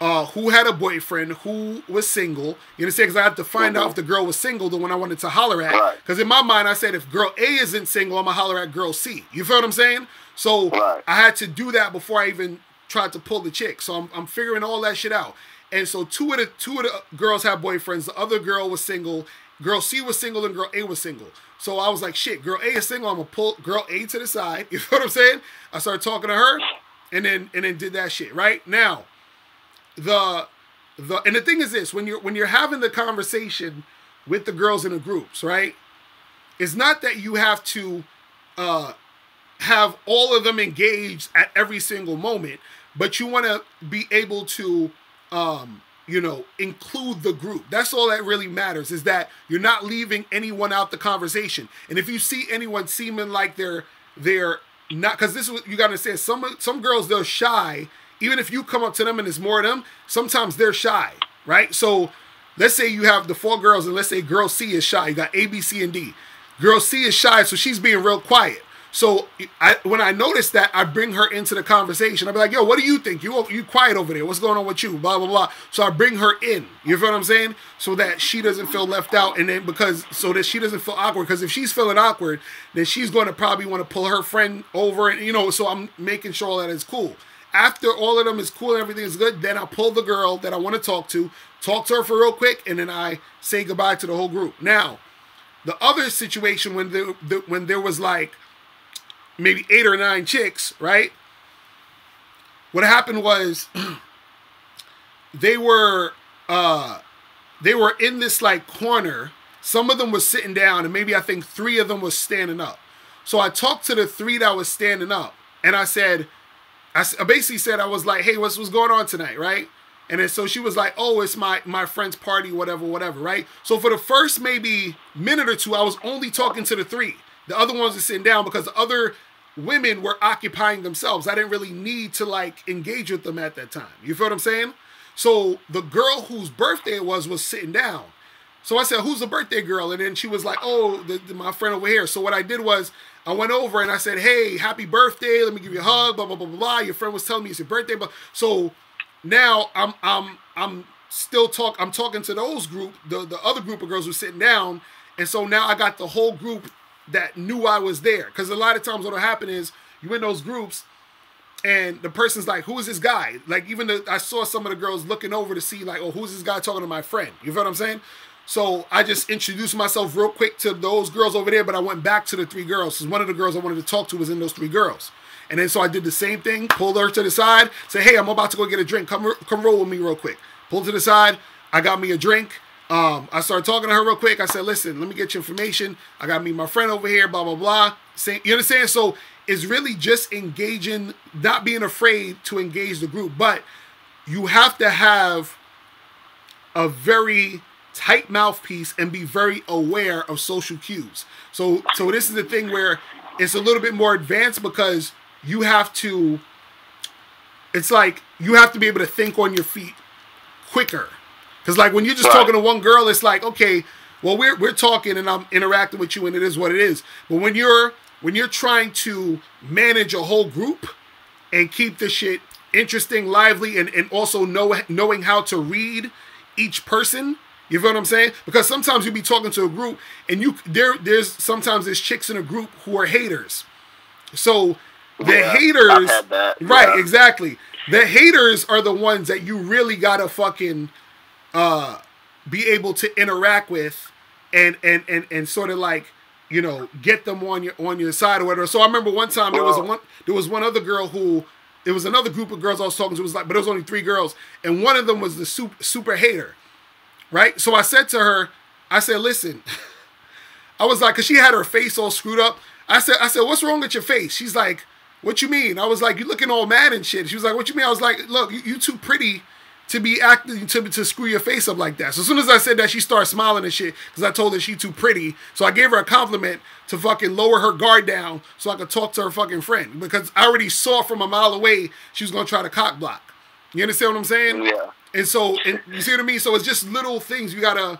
uh, who had a boyfriend, who was single. You understand? Because I had to find out if the girl was single, the one I wanted to holler at. Right. Because in my mind, I said if girl A isn't single, I'm gonna holler at girl C. You feel what I'm saying? So Right. I had to do that before I even tried to pull the chick. So I'm, I'm figuring all that shit out. And so two of the two of the girls have boyfriends. The other girl was single. Girl C was single and girl A was single. So I was like, shit, girl A is single. I'm gonna pull girl A to the side. You feel what I'm saying? I started talking to her, and then and then did that shit. Right now, the the and the thing is this: when you're when you're having the conversation with the girls in the groups, right? It's not that you have to uh, have all of them engaged at every single moment, but you want to be able to, um, you know, include the group. That's all that really matters is that you're not leaving anyone out the conversation. And if you see anyone seeming like they're they're not, because this is what you got to say. Some some girls they're shy. Even if you come up to them and it's more of them, sometimes they're shy, right? So let's say you have the four girls, and let's say girl C is shy. You got A, B, C, and D. Girl C is shy, so she's being real quiet. So I, when I notice that, I bring her into the conversation. I'll be like, "Yo, what do you think? You you quiet over there? What's going on with you?" Blah blah blah. So I bring her in. You feel what I'm saying? So that she doesn't feel left out, and then because so that she doesn't feel awkward. Because if she's feeling awkward, then she's going to probably want to pull her friend over, and you know. So I'm making sure that it's cool. After all of them is cool and everything is good, then I pull the girl that I want to talk to, talk to her for real quick, and then I say goodbye to the whole group. Now, the other situation when there, the, when there was like maybe eight or nine chicks, right? What happened was they were uh they were in this like corner. Some of them was sitting down, and maybe I think three of them was standing up. So I talked to the three that was standing up, and I said, I basically said I was like, "Hey, what's what's going on tonight?" Right? And then so she was like, "Oh, it's my my friend's party, whatever, whatever." Right? So for the first maybe minute or two, I was only talking to the three. The other ones were sitting down because the other women were occupying themselves. I didn't really need to like engage with them at that time. You feel what I'm saying? So the girl whose birthday it was was sitting down. So I said, "Who's the birthday girl?" And then she was like, "Oh, the, the- my friend over here." So what I did was I went over and I said, "Hey, happy birthday! Let me give you a hug." Blah blah blah blah. blah. Your friend was telling me it's your birthday, but so now I'm I'm I'm still talk. I'm talking to those group, the the other group of girls who sitting down, and so now I got the whole group that knew I was there. Because a lot of times what'll happen is you in those groups and the person's like, "Who is this guy?" Like even the, I saw some of the girls looking over to see like, "Oh, who's this guy talking to my friend?" You feel what I'm saying? So I just introduced myself real quick to those girls over there, but I went back to the three girls because one of the girls I wanted to talk to was in those three girls. And then so I did the same thing, pulled her to the side, say, "Hey, I'm about to go get a drink. Come come roll with me real quick." Pulled to the side. I got me a drink. Um, I started talking to her real quick. I said, "Listen, let me get your information. I got me my friend over here. Blah blah blah." Say, you understand? So it's really just engaging, not being afraid to engage the group, but you have to have a very tight mouthpiece and be very aware of social cues. So so this is the thing where it's a little bit more advanced because you have to it's like you have to be able to think on your feet quicker. Cuz like when you're just Right. talking to one girl it's like okay, well we're we're talking and I'm interacting with you and it is what it is. But when you're when you're trying to manage a whole group and keep the shit interesting, lively, and, and also know knowing how to read each person. You feel what I'm saying? Because sometimes you be talking to a group and you there there's sometimes there's chicks in a group who are haters. So the Yeah, haters Right, yeah. exactly. The haters are the ones that you really gotta fucking uh be able to interact with and and and and sort of like you know get them on your on your side or whatever. So I remember one time there was a one there was one other girl who there was another group of girls I was talking to. It was like, but it was only three girls, and one of them was the super super hater, right? So I said to her, I said, listen, I was like, cause she had her face all screwed up. I said, I said, what's wrong with your face? She's like, what you mean? I was like, you looking all mad and shit. She was like, what you mean? I was like, look, you, you too pretty to be acting to, to screw your face up like that. So as soon as I said that, she started smiling and shit because I told her she too pretty. So I gave her a compliment to fucking lower her guard down so I could talk to her fucking friend because I already saw from a mile away she was gonna try to cock block. You understand what I'm saying? Yeah. And so, and you see what I mean? So it's just little things you gotta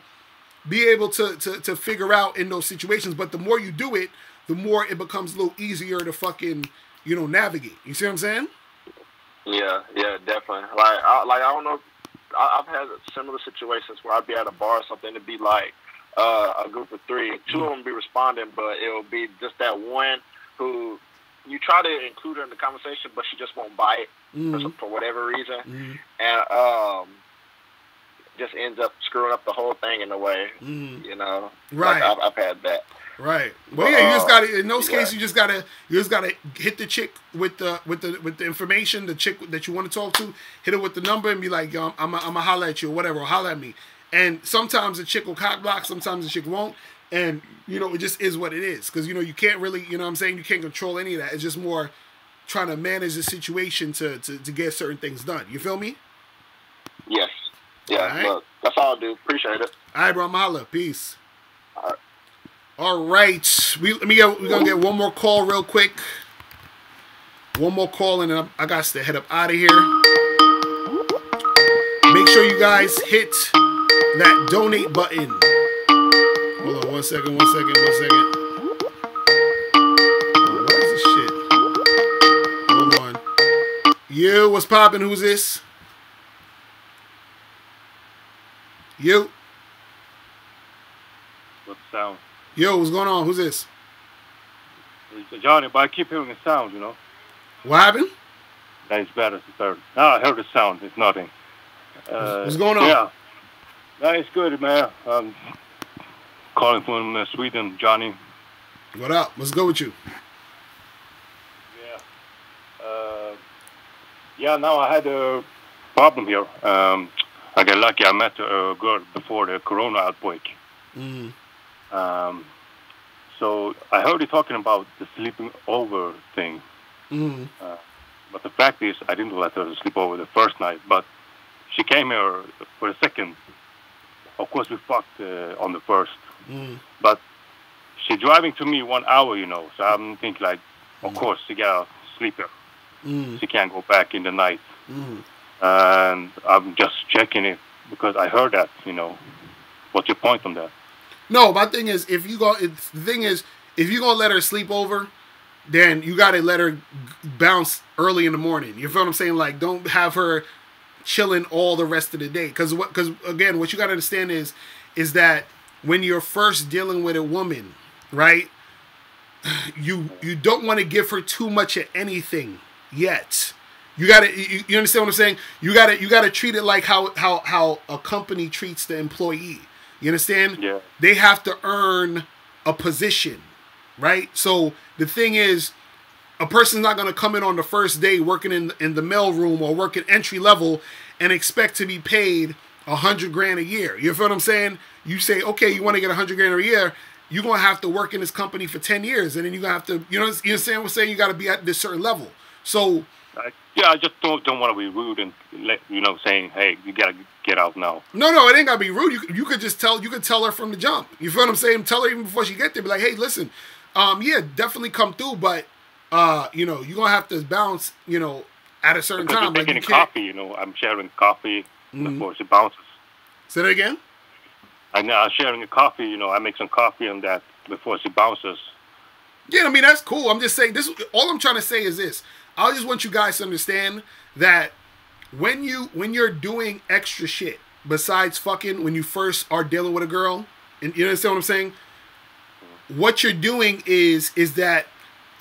be able to, to to figure out in those situations. But the more you do it, the more it becomes a little easier to fucking you know navigate. You see what I'm saying? Yeah, yeah, definitely. Like, I, like I don't know. I, I've had similar situations where I'd be at a bar or something to be like uh, a group of three. Two of them be responding, but it'll be just that one who you try to include her in the conversation, but she just won't buy it for, some- for whatever reason, Mhm. and um, just ends up screwing up the whole thing in a way. Mhm. You know, Right. Like, I've, I've had that. Right. Well, yeah, you just Uh, gotta. In those yeah. cases, you just gotta. You just gotta hit the chick with the with the with the information. The chick that you want to talk to, hit her with the number and be like, "Yo, I'm I'm gonna holler at you or whatever, or holler at me." And sometimes the chick will cock block. Sometimes the chick won't. And you know, it just is what it is. Because you know, you can't really. You know, what I'm saying you can't control any of that. It's just more trying to manage the situation to to, to get certain things done. You feel me? Yes. Yeah. All right. Look, that's all do. Appreciate it. All right, bro. I'm. Peace. All right. All right. We let me get. We're gonna get one more call real quick. One more call, and then I, I got to head up out of here. Make sure you guys hit that donate button. One second. One second. One second. Oh, what is this shit? Hold on. You, what's popping? Who's this? You. What sound? Yo, what's going on? Who's this? It's Johnny, but I keep hearing a sound, you know. What happened? That is better. It's better. Now I heard the sound. It's nothing. Uh, What's going on? Yeah. That is good, man. I'm calling from uh, Sweden, Johnny. What up? What's good with you? Yeah. Uh, yeah, now I had a problem here. Um, I got lucky. I met a girl before the corona outbreak. Mm. Um, so I heard you talking about the sleeping over thing. Mm. But the fact is, I didn't let her sleep over the first night. But she came here for the second. Of course, we fucked uh, on the first. Mm. But she driving to me one hour, you know. So I'm thinking like, of course, she gotta sleep here. Mm. She can't go back in the night. Mm. And I'm just checking it because I heard that, you know. What's your point on that? No, my thing is, if you go, it's, the thing is, if you gonna let her sleep over, then you gotta let her g- bounce early in the morning. You feel what I'm saying? Like, don't have her chilling all the rest of the day. Because what? Because again, what you gotta understand is, is that when you're first dealing with a woman, right? You you don't want to give her too much of anything yet. You gotta you, you understand what I'm saying? You gotta you gotta treat it like how how how a company treats the employee. You understand? Yeah. They have to earn a position, right? So the thing is, a person's not going to come in on the first day working in in the mail room or working entry level and expect to be paid a hundred grand a year. You feel what I'm saying? You say, okay, you want to get a hundred grand a year, you're gonna have to work in this company for ten years, and then you're gonna have to, you know, you understand what I'm saying? You got to be at this certain level. So I, yeah, I just don't don't want to be rude and let you know saying, hey, you gotta get out now. No, no, it ain't gotta be rude. You, you could just tell you could tell her from the jump. You feel what I'm saying? Tell her even before she get there. Be like, hey, listen, um, yeah, definitely come through, but uh, you know, you're gonna have to bounce, you know, at a certain Because time. you're Like making you can't. coffee, you know, I'm sharing coffee. Mhm. Of course, bounces. Say that again. And I'm sharing a coffee, you know, I make some coffee and that before she bounces. Yeah, I mean that's cool. I'm just saying this. All I'm trying to say is this. I just want you guys to understand that when you when you're doing extra shit besides fucking when you first are dealing with a girl, and you understand what I'm saying. What you're doing is is that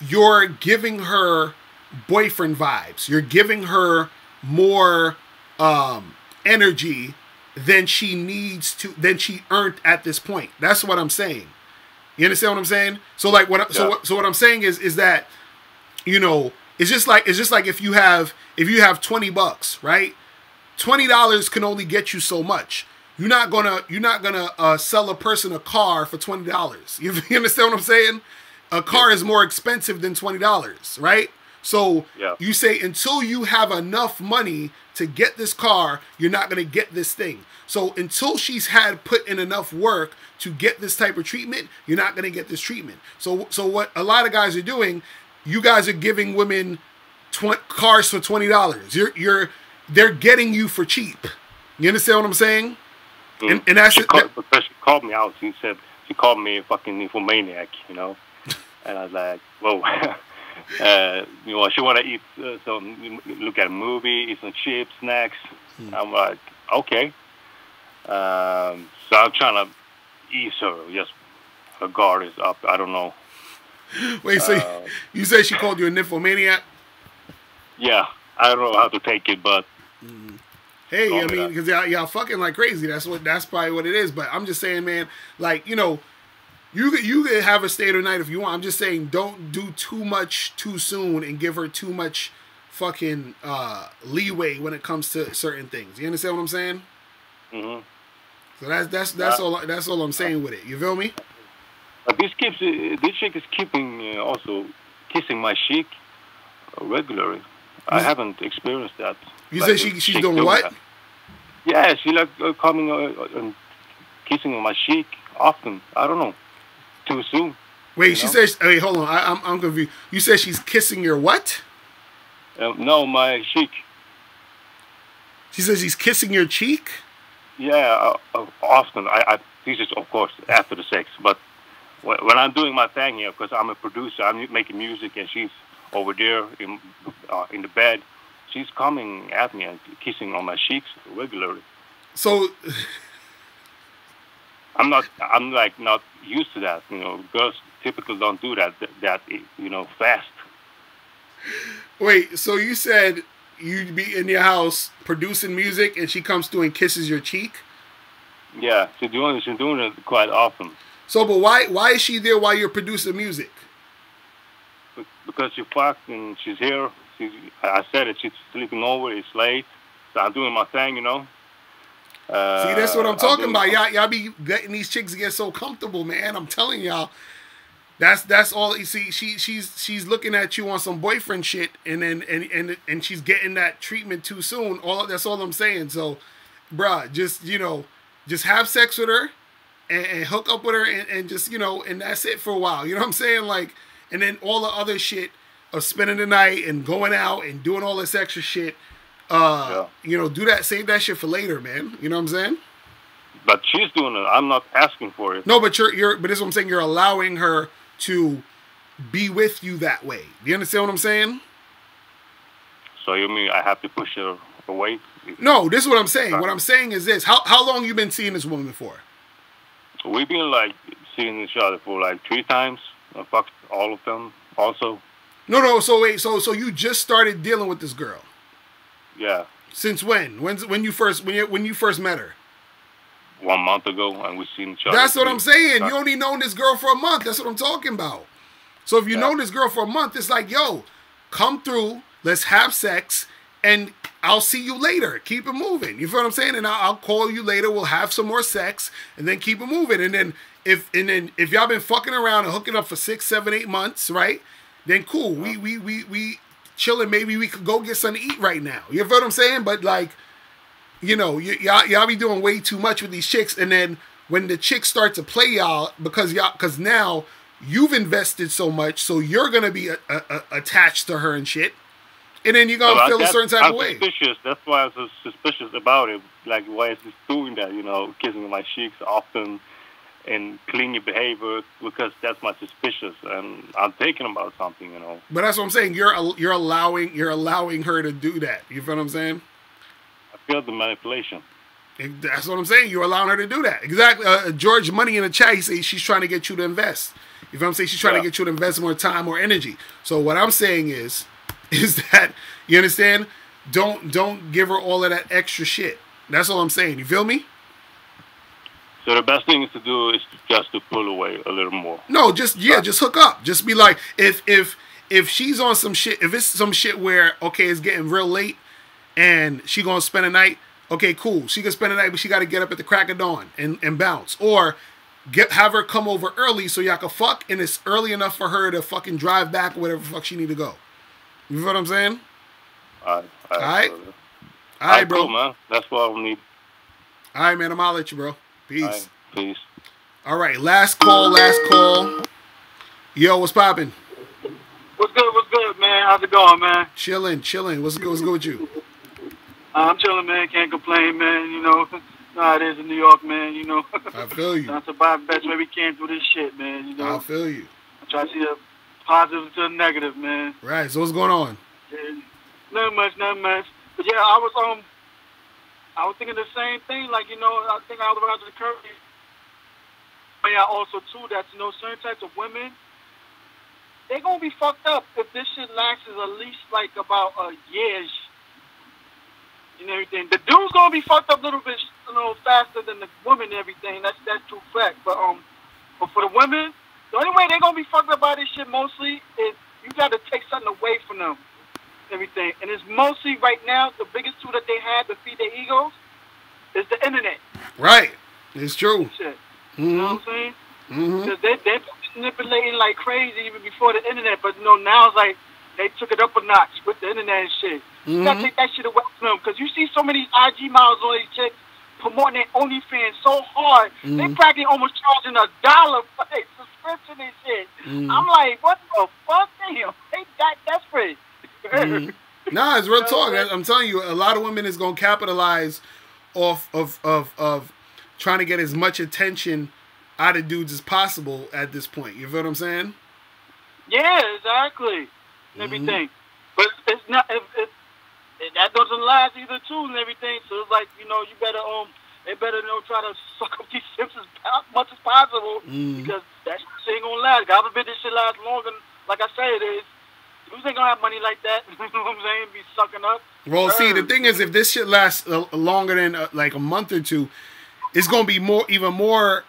you're giving her boyfriend vibes. You're giving her more um, energy than she needs to than she earned at this point. That's what I'm saying. You understand what I'm saying? So like what I- so Yeah. what, so what I'm saying is is that you know it's just like it's just like if you have if you have 20 bucks, right? $20 can only get you so much. You're not gonna you're not gonna uh, sell a person a car for twenty dollars. You, you understand what I'm saying? A car is more expensive than twenty dollars, right? So Yeah. you say until you have enough money to get this car, you're not gonna get this thing. So until she's had put in enough work to get this type of treatment, you're not gonna get this treatment. So so what a lot of guys are doing, you guys are giving women cars for twenty dollars. You're you're they're getting you for cheap. You understand what I'm saying? Mm. And, and that's she it. called, because she called me out. She said she called me a fucking nymphomaniac, you know. and I was like, whoa. uh, you know, she want to eat uh, some, look at a movie, eat some chips, snacks. Hmm. I'm like, okay. Um, so I'm trying to ease her. Yes, her guard is up. I don't know. Wait, so Uh, you say she called you a nymphomaniac? Yeah, I don't know how to take it, but Hey, I mean, because y'all, y'all fucking like crazy. That's what. That's probably what it is. But I'm just saying, man. Like you know, you could you could have a stay the night if you want. I'm just saying, don't do too much too soon and give her too much fucking uh, leeway when it comes to certain things. You understand what I'm saying? hmm So that's that's that's Uh, all that's all I'm saying with it. You feel me? But this keeps uh, this chick is keeping uh, also kissing my cheek uh, regularly. I haven't experienced that. You Like say she she's doing what? that. Yeah, she like uh, coming uh, and kissing on my cheek often. I don't know. Too soon. Wait, she know? says. Wait, hold on. I, I'm I'm confused. You said she's kissing your what? Uh, no, my cheek. She says she's kissing your cheek. Yeah, uh, uh, often. I, I this is of course after the sex, but when, when I'm doing my thing here, because I'm a producer, I'm making music, and she's over there in uh, in the bed. She's coming at me and kissing on my cheeks regularly. So I'm not. I'm like not used to that. You know, girls typically don't do that. That, you know, fast. wait. So you said you'd be in your house producing music, and she comes through and kisses your cheek. Yeah, she's doing. She's doing it quite often So, but why why is she there while you're producing music? because she fucked and she's here. She's. I said it. She's sleeping over. It's late, so I'm doing my thing. You know. Uh, See, that's what I'm talking about. Y'all, y'all be letting these chicks to get so comfortable, man. I'm telling y'all. That's that's all you see. She she's she's looking at you on some boyfriend shit, and then and and and she's getting that treatment too soon. All that's all I'm saying. So, bruh, just you know, just have sex with her, and, and hook up with her, and, and just you know, and that's it for a while. You know what I'm saying? Like, and then all the other shit of spending the night and going out and doing all this extra shit. Uh, you know, do that. Save that shit for later, man. You know what I'm saying? But she's doing it. I'm not asking for it. No, but you're you're but this is what I'm saying. You're allowing her to be with you that way. Do you understand what I'm saying? So you mean I have to push her away? No, this is what I'm saying. What I'm saying is this: how how long you been seeing this woman for? We've been like seeing each other for like three times. I fucked all of them. Also, No, no. So wait, so so you just started dealing with this girl yeah. since when? When's when you first when you when you first met her? one month ago, and we've seen each other. That's what I'm saying. Uh, You only known this girl for a month. That's what I'm talking about. So if you know this girl for a month, it's like, yo, come through, let's have sex, and I'll see you later. Keep it moving. You feel what I'm saying? And I'll, I'll call you later. We'll have some more sex, and then keep it moving. And then if and then if y'all been fucking around and hooking up for six, seven, eight months, right? Then cool. We we we we chilling. Maybe we could go get something to eat right now. You feel what I'm saying? But like you know, y- y'all y'all be doing way too much with these chicks, and then when the chicks start to play y'all because y'all because now you've invested so much, so you're gonna be a, a, a- attached to her and shit, and then you're gonna Well, feel a that's- certain type I'm of way. Suspicious. That's why I'm so suspicious about it. Like, why is this doing that? You know, kissing my cheeks often and clingy behavior because that's my suspicious, and I'm thinking about something. You know, But that's what I'm saying. You're you're allowing you're allowing her to do that. You feel what I'm saying? I feel the manipulation. And That's what I'm saying. You're allowing her to do that. Exactly. Uh, George Money in the chat, he says she's trying to get you to invest. You feel what I'm saying? She's trying Yeah. to get you to invest more time or energy. So what I'm saying is, is that you understand? Don't don't give her all of that extra shit. That's all I'm saying. You feel me? So the best thing is to do is just to pull away a little more. No, just yeah, just hook up. Just be like, if if if she's on some shit, if it's some shit where okay, it's getting real late, and she gonna spend a night. Okay, cool. She can spend a night, but she got to get up at the crack of dawn and, and bounce, or get have her come over early so y'all can fuck, and it's early enough for her to fucking drive back or whatever fuck she need to go. You feel what I'm saying? All right, all All right. All right, bro. cool, man. That's what I need. All right, man. I'm gonna let you, bro. Peace. All right, peace. All right, last call, last call. Yo, what's poppin'? What's good? What's good, man? How's it going, man? Chilling, chilling. What's good? What's good with you? Uh, I'm chilling, man. Can't complain, man. You know, how it is in New York, man. You know, I feel you. trying to survive the best way we can through this shit, man. You know. I feel you. I try to see the positive to the negative, man. Right. So what's going on? And not much, not much. But yeah, I was um, I was thinking the same thing. Like you know, I think I was around the curve. Yeah, also too that you know certain types of women, they gonna be fucked up if this shit lasts at least like about a year and everything. The dude's gonna be fucked up a little bit, you know, faster than the woman and everything. That's that's true fact. But um, but for the women, the only way they're gonna be fucked up by this shit mostly is you got to take something away from them, everything. And it's mostly right now the biggest tool that they have to feed their egos is the internet. Right. It's true. Shit, you know what Mm-hmm. I'm saying? Mm-hmm. Because they they manipulating like crazy even before the internet, but you know now it's like they took it up a notch with the internet and shit. You gotta Mhm. take that shit away from them because you see so many IG models on these chicks promoting their OnlyFans so hard. They Mhm. practically almost charging a dollar for their subscription and shit. Mhm. I'm like, what the fuck? Damn, they that desperate. Mhm. Nah, it's real talk. I'm telling you, a lot of women is gonna capitalize off of of of trying to get as much attention out of dudes as possible at this point. You feel what I'm saying? Yeah, exactly. And everything. But it's not if, that doesn't last either too and everything. So it's like, you know, you better um they better you know try to suck up these ships as much as possible Mhm. because that shit ain't gonna last. God forbid this shit lasts longer like I said it is. Dudes ain't gonna have money like that. you know what I'm saying? Be sucking up. Well, see, the thing is, if this shit lasts uh, longer than uh, like a month or two, it's gonna be more, even more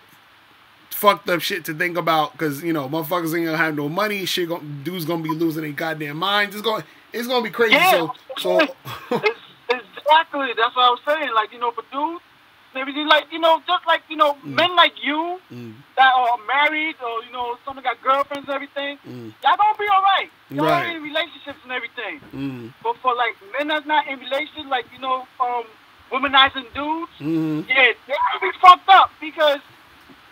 fucked up shit to think about because you know motherfuckers ain't gonna have no money. Shit, gonna, dudes gonna be losing their goddamn minds. It's gonna, it's gonna be crazy. Yeah. So, so exactly. That's what I was saying. Like, you know, for dudes, maybe they like, you know, just like, you know, men like you Mm. that are married or, you know, some got girlfriends and everything, Mm. y'all gonna be all right. Y'all Right. in relationships and everything. mm, But for, like, men that's not in relationships, like, you know, um, womanizing dudes, mm, yeah, they're gonna be fucked up because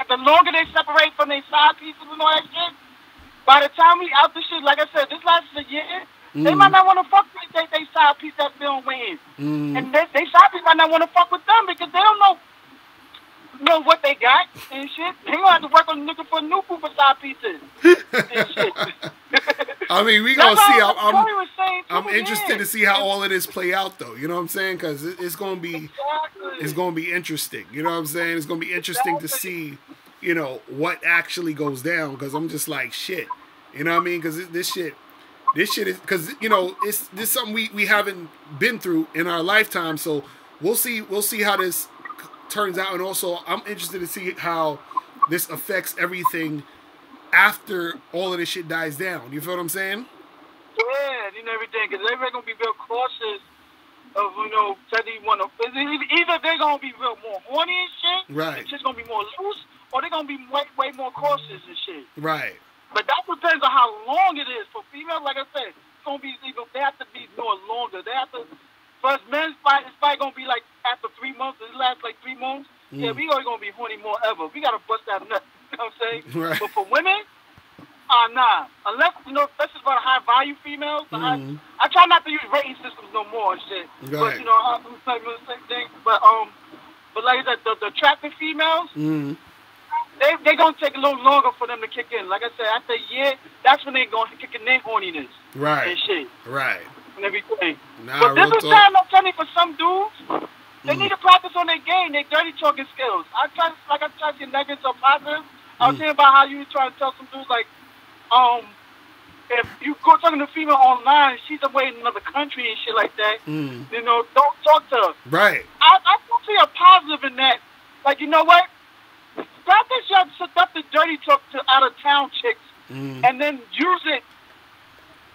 the longer they separate from their side pieces and all that shit, by the time we out this shit, like I said, this lasts a year, they Mm. might not want to fuck with they, they side piece that's still waiting. mm. And they, they side piece might not want to fuck with them because they don't know know what they got and shit. They gonna have to work on looking for new group of side pieces and shit. I mean, we gonna see. I'm, I'm, saying I'm interested to see how all of this play out, though. You know what I'm saying? Because it, it's gonna be, Exactly. it's gonna be interesting. You know what I'm saying? It's gonna be interesting to see, you know, what actually goes down. Because I'm just like shit. You know what I mean? Because this shit, this shit is because you know it's this is something we we haven't been through in our lifetime. So we'll see we'll see how this turns out, and also I'm interested to see how this affects everything after all of this shit dies down. You feel what I'm saying? Yeah, and everything, because everybody gonna be real cautious of you know he want to. Either they're gonna be real more horny and shit, Right. and shit's gonna be more loose, or they're gonna be way way more cautious and shit. Right. But that depends on how long it is for females. Like I said, it's gonna be even they have to be more longer. They have to. First men's fight, it's probably gonna be like after three months. It lasts like three months. Yeah, Mm. we only gonna be horny more ever. We gotta bust that nut. You know what I'm saying? Right. But for women, uh, nah. Unless you know, this is about high value females. the high- Mhm. I try not to use rating systems no more and shit. But you know, I do the same thing. But um, but like I said, the, the attractive females, Mm. They they gonna take a little longer for them to kick in. Like I said, after a year, that's when they gonna kick in their horniness Right. and shit Right. and everything. Nah, but this is time I'm telling you for some dudes, they Mm. need to practice on their game, their dirty talking skills. I try like I try to get negative or positive. I was Mm. saying about how you try to tell some dudes like, um, if you go talking to a female online, she's away in another country and shit like that. Mm. You know, don't talk to her. Right. I, I don't see a positive in that. Like, you know what? Practice your up the dirty talk to out of town chicks, Mm. and then use it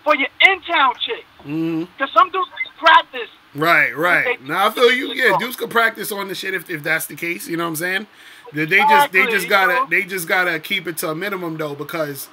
for your in town chicks. Mm. Cause some dudes practice. Right, right. Now I feel you. Yeah, dudes could practice on the shit if, if that's the case. You know what I'm saying? They they just they just gotta they just gotta keep it to a minimum though because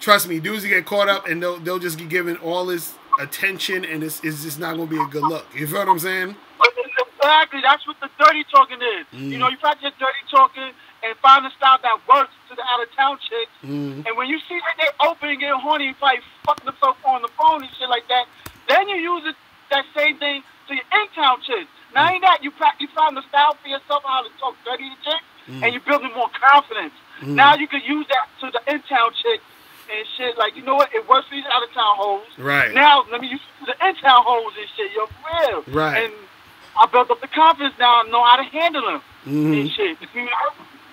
trust me, dudes get caught up and they'll they'll just be given all this attention and it's it's just not gonna be a good look. You feel what I'm saying? Exactly. That's what the dirty talking is. Mm. You know, you practice dirty talking and find a style that works to the out of town chicks. Mm. And when you see that they open and get horny and probably fucking themselves on the phone and shit like that, then you use it that same thing to your in town chicks. Now ain't that you you find the style for yourself how to talk dirty to chicks Mm. and you're building more confidence. Mm. Now you can use that to the in town chicks and shit. Like you know what? It works for these out of town hoes. Right. Now let me use the in town hoes and shit. Yo, for real. Right. And I built up the confidence now. I know how to handle them Mhm. and shit. You know?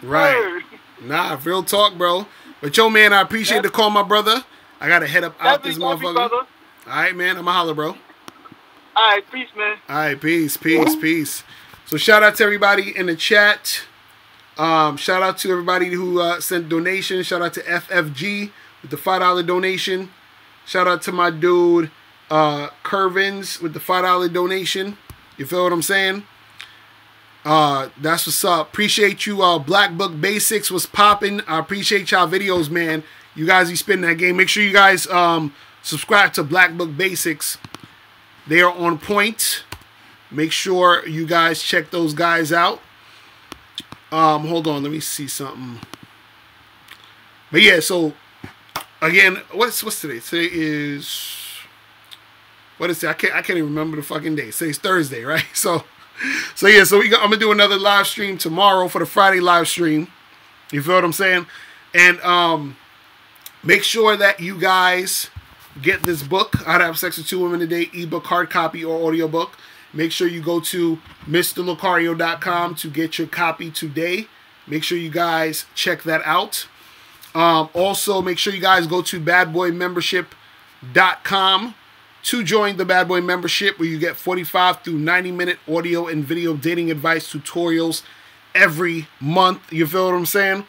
Right. Nah, real talk, bro. But yo, man, I appreciate the call, my brother. I gotta head up out this motherfucker. All right, man. I'm a holler, bro. All right, peace, man. All right, peace, peace, peace. So shout out to everybody in the chat. Um, shout out to everybody who uh, sent donations. Shout out to FFG with the five dollar donation. Shout out to my dude uh, Curvins with the five dollar donation. You feel what I'm saying? Uh, that's what's up. Appreciate you. Uh, Black Book Basics was popping. I appreciate y'all videos, man. You guys be spinning that game. Make sure you guys um, subscribe to Black Book Basics. They are on point. Make sure you guys check those guys out. Um, hold on, let me see something. But yeah, so again, what's what's today? Today is what is it? I can't I can't even remember the fucking day. Today's Thursday, right? So so yeah, so we got, I'm gonna do another live stream tomorrow for the Friday live stream. You feel what I'm saying? And um make sure that you guys get this book, How to Have Sex with Two Women a Day, ebook, hard copy, or audiobook. Make sure you go to MrLocario.com to get your copy today. Make sure you guys check that out. Um, also, make sure you guys go to badboymembership.com to join the Bad Boy membership where you get 45 through 90 minute audio and video dating advice tutorials every month. You feel what I'm saying?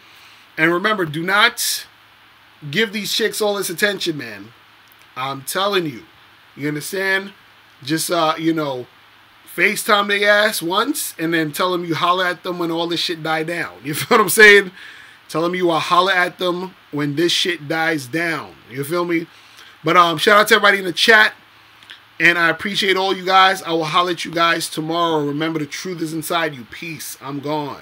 And remember, do not give these chicks all this attention, man. I'm telling you. You understand? Just uh, you know, FaceTime their ass once and then tell them you holler at them when all this shit die down. You feel what I'm saying? Tell them you will holler at them when this shit dies down. You feel me? But um, shout out to everybody in the chat. And I appreciate all you guys. I will holler at you guys tomorrow. Remember, the truth is inside you. Peace. I'm gone.